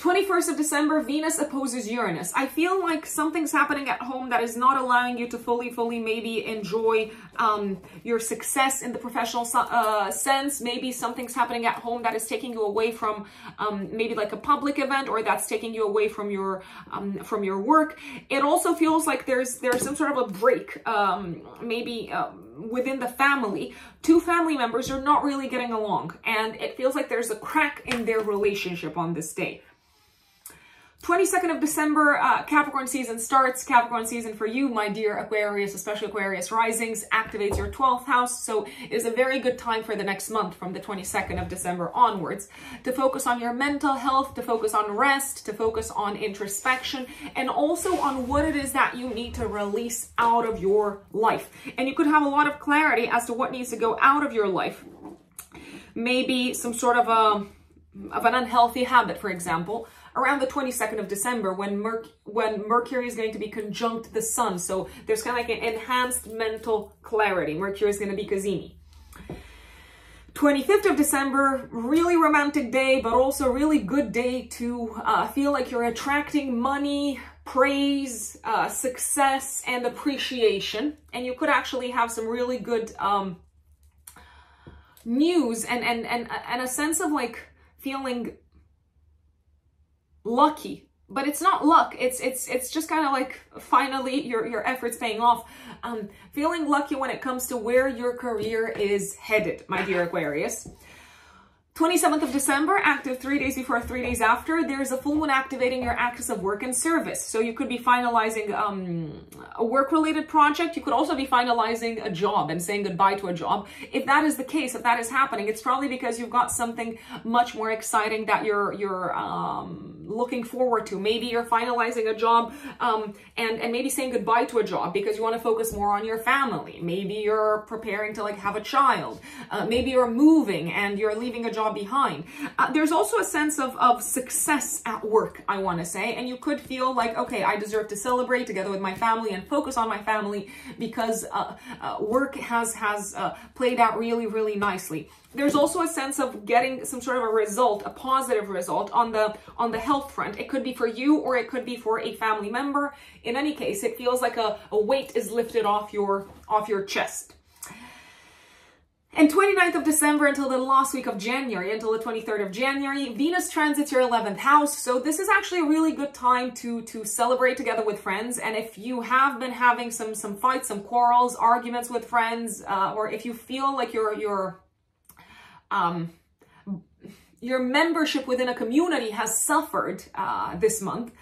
[SPEAKER 1] 21st of December, Venus opposes Uranus. I feel like something's happening at home that is not allowing you to fully, fully maybe enjoy um, your success in the professional uh, sense. Maybe something's happening at home that is taking you away from um, maybe like a public event or that's taking you away from your um, from your work. It also feels like there's there's some sort of a break, um, maybe um, within the family. Two family members are not really getting along and it feels like there's a crack in their relationship on this day. 22nd of December, uh, Capricorn season starts. Capricorn season for you, my dear Aquarius, especially Aquarius risings, activates your 12th house. So is a very good time for the next month from the 22nd of December onwards to focus on your mental health, to focus on rest, to focus on introspection, and also on what it is that you need to release out of your life. And you could have a lot of clarity as to what needs to go out of your life. Maybe some sort of a of an unhealthy habit, for example, around the 22nd of December when, Merc when Mercury is going to be conjunct the Sun. So there's kind of like an enhanced mental clarity. Mercury is going to be Cazimi. 25th of December, really romantic day, but also really good day to uh, feel like you're attracting money, praise, uh, success, and appreciation. And you could actually have some really good um, news and, and, and, and a sense of like feeling lucky but it's not luck. It's it's it's just kind of like finally your your efforts paying off. Um feeling lucky when it comes to where your career is headed my dear aquarius 27th of December, active three days before, three days after, there's a full moon activating your axis of work and service. So you could be finalizing um, a work-related project. You could also be finalizing a job and saying goodbye to a job. If that is the case, if that is happening, it's probably because you've got something much more exciting that you're you're um, looking forward to. Maybe you're finalizing a job um, and, and maybe saying goodbye to a job because you want to focus more on your family. Maybe you're preparing to like have a child. Uh, maybe you're moving and you're leaving a job behind. Uh, there's also a sense of, of success at work, I want to say, and you could feel like, okay, I deserve to celebrate together with my family and focus on my family because uh, uh, work has, has uh, played out really, really nicely. There's also a sense of getting some sort of a result, a positive result on the on the health front. It could be for you or it could be for a family member. In any case, it feels like a, a weight is lifted off your off your chest. And 29th of December until the last week of January, until the 23rd of January, Venus transits your 11th house. So this is actually a really good time to, to celebrate together with friends. And if you have been having some, some fights, some quarrels, arguments with friends, uh, or if you feel like your, your, um, your membership within a community has suffered uh, this month,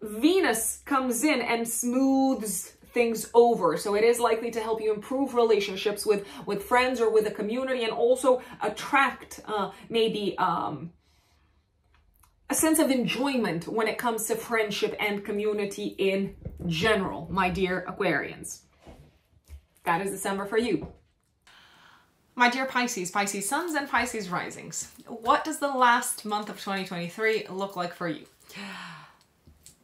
[SPEAKER 1] Venus comes in and smooths things over. So it is likely to help you improve relationships with, with friends or with a community and also attract uh, maybe um, a sense of enjoyment when it comes to friendship and community in general, my dear Aquarians. That is December for you. My dear Pisces, Pisces suns and Pisces risings, what does the last month of 2023 look like for you?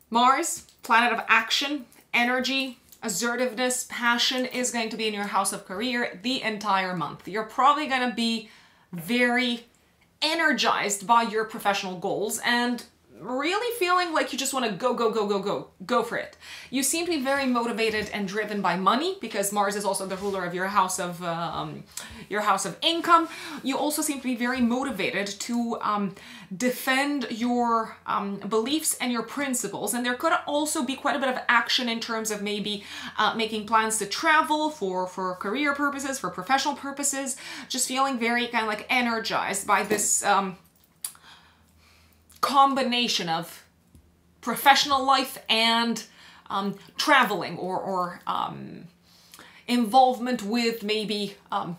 [SPEAKER 1] Mars, planet of action, energy, assertiveness, passion is going to be in your house of career the entire month. You're probably going to be very energized by your professional goals and really feeling like you just want to go, go, go, go, go, go for it. You seem to be very motivated and driven by money because Mars is also the ruler of your house of um, your house of income. You also seem to be very motivated to um, defend your um, beliefs and your principles. And there could also be quite a bit of action in terms of maybe uh, making plans to travel for for career purposes, for professional purposes. Just feeling very kind of like energized by this. Combination of professional life and um, traveling or, or um, involvement with maybe um,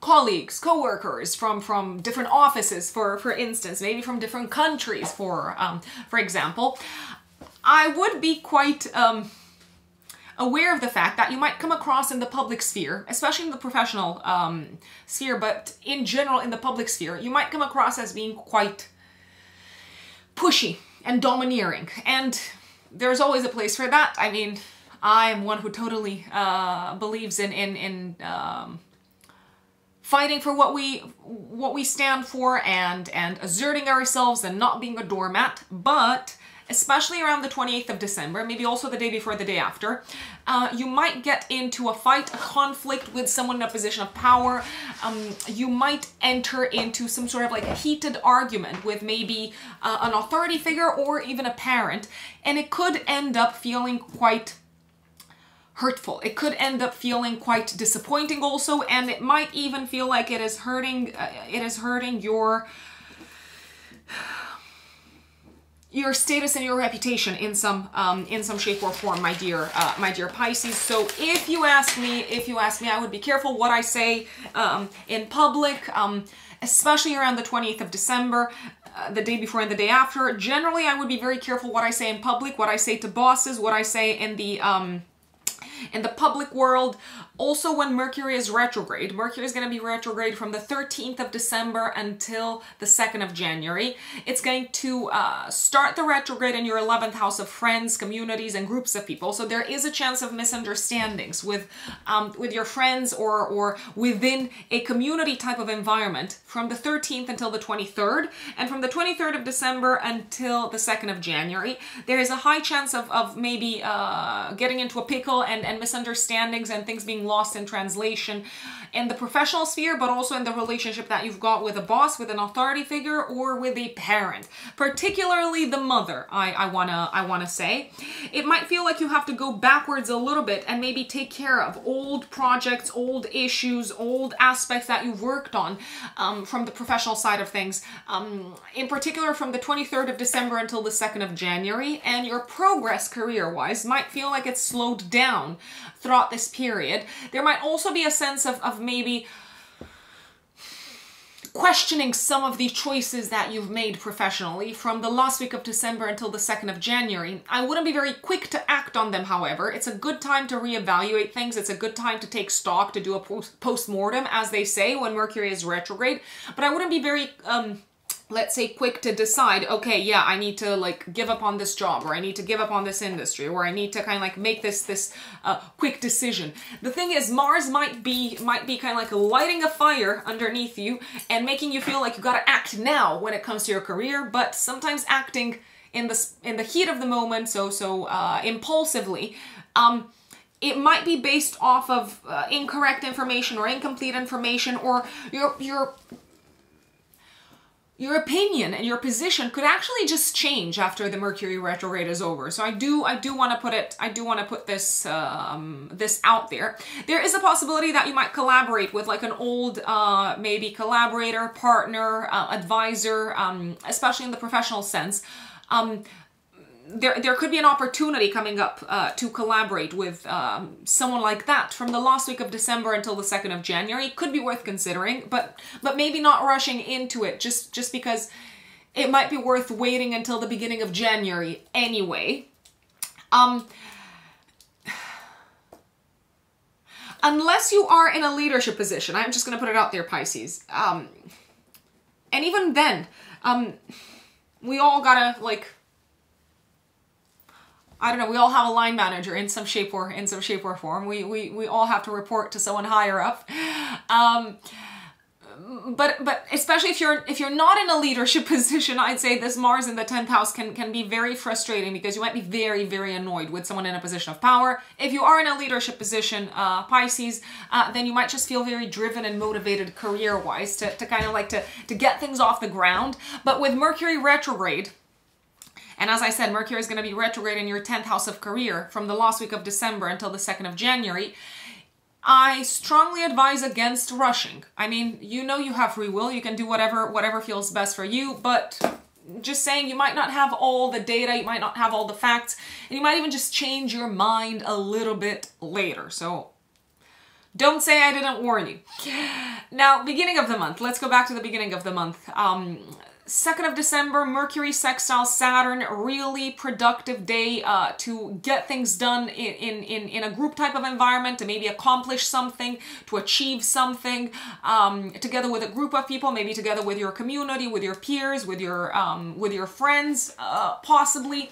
[SPEAKER 1] colleagues, co-workers from, from different offices, for, for instance, maybe from different countries, for, um, for example. I would be quite um, aware of the fact that you might come across in the public sphere, especially in the professional um, sphere, but in general in the public sphere, you might come across as being quite pushy and domineering. And there's always a place for that. I mean, I'm one who totally uh, believes in in in um, fighting for what we what we stand for and and asserting ourselves and not being a doormat. But especially around the 28th of December, maybe also the day before, the day after, uh, you might get into a fight, a conflict with someone in a position of power. Um, you might enter into some sort of like heated argument with maybe uh, an authority figure or even a parent, and it could end up feeling quite hurtful. It could end up feeling quite disappointing also, and it might even feel like it is hurting. Uh, it is hurting your your status and your reputation in some um, in some shape or form, my dear uh, my dear Pisces. So if you ask me, if you ask me, I would be careful what I say um, in public, um, especially around the 20th of December. Uh, the day before and the day after. Generally, I would be very careful what I say in public, what I say to bosses, what I say in the um, in the public world. Also, when Mercury is retrograde, Mercury is going to be retrograde from the 13th of December until the 2nd of January. It's going to uh, start the retrograde in your 11th house of friends, communities, and groups of people. So there is a chance of misunderstandings with um, with your friends or or within a community type of environment from the 13th until the 23rd, and from the 23rd of December until the 2nd of January. There is a high chance of of maybe uh, getting into a pickle and and misunderstandings and things being lost in translation in the professional sphere, but also in the relationship that you've got with a boss, with an authority figure, or with a parent, particularly the mother, I, I wanna I wanna say. It might feel like you have to go backwards a little bit and maybe take care of old projects, old issues, old aspects that you've worked on um, from the professional side of things, um, in particular from the 23rd of December until the 2nd of January, and your progress career-wise might feel like it's slowed down throughout this period. There might also be a sense of, of maybe questioning some of the choices that you've made professionally from the last week of December until the 2nd of January. I wouldn't be very quick to act on them, however. It's a good time to reevaluate things. It's a good time to take stock, to do a post mortem, as they say, when Mercury is retrograde. But I wouldn't be very um, let's say quick to decide okay yeah i need to like give up on this job or i need to give up on this industry or i need to kind of like make this this uh, quick decision. The thing is mars might be might be kind of like lighting a fire underneath you and making you feel like you gotta act now when it comes to your career but sometimes acting in the in the heat of the moment so so uh, impulsively um it might be based off of uh, incorrect information or incomplete information or you're you're your opinion and your position could actually just change after the Mercury retrograde is over. So I do, I do want to put it, I do want to put this, um, this out there. There is a possibility that you might collaborate with like an old, uh, maybe collaborator, partner, uh, advisor, um, especially in the professional sense. Um, there, there could be an opportunity coming up uh, to collaborate with um, someone like that from the last week of December until the 2nd of January. Could be worth considering, but but maybe not rushing into it just, just because it might be worth waiting until the beginning of January anyway. Um, unless you are in a leadership position, I'm just going to put it out there, Pisces. Um, and even then, um, we all gotta, like, I don't know, we all have a line manager in some shape or in some shape or form. We we we all have to report to someone higher up. Um, but but especially if you're if you're not in a leadership position i'd say this mars in the 10th house can can be very frustrating because you might be very very annoyed with someone in a position of power if you are in a leadership position uh, pisces uh, then you might just feel very driven and motivated career wise to, to kind of like to to get things off the ground but with mercury retrograde and as I said, Mercury is going to be retrograde in your 10th house of career from the last week of December until the 2nd of January. I strongly advise against rushing. I mean, you know you have free will. You can do whatever whatever feels best for you, but just saying you might not have all the data, you might not have all the facts, and you might even just change your mind a little bit later. So don't say I didn't warn you. Now, beginning of the month. Let's go back to the beginning of the month. Um, 2nd of December, Mercury sextile Saturn, really productive day uh, to get things done in, in, in a group type of environment, to maybe accomplish something, to achieve something, um, together with a group of people, maybe together with your community, with your peers, with your, um, with your friends, uh, possibly.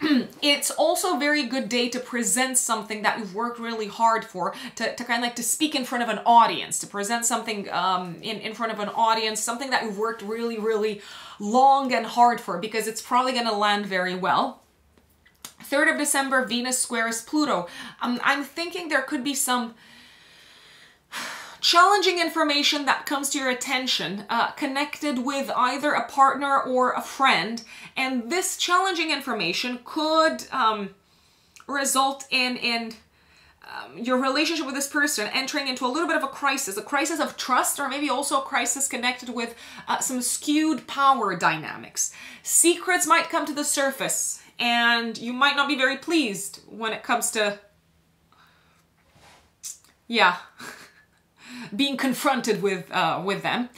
[SPEAKER 1] it's also a very good day to present something that you've worked really hard for, to, to kind of like to speak in front of an audience, to present something um, in, in front of an audience, something that you've worked really, really long and hard for because it's probably going to land very well. 3rd of December, Venus squares Pluto. Um, I'm thinking there could be some challenging information that comes to your attention uh, connected with either a partner or a friend. And this challenging information could um, result in, in um, your relationship with this person entering into a little bit of a crisis, a crisis of trust, or maybe also a crisis connected with uh, some skewed power dynamics. Secrets might come to the surface, and you might not be very pleased when it comes to, yeah, being confronted with uh, with them.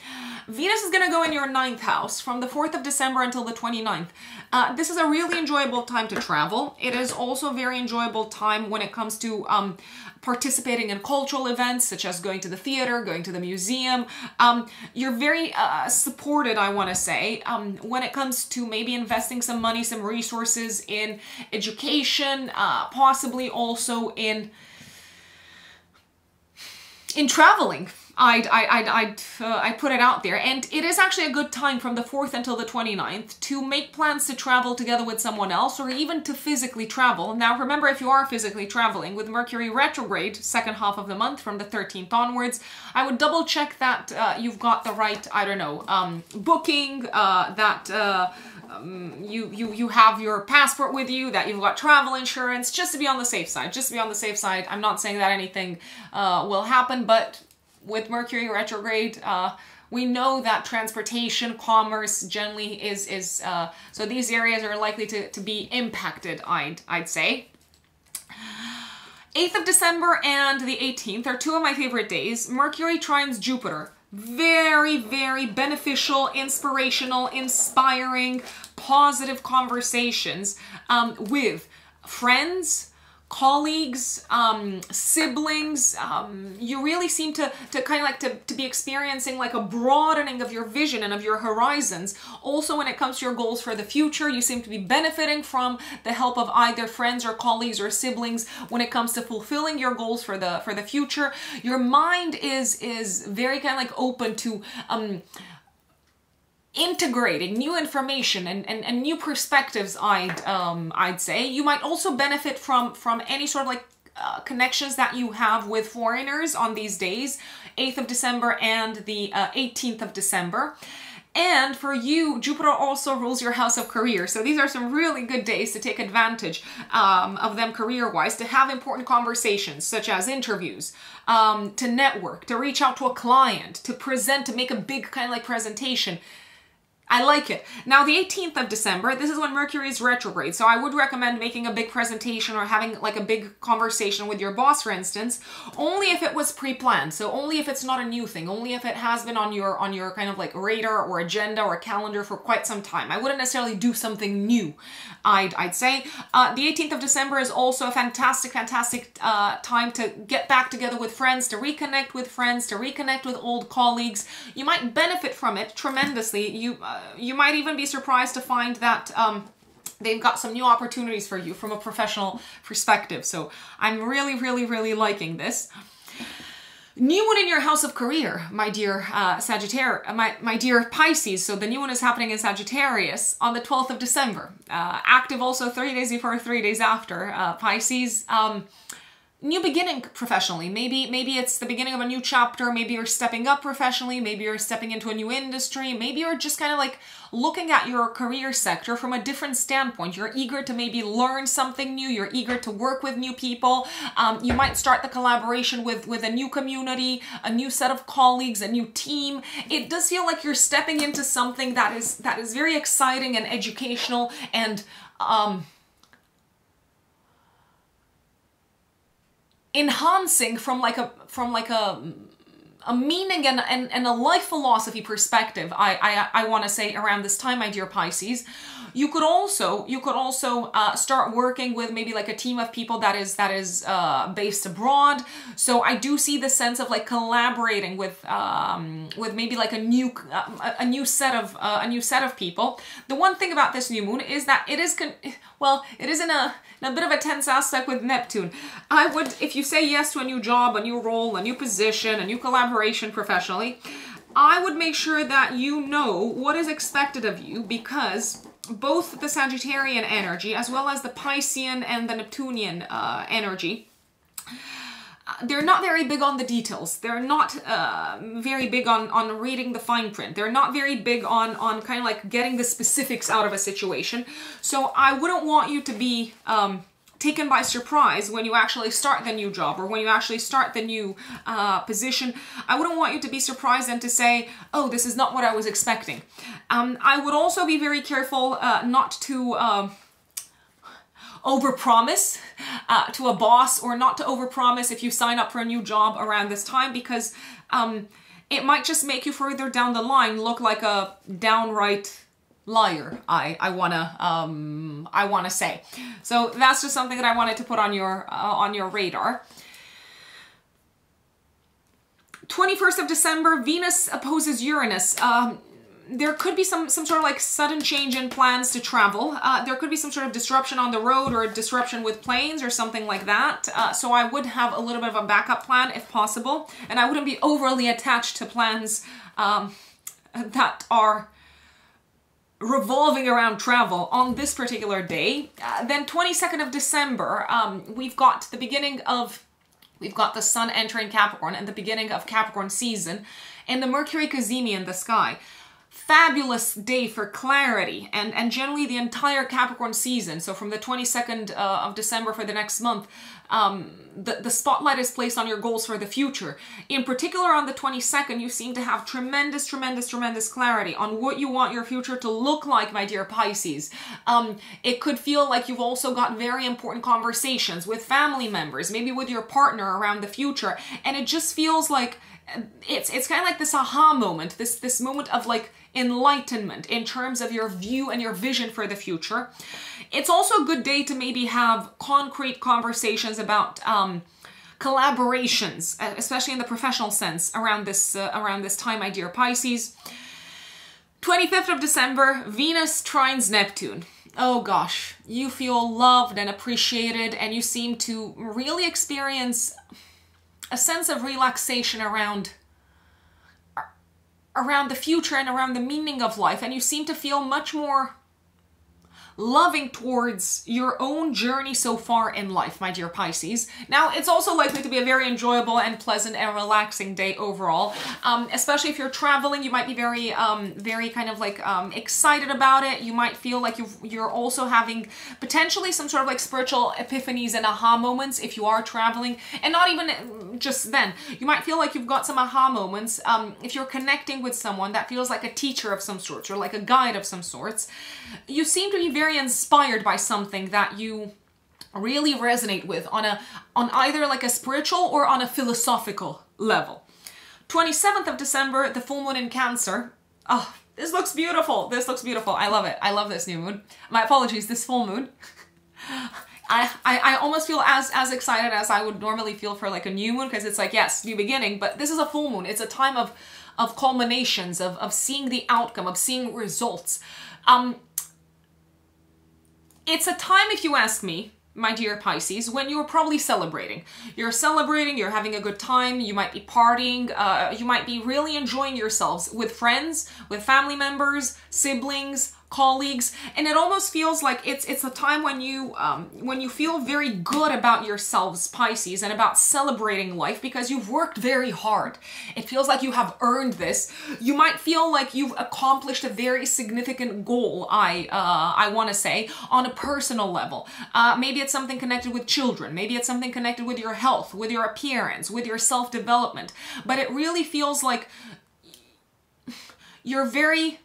[SPEAKER 1] Venus is going to go in your ninth house from the 4th of December until the 29th. Uh, this is a really enjoyable time to travel. It is also a very enjoyable time when it comes to um, participating in cultural events such as going to the theater, going to the museum. Um, you're very uh, supported, I want to say, um, when it comes to maybe investing some money, some resources in education, uh, possibly also in in traveling. I'd, I'd, I'd, uh, I put it out there. And it is actually a good time from the 4th until the 29th to make plans to travel together with someone else or even to physically travel. Now, remember, if you are physically traveling with Mercury retrograde, second half of the month from the 13th onwards, I would double check that uh, you've got the right, I don't know, um, booking, uh, that uh, um, you, you, you have your passport with you, that you've got travel insurance, just to be on the safe side, just to be on the safe side. I'm not saying that anything uh, will happen, but with Mercury retrograde, uh, we know that transportation, commerce generally is, is uh, so these areas are likely to, to be impacted, I'd, I'd say. 8th of December and the 18th are two of my favorite days. Mercury trines Jupiter. Very, very beneficial, inspirational, inspiring, positive conversations um, with friends, colleagues, um, siblings, um, you really seem to, to kind of like to, to be experiencing like a broadening of your vision and of your horizons. Also, when it comes to your goals for the future, you seem to be benefiting from the help of either friends or colleagues or siblings when it comes to fulfilling your goals for the for the future. Your mind is is very kind of like open to um integrating new information and, and, and new perspectives I'd um, I'd say you might also benefit from from any sort of like uh, connections that you have with foreigners on these days 8th of December and the uh, 18th of December and for you, Jupiter also rules your house of career. So these are some really good days to take advantage um, of them career-wise, to have important conversations, such as interviews, um, to network, to reach out to a client, to present, to make a big kind of like presentation. I like it. Now, the 18th of December, this is when Mercury is retrograde, so I would recommend making a big presentation or having like a big conversation with your boss, for instance, only if it was pre-planned. So only if it's not a new thing, only if it has been on your on your kind of like radar or agenda or calendar for quite some time. I wouldn't necessarily do something new, I'd, I'd say. Uh, the 18th of December is also a fantastic, fantastic uh, time to get back together with friends, to reconnect with friends, to reconnect with old colleagues. You might benefit from it tremendously. You uh, you might even be surprised to find that um, they've got some new opportunities for you from a professional perspective. So I'm really, really, really liking this. New moon in your house of career, my dear uh, Sagittarius, my, my dear Pisces. So the new moon is happening in Sagittarius on the 12th of December. Uh, active also three days before, three days after uh, Pisces. Um, new beginning professionally. Maybe maybe it's the beginning of a new chapter, maybe you're stepping up professionally, maybe you're stepping into a new industry, maybe you're just kind of like looking at your career sector from a different standpoint. You're eager to maybe learn something new, you're eager to work with new people. Um, you might start the collaboration with with a new community, a new set of colleagues, a new team. It does feel like you're stepping into something that is that is very exciting and educational and um enhancing from like a from like a a meaning and, and, and a life philosophy perspective i i, I want to say around this time my dear pisces you could also you could also uh, start working with maybe like a team of people that is that is uh, based abroad. So i do see the sense of like collaborating with um, with maybe like a new uh, a new set of uh, a new set of people. The one thing about this new moon is that it is con- well it is in a a bit of a tense aspect with Neptune. I would, if you say yes to a new job, a new role, a new position, a new collaboration professionally, I would make sure that you know what is expected of you because both the Sagittarian energy as well as the Piscean and the Neptunian uh, energy they're not very big on the details. They're not uh, very big on, on reading the fine print. They're not very big on, on kind of like getting the specifics out of a situation. So I wouldn't want you to be um, taken by surprise when you actually start the new job or when you actually start the new uh, position. I wouldn't want you to be surprised and to say, oh, this is not what I was expecting. Um, I would also be very careful uh, not to... Uh, overpromise uh, to a boss or not to overpromise if you sign up for a new job around this time because um, it might just make you further down the line look like a downright liar i i want to um i want to say. So that's just something that i wanted to put on your uh, on your radar. 21st of december venus opposes uranus. Um there could be some some sort of like sudden change in plans to travel. Uh, there could be some sort of disruption on the road or a disruption with planes or something like that. Uh, so I would have a little bit of a backup plan if possible, and I wouldn't be overly attached to plans um, that are revolving around travel on this particular day. Uh, then 22nd of December, um, we've got the beginning of We've got the sun entering Capricorn and the beginning of Capricorn season and the Mercury cazimi in the sky fabulous day for clarity and, and generally the entire Capricorn season. So from the 22nd uh, of December for the next month, um, the, the spotlight is placed on your goals for the future. In particular on the 22nd, you seem to have tremendous, tremendous, tremendous clarity on what you want your future to look like, my dear Pisces. Um, it could feel like you've also got very important conversations with family members, maybe with your partner around the future. And it just feels like it's, it's kind of like this aha moment, this, this moment of like, enlightenment in terms of your view and your vision for the future. It's also a good day to maybe have concrete conversations about um, collaborations, especially in the professional sense around this uh, around this time, my dear Pisces. 25th of December, Venus trines Neptune. Oh gosh, you feel loved and appreciated and you seem to really experience a sense of relaxation around around the future and around the meaning of life and you seem to feel much more loving towards your own journey so far in life, my dear Pisces. Now, it's also likely to be a very enjoyable and pleasant and relaxing day overall. Um, especially if you're traveling, you might be very, um, very kind of like um, excited about it. You might feel like you you're also having potentially some sort of like spiritual epiphanies and aha moments if you are traveling. And not even just then. You might feel like you've got some aha moments um, if you're connecting with someone that feels like a teacher of some sorts or like a guide of some sorts. You seem to be very very inspired by something that you really resonate with on a on either like a spiritual or on a philosophical level. 27th of December, the full moon in Cancer. Oh, this looks beautiful. This looks beautiful. I love it. I love this new moon. My apologies, this full moon. I, I, I almost feel as as excited as I would normally feel for like a new moon because it's like yes new beginning but this is a full moon it's a time of of culminations of, of seeing the outcome of seeing results um it's a time, if you ask me, my dear Pisces, when you are probably celebrating. You're celebrating, you're having a good time, you might be partying, uh, you might be really enjoying yourselves with friends, with family members, siblings, colleagues and it almost feels like it's it's a time when you um, when you feel very good about yourselves Pisces and about celebrating life because you've worked very hard. It feels like you have earned this. You might feel like you've accomplished a very significant goal I uh, I want to say on a personal level. Uh, maybe it's something connected with children. Maybe it's something connected with your health with your appearance with your self-development. But it really feels like you're very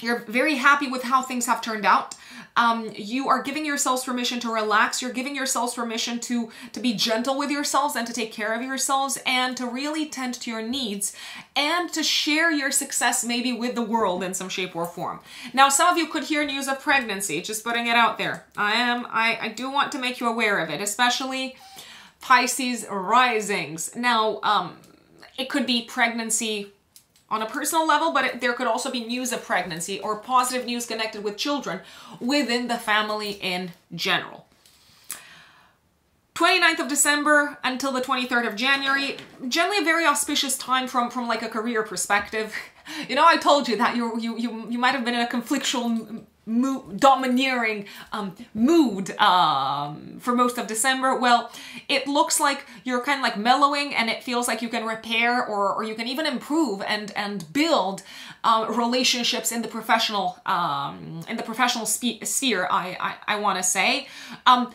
[SPEAKER 1] you're very happy with how things have turned out. Um, you are giving yourselves permission to relax. You're giving yourselves permission to, to be gentle with yourselves and to take care of yourselves and to really tend to your needs and to share your success maybe with the world in some shape or form. Now, some of you could hear news of pregnancy, just putting it out there. I am, I, I do want to make you aware of it, especially Pisces risings. Now, um, it could be pregnancy on a personal level, but it, there could also be news of pregnancy or positive news connected with children within the family in general. 29th of December until the 23rd of January, generally a very auspicious time from, from like a career perspective. You know, I told you that you you you you might have been in a conflictual mood, domineering um, mood um, for most of December, well, it looks like you're kind of like mellowing and it feels like you can repair or, or you can even improve and, and build uh, relationships in the professional um, in the professional sphere, I, I, I want to say. Um,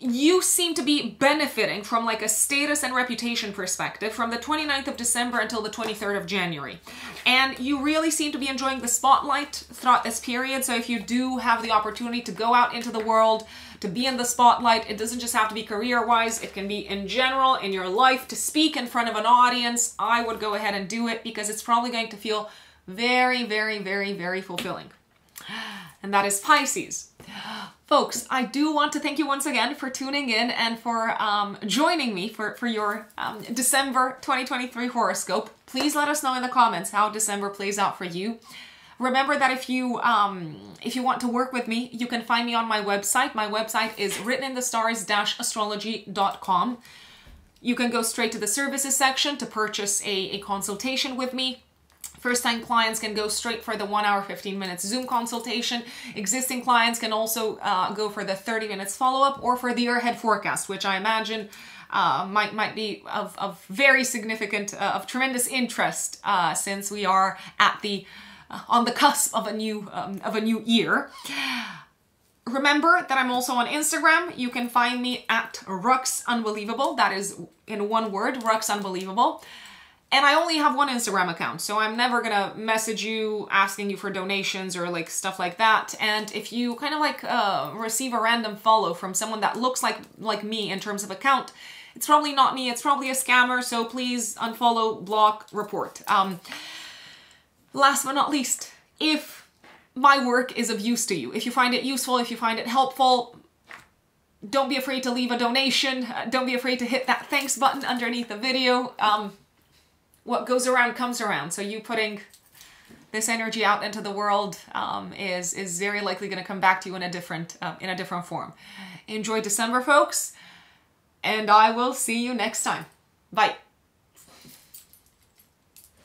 [SPEAKER 1] you seem to be benefiting from like a status and reputation perspective from the 29th of December until the 23rd of January. And you really seem to be enjoying the spotlight throughout this period. So if you do have the opportunity to go out into the world, to be in the spotlight, it doesn't just have to be career-wise, it can be in general, in your life, to speak in front of an audience, I would go ahead and do it because it's probably going to feel very, very, very, very fulfilling. And that is Pisces. Folks, I do want to thank you once again for tuning in and for um, joining me for, for your um, December 2023 horoscope. Please let us know in the comments how December plays out for you. Remember that if you um, if you want to work with me, you can find me on my website. My website is writteninthestars-astrology.com. You can go straight to the services section to purchase a, a consultation with me. First time clients can go straight for the one hour, 15 minutes Zoom consultation. Existing clients can also uh, go for the 30 minutes follow up or for the year ahead forecast, which I imagine uh, might might be of, of very significant, uh, of tremendous interest uh, since we are at the uh, on the cusp of a new um, of a new year. Remember that I'm also on Instagram. You can find me at Rux Unbelievable. That is in one word, Rux Unbelievable. And I only have one Instagram account, so I'm never gonna message you asking you for donations or like stuff like that. And if you kind of like uh, receive a random follow from someone that looks like like me in terms of account, it's probably not me. It's probably a scammer. So please unfollow, block, report. Um, last but not least, if my work is of use to you, if you find it useful, if you find it helpful, don't be afraid to leave a donation. Don't be afraid to hit that thanks button underneath the video. Um, what goes around comes around. So you putting this energy out into the world um, is is very likely going to come back to you in a different uh, in a different form. Enjoy December, folks, and I will see you next time. Bye.